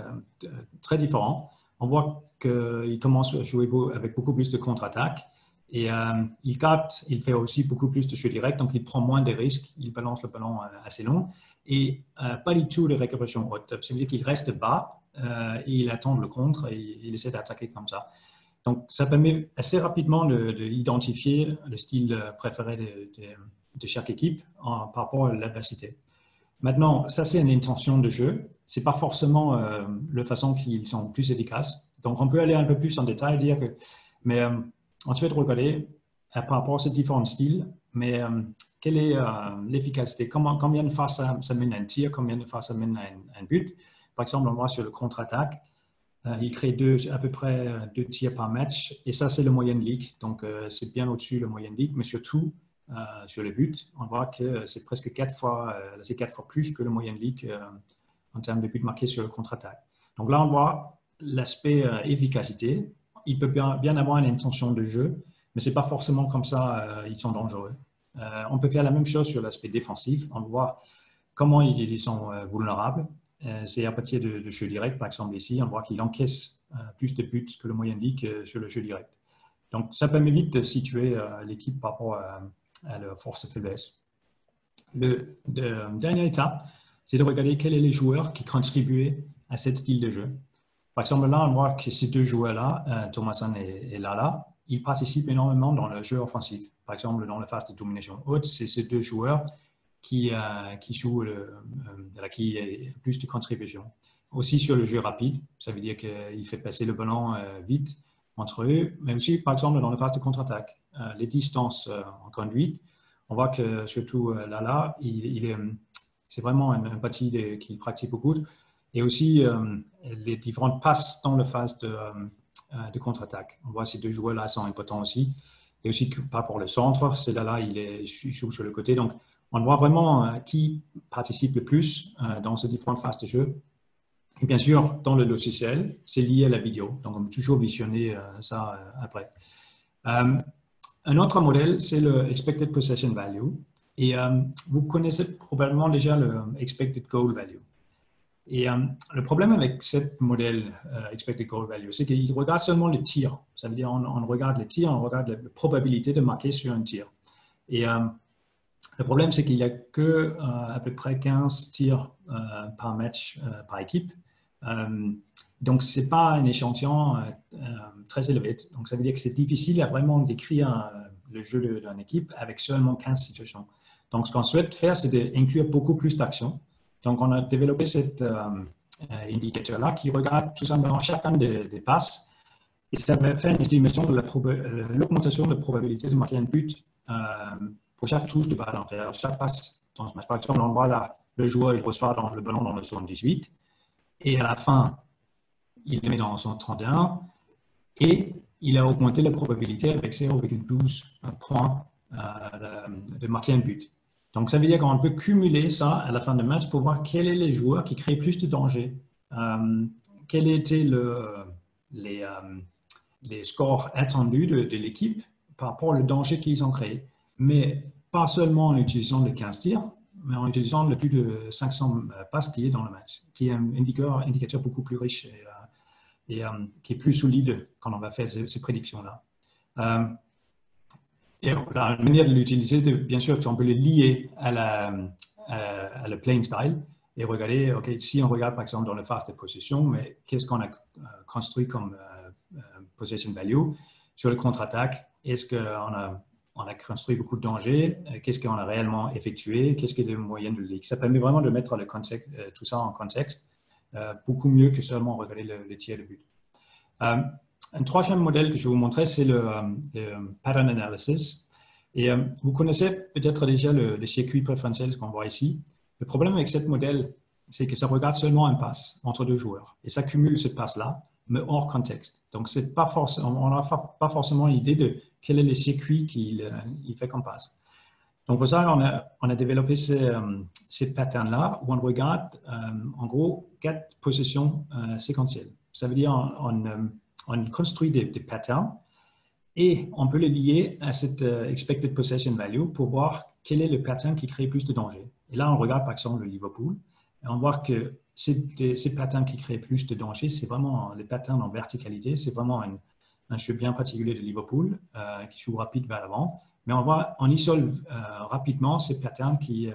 très différent. On voit qu'il commence à jouer avec beaucoup plus de contre-attaque. Et euh, il capte, il fait aussi beaucoup plus de jeux directs, donc il prend moins de risques, il balance le ballon euh, assez long. Et pas du tout de récupération haute. Ça veut dire qu'il reste bas et il attend le contre et il essaie d'attaquer comme ça. Donc ça permet assez rapidement d'identifier de, le style préféré de, chaque équipe par rapport à l'adversité. Maintenant, ça c'est une intention de jeu. C'est pas forcément euh, la façon qu'ils sont plus efficaces. Donc, on peut aller un peu plus en détail et dire que, mais euh, ensuite regarder euh, par rapport à ces différents styles, mais quelle est l'efficacité? Combien de fois ça, mène à un tir? Combien de fois ça mène à un, but? Par exemple, on voit sur le contre-attaque, il crée à peu près deux tirs par match, et ça, c'est le moyenne ligue. Donc, c'est bien au-dessus de la moyenne ligue, mais surtout, sur le but, on voit que c'est presque quatre fois, c'est quatre fois plus que le moyenne ligue en termes de buts marqués sur le contre-attaque. Donc là, on voit l'aspect euh, efficacité. Il peut bien, bien, avoir une intention de jeu, mais ce n'est pas forcément comme ça euh, ils sont dangereux. Euh, on peut faire la même chose sur l'aspect défensif. On voit comment ils, sont vulnérables. C'est à partir de, de, jeu direct, par exemple ici, on voit qu'il encaisse plus de buts que le moyen ligue sur le jeu direct. Donc ça permet vite de situer l'équipe par rapport à, à leur force et faiblesse. Le, dernière étape, c'est de regarder quels sont les joueurs qui contribuaient à ce style de jeu. Par exemple, là, on voit que ces deux joueurs-là, euh, Thomason et, Lala, ils participent énormément dans le jeu offensif. Par exemple, dans la phase de domination haute, c'est ces deux joueurs qui, euh, qui jouent, le, euh, qui ont plus de contributions. Aussi sur le jeu rapide, ça veut dire qu'il fait passer le ballon vite entre eux, mais aussi, par exemple, dans la phase de contre-attaque. les distances en conduite, on voit que surtout Lala, il, il est c'est vraiment un, un parti qu'il pratique beaucoup. Et aussi euh, les différentes passes dans la phase de, euh, contre-attaque. On voit ces deux joueurs-là sont importants aussi. Et aussi pas pour le centre, c'est là, il, est, joue sur le côté. Donc, on voit vraiment euh, qui participe le plus dans ces différentes phases de jeu. Et bien sûr, dans le logiciel, c'est lié à la vidéo. Donc, on peut toujours visionner ça après. un autre modèle, c'est le Expected Possession Value. Et euh, vous connaissez probablement déjà le expected goal value. Et euh, le problème avec ce modèle euh, expected goal value, c'est qu'il regarde seulement les tirs. Ça veut dire on, regarde les tirs, on regarde la probabilité de marquer sur un tir. Et le problème, c'est qu'il n'y a que à peu près 15 tirs par match par équipe. donc, ce n'est pas un échantillon très élevé. Donc, ça veut dire que c'est difficile à vraiment décrire le jeu d'une équipe avec seulement 15 situations. Donc, ce qu'on souhaite faire, c'est d'inclure beaucoup plus d'actions. Donc, on a développé cet euh, euh, indicateur-là qui regarde tout simplement chacun des, passes et ça va faire une estimation de euh, l'augmentation de la probabilité de marquer un but pour chaque touche de ballon, chaque passe dans ce match. Par exemple, on voit là, le joueur il reçoit le ballon dans le zone 18 et à la fin, il le met dans le zone 31 et il a augmenté la probabilité avec 0,12 points de marquer un but. Donc, ça veut dire qu'on peut cumuler ça à la fin de match pour voir quels sont les joueurs qui créent plus de danger. Euh, quel était le, les, les scores attendus de, l'équipe par rapport au danger qu'ils ont créé. Mais pas seulement en utilisant les 15 tirs, mais en utilisant le plus de 500 passes qui est dans le match, qui est un indicateur, beaucoup plus riche et, qui est plus solide quand on va faire ces, prédictions-là. et la manière de l'utiliser, bien sûr, on peut le lier à la, à, le playing style et regarder, OK, si on regarde par exemple dans la phase de possession, mais qu'est-ce qu'on a euh, construit comme euh, euh, possession value sur le contre-attaque? Est-ce qu'on a, on a construit beaucoup de dangers? Qu'est-ce qu'on a réellement effectué? Qu'est-ce qui est le moyen de ligue? Ça permet vraiment de mettre le contexte, tout ça en contexte, beaucoup mieux que seulement regarder le, tir de but. un troisième modèle que je vais vous montrer, c'est le, pattern analysis. Et vous connaissez peut-être déjà le, le circuit préférentiel qu'on voit ici. Le problème avec ce modèle, c'est que ça regarde seulement un passe entre deux joueurs et ça cumule cette passe-là, mais hors contexte. Donc, pas forcément, on n'a pas forcément l'idée de quel est le circuit qu'il euh, fait comme passe. Donc, pour ça, on a, on a développé ces, euh, patterns-là où on regarde euh, en gros quatre possessions séquentielles. Ça veut dire on, on, construit des, des, patterns et on peut les lier à cette expected possession value pour voir quel est le pattern qui crée plus de danger. Et là, on regarde par exemple le Liverpool on voit que ces, ces patterns qui créent plus de danger, c'est vraiment les patterns en verticalité, c'est vraiment un, jeu bien particulier de Liverpool euh, qui joue rapide vers l'avant. Mais on voit, on isole euh, rapidement ces patterns qui, euh,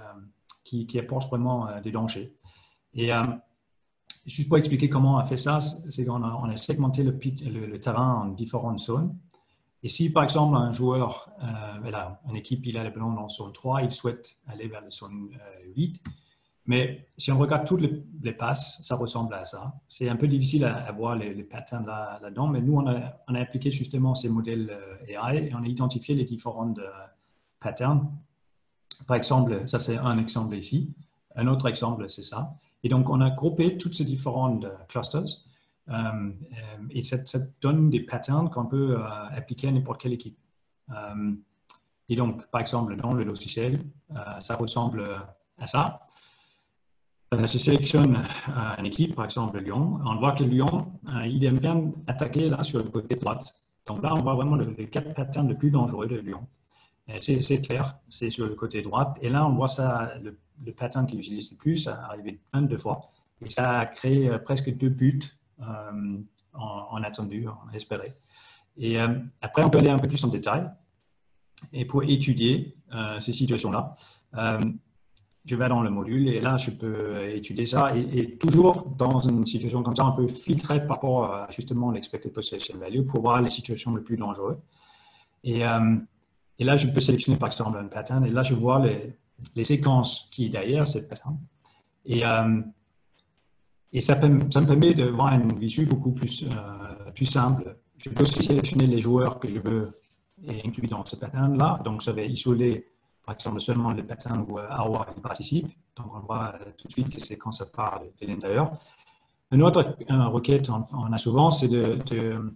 qui, apportent vraiment des dangers. Et juste pour expliquer comment on a fait ça, c'est qu'on a, on a segmenté le, terrain en différentes zones. Et si, par exemple, un joueur, euh, une équipe, il a le ballon dans zone 3, il souhaite aller vers la zone 8. Mais si on regarde toutes les, passes, ça ressemble à ça. C'est un peu difficile à, voir les, patterns là-dedans, mais nous, on a, appliqué justement ces modèles euh, AI et on a identifié les différents euh, patterns. Par exemple, ça c'est un exemple ici. Un autre exemple, c'est ça. Et donc, on a groupé toutes ces différentes clusters euh, euh, et ça, donne des patterns qu'on peut appliquer à n'importe quelle équipe. et donc, par exemple, dans le logiciel, ça ressemble à ça. Je sélectionne une équipe, par exemple Lyon. On voit que Lyon, il aime bien attaquer là sur le côté droit. Donc là, on voit vraiment les quatre patterns les plus dangereux de Lyon. C'est clair, c'est sur le côté droit. Et là, on voit ça, le, le pattern qu'il utilise le plus, ça arrivé 22 fois. Et ça a créé presque deux buts euh, en, attendu, en espéré. Et euh, après, on peut aller un peu plus en détail. Et pour étudier euh, ces situations-là, je vais dans le module et là, je peux étudier ça. Et, toujours dans une situation comme ça, on peut filtrer par rapport à justement l'expected possession value pour voir les situations les plus dangereuses. Et, et, là, je peux sélectionner par exemple un pattern et là, je vois les, les séquences qui derrière cette pattern. Et, et ça, ça, me permet de voir une visu beaucoup plus, euh, plus simple. Je peux aussi sélectionner les joueurs que je veux inclure dans ce pattern-là. Donc, ça va isoler, par exemple, seulement le pattern où Awa participe. Donc, on voit euh, tout de suite que c'est quand ça part de, l'intérieur. Une autre requête on, a souvent, c'est de,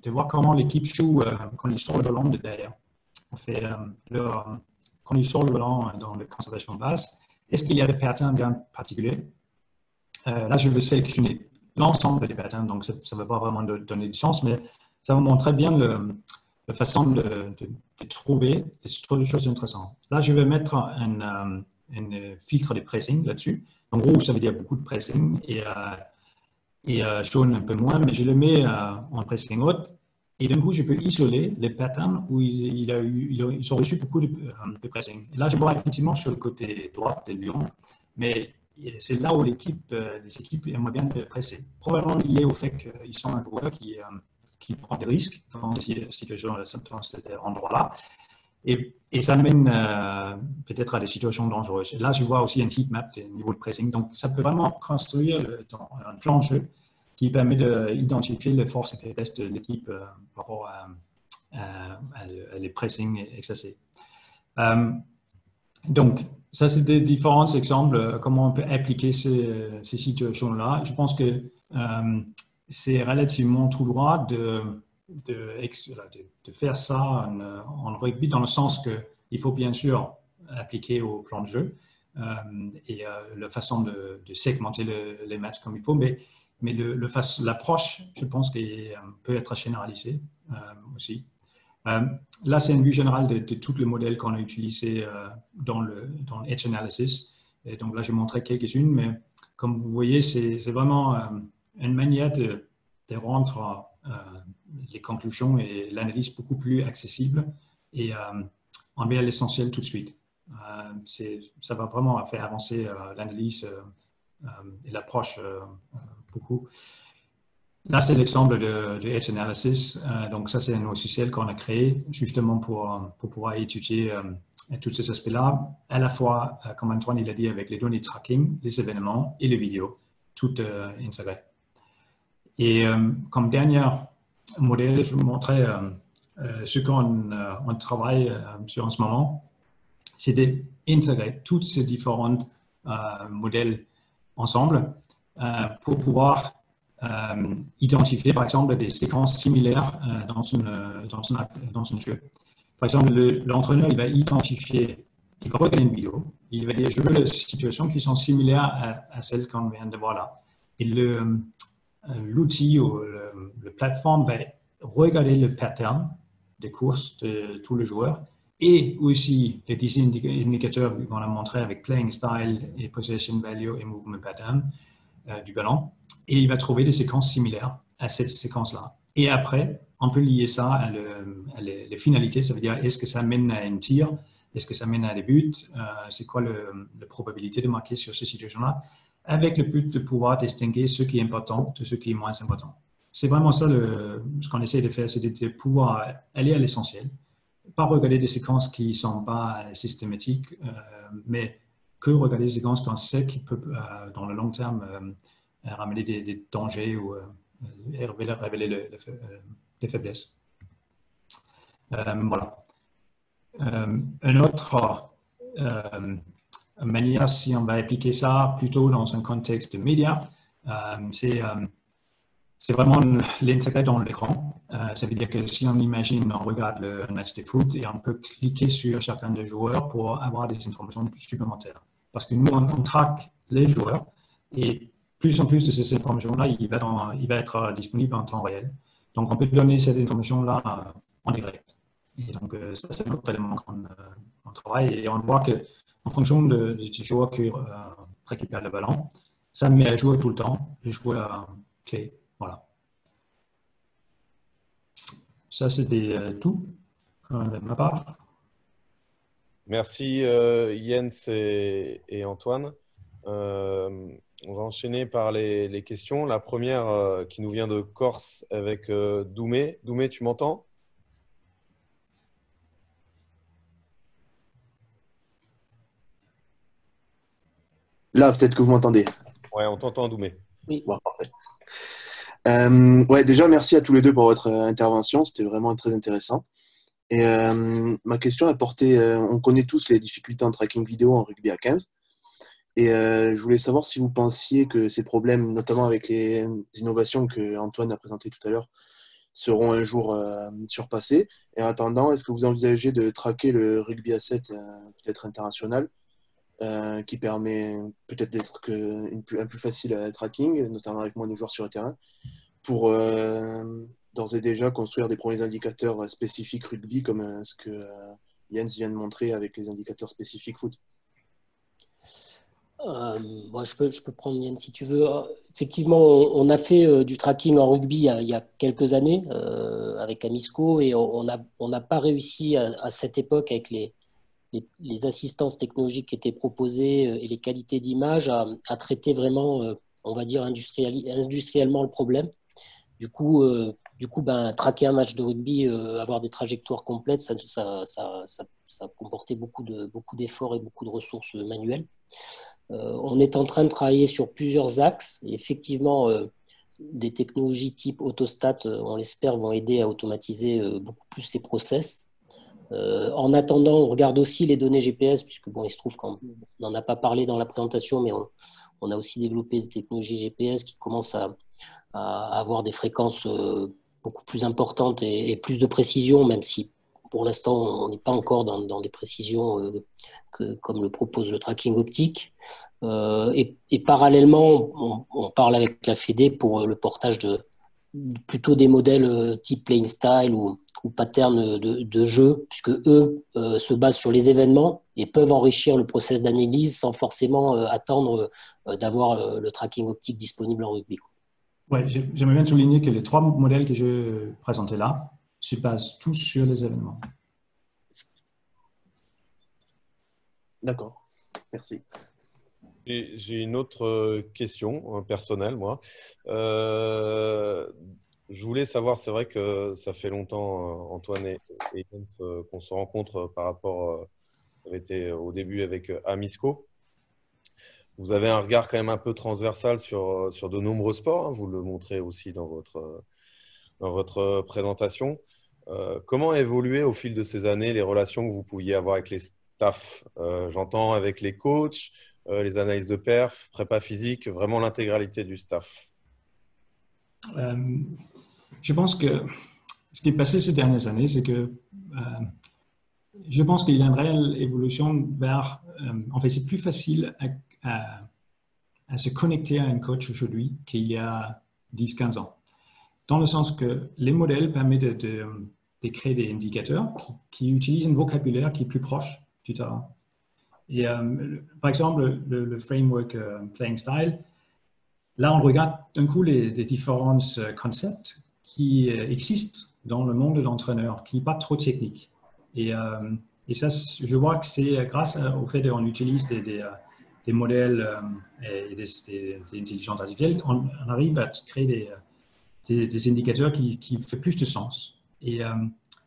de, voir comment l'équipe joue euh, quand il sort le ballon de derrière. On fait quand il sort le ballon dans la conservation de base, est-ce qu'il y a des patterns bien particuliers euh, là, je vais sélectionner l'ensemble des patterns, donc ça ne va pas vraiment donner de sens, mais ça vous montre bien le, la façon de, trouver des choses intéressantes. Là, je vais mettre un, euh, filtre de pressing là-dessus. En gros, ça veut dire beaucoup de pressing et, euh, et jaune un peu moins, mais je le mets en pressing haute. Et d'un coup, je peux isoler les patterns où il, a eu, ils ont reçu beaucoup de, de, pressing. Là, je vois effectivement sur le côté droit de Lyon, mais c'est là où l'équipe, euh, les équipes aimeraient bien presser. Probablement lié au fait qu'ils sont un joueur qui, euh, qui prend des risques dans ces situations, dans cet endroit-là. Et, ça mène euh, peut-être à des situations dangereuses. là, je vois aussi un heat map des niveaux de pressing. Donc, ça peut vraiment construire un plan jeu qui permet d'identifier les forces et faiblesses de l'équipe par rapport à, les pressing excessifs. donc, ça, c'est des différents exemples, euh, comment on peut appliquer ces, situations-là. Je pense que euh, c'est relativement tout droit de, de, faire ça en, rugby dans le sens qu'il faut bien sûr appliquer au plan de jeu euh, et la façon de, segmenter les matchs comme il faut, mais mais l'approche, je pense qu'elle peut être généralisée aussi. là, c'est une vue générale de, tous les modèles qu'on a utilisés dans, le, dans Edge Analysis. Et donc là, j'ai montré quelques-unes, mais comme vous voyez, c'est vraiment une manière de, rendre les conclusions et l'analyse beaucoup plus accessible et on met à l'essentiel tout de suite. Euh, ça va vraiment faire avancer euh, l'analyse euh, et l'approche beaucoup. Là, c'est l'exemple de, Edge Analysis. donc, ça, c'est un logiciel qu'on a créé justement pour, pouvoir étudier tous ces aspects-là, à la fois, comme Antoine il a dit, avec les données tracking, les événements et les vidéos, tout intégré. Et comme dernier modèle, je vous montrer ce qu'on travaille sur en ce moment c'est d'intégrer tous ces différents euh, modèles ensemble euh, pour pouvoir euh, identifier, par exemple, des séquences similaires dans, une, dans, dans un jeu. Par exemple, l'entraîneur, va identifier, il va regarder une vidéo, il va dire, je veux des situations qui sont similaires à, celles qu'on vient de voir là. L'outil ou le plateforme va regarder le pattern des courses de tous les joueurs et aussi les 10 indicateurs qu'on a montré avec playing style et possession value et movement pattern euh, du ballon. Et il va trouver des séquences similaires à cette séquence-là. Et après, on peut lier ça à, les, finalités, ça veut dire est-ce que ça mène à un tir, est-ce que ça mène à des buts, euh, c'est quoi la probabilité de marquer sur ces situations-là, avec le but de pouvoir distinguer ce qui est important de ce qui est moins important. C'est vraiment ça ce qu'on essaie de faire, c'est de pouvoir aller à l'essentiel pas regarder des séquences qui ne sont pas systématiques, euh, mais que regarder des séquences qu'on sait qui peuvent, euh, dans le long terme, euh, ramener des, dangers ou révéler, les faiblesses. voilà. une autre manière, si on va appliquer ça plutôt dans un contexte de médias, c'est c'est vraiment l'intégrer dans l'écran. Euh, ça veut dire que si on imagine, on regarde le match de foot et on peut cliquer sur chacun des joueurs pour avoir des informations supplémentaires. Parce que nous, on, traque les joueurs et plus en plus de ces informations-là, il, va il va être disponible en temps réel. Donc, on peut donner cette information-là euh, en direct. Et donc, euh, ça, c'est un autre élément qu'on travaille. Et on voit qu'en fonction de, du joueur qui récupère le ballon, ça met à jouer tout le temps, les joueurs clés. Voilà. Ça, c'était euh, tout euh, de ma part. Merci euh, Jens et, Antoine. on va enchaîner par les, questions. La première qui nous vient de Corse avec Doumé. Doumé, tu m'entends? Là, peut-être que vous m'entendez. Ouais, on t'entend, Doumé. Oui. parfait. Euh, ouais, déjà, merci à tous les deux pour votre euh, intervention. C'était vraiment très intéressant. Et euh, ma question est portée, on connaît tous les difficultés en tracking vidéo en rugby à 15. Et je voulais savoir si vous pensiez que ces problèmes, notamment avec les innovations que Antoine a présentées tout à l'heure, seront un jour surpassés. Et en attendant, est-ce que vous envisagez de traquer le rugby à 7 peut-être international euh, qui permet peut-être d'être un plus facile à tracking, notamment avec moins de joueurs sur le terrain, pour euh, d'ores et déjà construire des premiers indicateurs spécifiques rugby, comme euh, ce que Jens vient de montrer avec les indicateurs spécifiques foot. moi, je peux, je peux prendre Yann si tu veux. Effectivement, on, a fait du tracking en rugby il y a, quelques années avec Amisco et on n'a on pas réussi à, cette époque avec les, les, assistances technologiques qui étaient proposées euh, et les qualités d'image à, traiter vraiment, euh, on va dire, industriellement le problème. Du coup, euh, du coup ben, traquer un match de rugby, avoir des trajectoires complètes, ça, ça, ça, ça comportait beaucoup d'efforts beaucoup et beaucoup de ressources manuelles. on est en train de travailler sur plusieurs axes. Effectivement, des technologies type autostat, on l'espère, vont aider à automatiser beaucoup plus les process. Euh, en attendant, on regarde aussi les données GPS, puisque bon, il se trouve qu'on n'en a pas parlé dans la présentation, mais on, a aussi développé des technologies GPS qui commencent à, avoir des fréquences euh, beaucoup plus importantes et, plus de précision, même si pour l'instant on n'est pas encore dans, des précisions euh, que, comme le propose le tracking optique. et, parallèlement, on, parle avec la Fédé pour le portage de plutôt des modèles type playing style ou, ou pattern de, jeu, puisque eux se basent sur les événements et peuvent enrichir le process d'analyse sans forcément attendre d'avoir le tracking optique disponible en rugby. Ouais, j'aimerais bien souligner que les trois modèles que je présentais là se basent tous sur les événements. D'accord, merci. J'ai une autre euh, question euh, personnelle, moi. Euh, je voulais savoir, c'est vrai que ça fait longtemps, Antoine et, Jens, qu'on se rencontre par rapport, ça été au début avec Amisco. Vous avez un regard quand même un peu transversal sur, sur de nombreux sports. Hein. vous le montrez aussi dans votre, dans votre présentation. Comment a évolué au fil de ces années les relations que vous pouviez avoir avec les staffs J'entends avec les coachs, les analyses de perf, prépa physique, vraiment l'intégralité du staff. je pense que ce qui est passé ces dernières années, c'est que je pense qu'il y a une réelle évolution vers. en fait, c'est plus facile à se connecter à un coach aujourd'hui qu'il y a 10-15 ans. Dans le sens que les modèles permettent de, de, créer des indicateurs qui, utilisent un vocabulaire qui est plus proche du terrain. Et, euh, par exemple, le, framework euh, Playing Style, là, on regarde d'un coup les, différents euh, concepts qui existent dans le monde de l'entraîneur, qui n'est pas trop technique. Et, ça, je vois que c'est grâce au fait qu'on utilise des, des, des modèles et des, intelligences artificielles, on, arrive à créer des, des, indicateurs qui, font plus de sens. Et,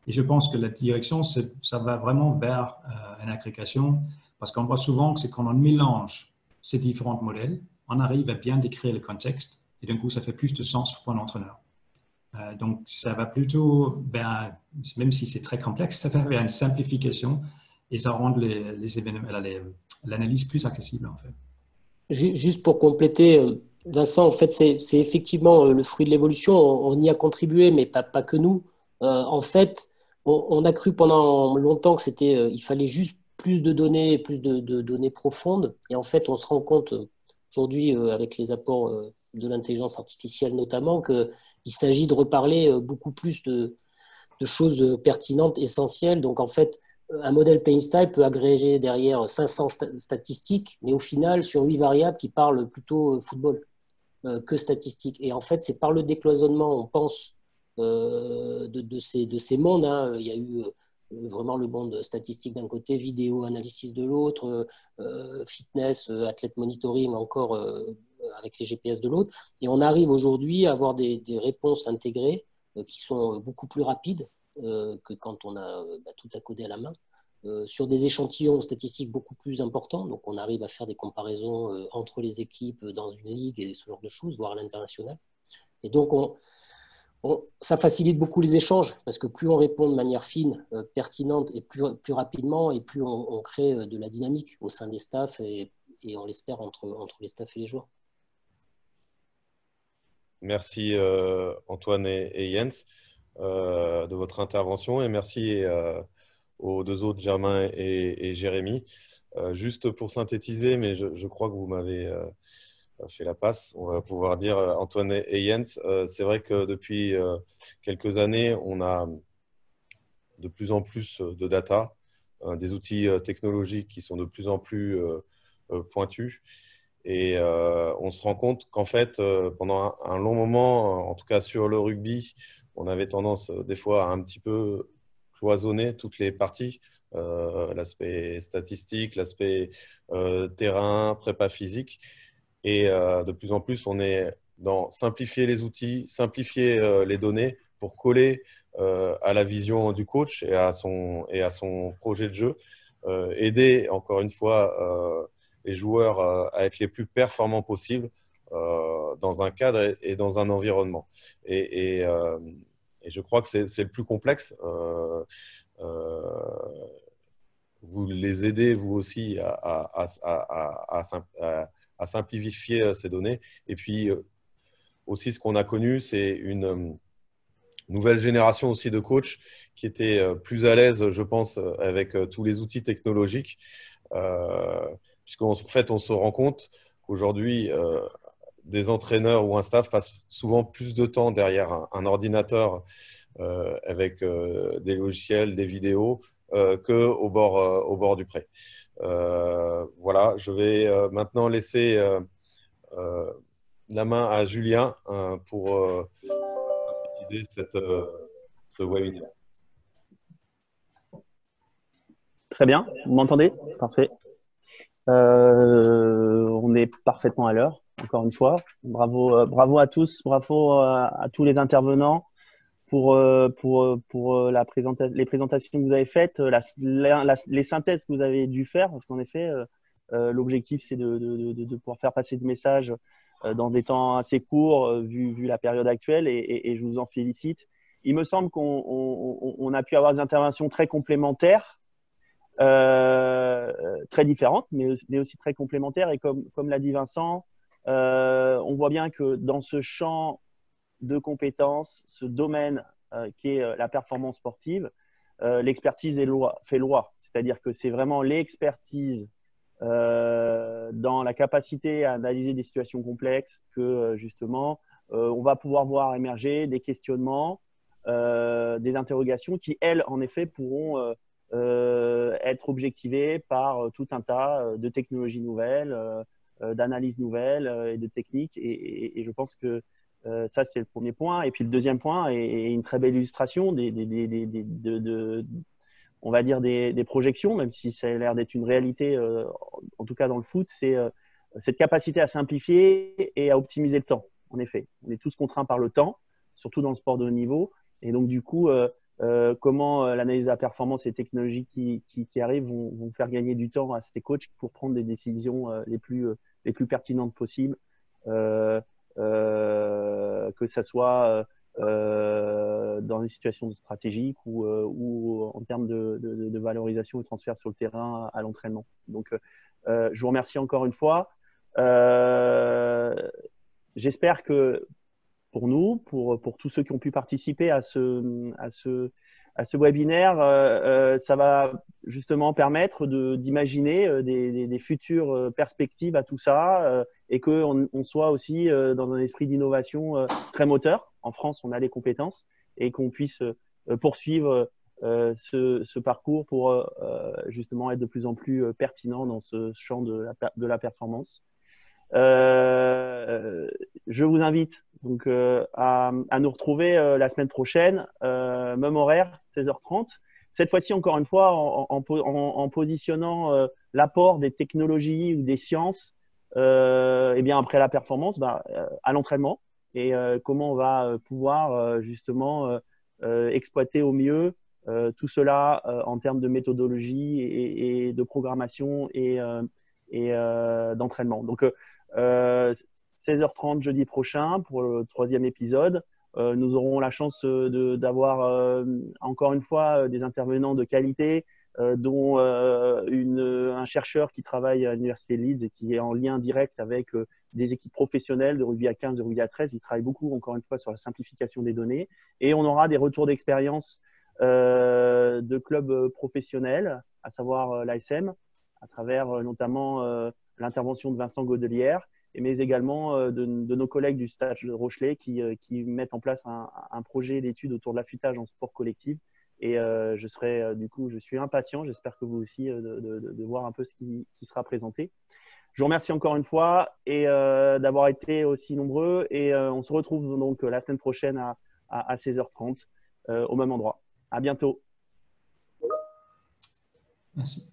je pense que la direction, ça va vraiment vers une agrégation, parce qu'on voit souvent que c'est quand on mélange ces différents modèles, on arrive à bien décrire le contexte, et d'un coup, ça fait plus de sens pour un entraîneur. donc, ça va plutôt même si c'est très complexe, ça va vers une simplification et ça rend les, les les, l'analyse plus accessible en fait. Juste pour compléter, euh, Vincent, en fait, c'est effectivement euh, le fruit de l'évolution. On, y a contribué, mais pas, que nous. Euh, en fait, on, a cru pendant longtemps que c'était, il fallait juste plus de données, plus de, données profondes. Et en fait, on se rend compte aujourd'hui, avec les apports de l'intelligence artificielle notamment, qu'il s'agit de reparler beaucoup plus de, choses pertinentes, essentielles. Donc, en fait, un modèle PainStyle peut agréger derrière 500 statistiques, mais au final, sur 8 variables qui parlent plutôt euh, football euh, que statistiques. Et en fait, c'est par le décloisonnement, on pense, euh, de, ces, de ces mondes. Hein. Il y a eu vraiment le monde statistique d'un côté, vidéo, analysis de l'autre, fitness, athlète monitoring encore avec les GPS de l'autre. Et on arrive aujourd'hui à avoir des réponses intégrées qui sont beaucoup plus rapides euh, que quand on a euh, bah, tout à coder à la main. Euh, sur des échantillons statistiques beaucoup plus importants, donc on arrive à faire des comparaisons entre les équipes dans une ligue et ce genre de choses, voire à l'international. Et donc, on, ça facilite beaucoup les échanges parce que plus on répond de manière fine, pertinente et plus, rapidement, et plus on, crée de la dynamique au sein des staffs et, on l'espère entre, entre les staffs et les joueurs. Merci Antoine et Jens. Euh, de votre intervention et merci euh, aux deux autres, Germain et, Jérémy. Euh, juste pour synthétiser, mais je, crois que vous m'avez fait la passe, on va pouvoir dire Antoine et Jens. c'est vrai que depuis quelques années, on a de plus en plus de data, des outils technologiques qui sont de plus en plus pointus. Et on se rend compte qu'en fait, pendant un, long moment, en tout cas sur le rugby, on avait tendance euh, des fois à un petit peu cloisonner toutes les parties, euh, l'aspect statistique, l'aspect euh, terrain, prépa physique. Et de plus en plus, on est dans simplifier les outils, simplifier les données pour coller à la vision du coach et à son, et à son projet de jeu. aider, encore une fois, les joueurs à être les plus performants possibles euh, dans un cadre et, dans un environnement. Et, euh, je crois que c'est le plus complexe. Euh, vous les aidez, vous aussi, à, à, simplifier ces données. Et puis, aussi, ce qu'on a connu, c'est une nouvelle génération aussi de coachs qui étaient plus à l'aise, je pense, avec tous les outils technologiques puisqu'en fait, on se rend compte qu'aujourd'hui, des entraîneurs ou un staff passent souvent plus de temps derrière un, ordinateur avec des logiciels, des vidéos, qu'au bord, au bord du pré. Voilà, je vais maintenant laisser la main à Julien pour cette, ce webinaire. Très bien, vous m'entendez? Parfait. Euh, on est parfaitement à l'heure, encore une fois. Bravo, euh, bravo à tous, bravo euh, à, tous les intervenants pour, pour, pour la les présentations que vous avez faites, les synthèses que vous avez dû faire, parce qu'en effet, l'objectif, c'est de, pouvoir faire passer le message dans des temps assez courts, vu, la période actuelle, et, je vous en félicite. Il me semble qu'on a pu avoir des interventions très complémentaires euh, très différentes, mais, mais, aussi très complémentaires. Et comme, comme l'a dit Vincent, euh, on voit bien que dans ce champ de compétences, ce domaine euh, qui est la performance sportive, l'expertise fait loi. C'est-à-dire que c'est vraiment l'expertise dans la capacité à analyser des situations complexes que justement on va pouvoir voir émerger des questionnements, des interrogations qui, elles, en effet, pourront euh, être objectivé par euh, tout un tas euh, de technologies nouvelles, d'analyses nouvelles et de techniques. Et, je pense que ça, c'est le premier point. Et puis le deuxième point est, une très belle illustration des, de, on va dire des, projections, même si ça a l'air d'être une réalité, en tout cas dans le foot, c'est cette capacité à simplifier et à optimiser le temps. En effet, on est tous contraints par le temps, surtout dans le sport de haut niveau. Et donc, du coup, euh, comment euh, l'analyse de la performance et les technologies qui, arrivent vont, faire gagner du temps à ces coachs pour prendre des décisions euh, les plus pertinentes possibles, que ce soit dans des situations stratégiques ou, en termes de, de, valorisation et transfert sur le terrain à, l'entraînement. Donc, je vous remercie encore une fois. J'espère que pour nous, pour, pour tous ceux qui ont pu participer à ce, à ce, à ce webinaire. Euh, euh, ça va justement permettre d'imaginer euh, des, des, futures perspectives à tout ça et qu'on on soit aussi dans un esprit d'innovation très moteur. En France, on a les compétences et qu'on puisse poursuivre ce, parcours pour justement être de plus en plus pertinent dans ce champ de la performance. Euh, je vous invite donc euh, à, à, nous retrouver euh, la semaine prochaine, même horaire, 16h30. Cette fois-ci, encore une fois, en, en, en, positionnant l'apport des technologies ou des sciences et eh bien après la performance bah, à l'entraînement et comment on va pouvoir justement exploiter au mieux tout cela en termes de méthodologie et, et de programmation et, et d'entraînement. Donc, 16h30 jeudi prochain pour le troisième épisode. Euh, nous aurons la chance d'avoir euh, encore une fois des intervenants de qualité, euh, dont une, un chercheur qui travaille à l'Université Leeds et qui est en lien direct avec des équipes professionnelles de rugby à 15, de rugby à 13. Il travaille beaucoup, encore une fois, sur la simplification des données. Et on aura des retours d'expérience de clubs professionnels, à savoir l'ASM, à travers notamment l'intervention de Vincent Godelière, mais également euh, de, nos collègues du stage de Rochelet qui, euh, qui mettent en place un, projet d'étude autour de l'affûtage en sport collectif. Et euh, je serai, du coup, je suis impatient, j'espère que vous aussi, de, voir un peu ce qui, sera présenté. Je vous remercie encore une fois et d'avoir été aussi nombreux. Et on se retrouve donc la semaine prochaine à, à 16h30 au même endroit. À bientôt. Merci.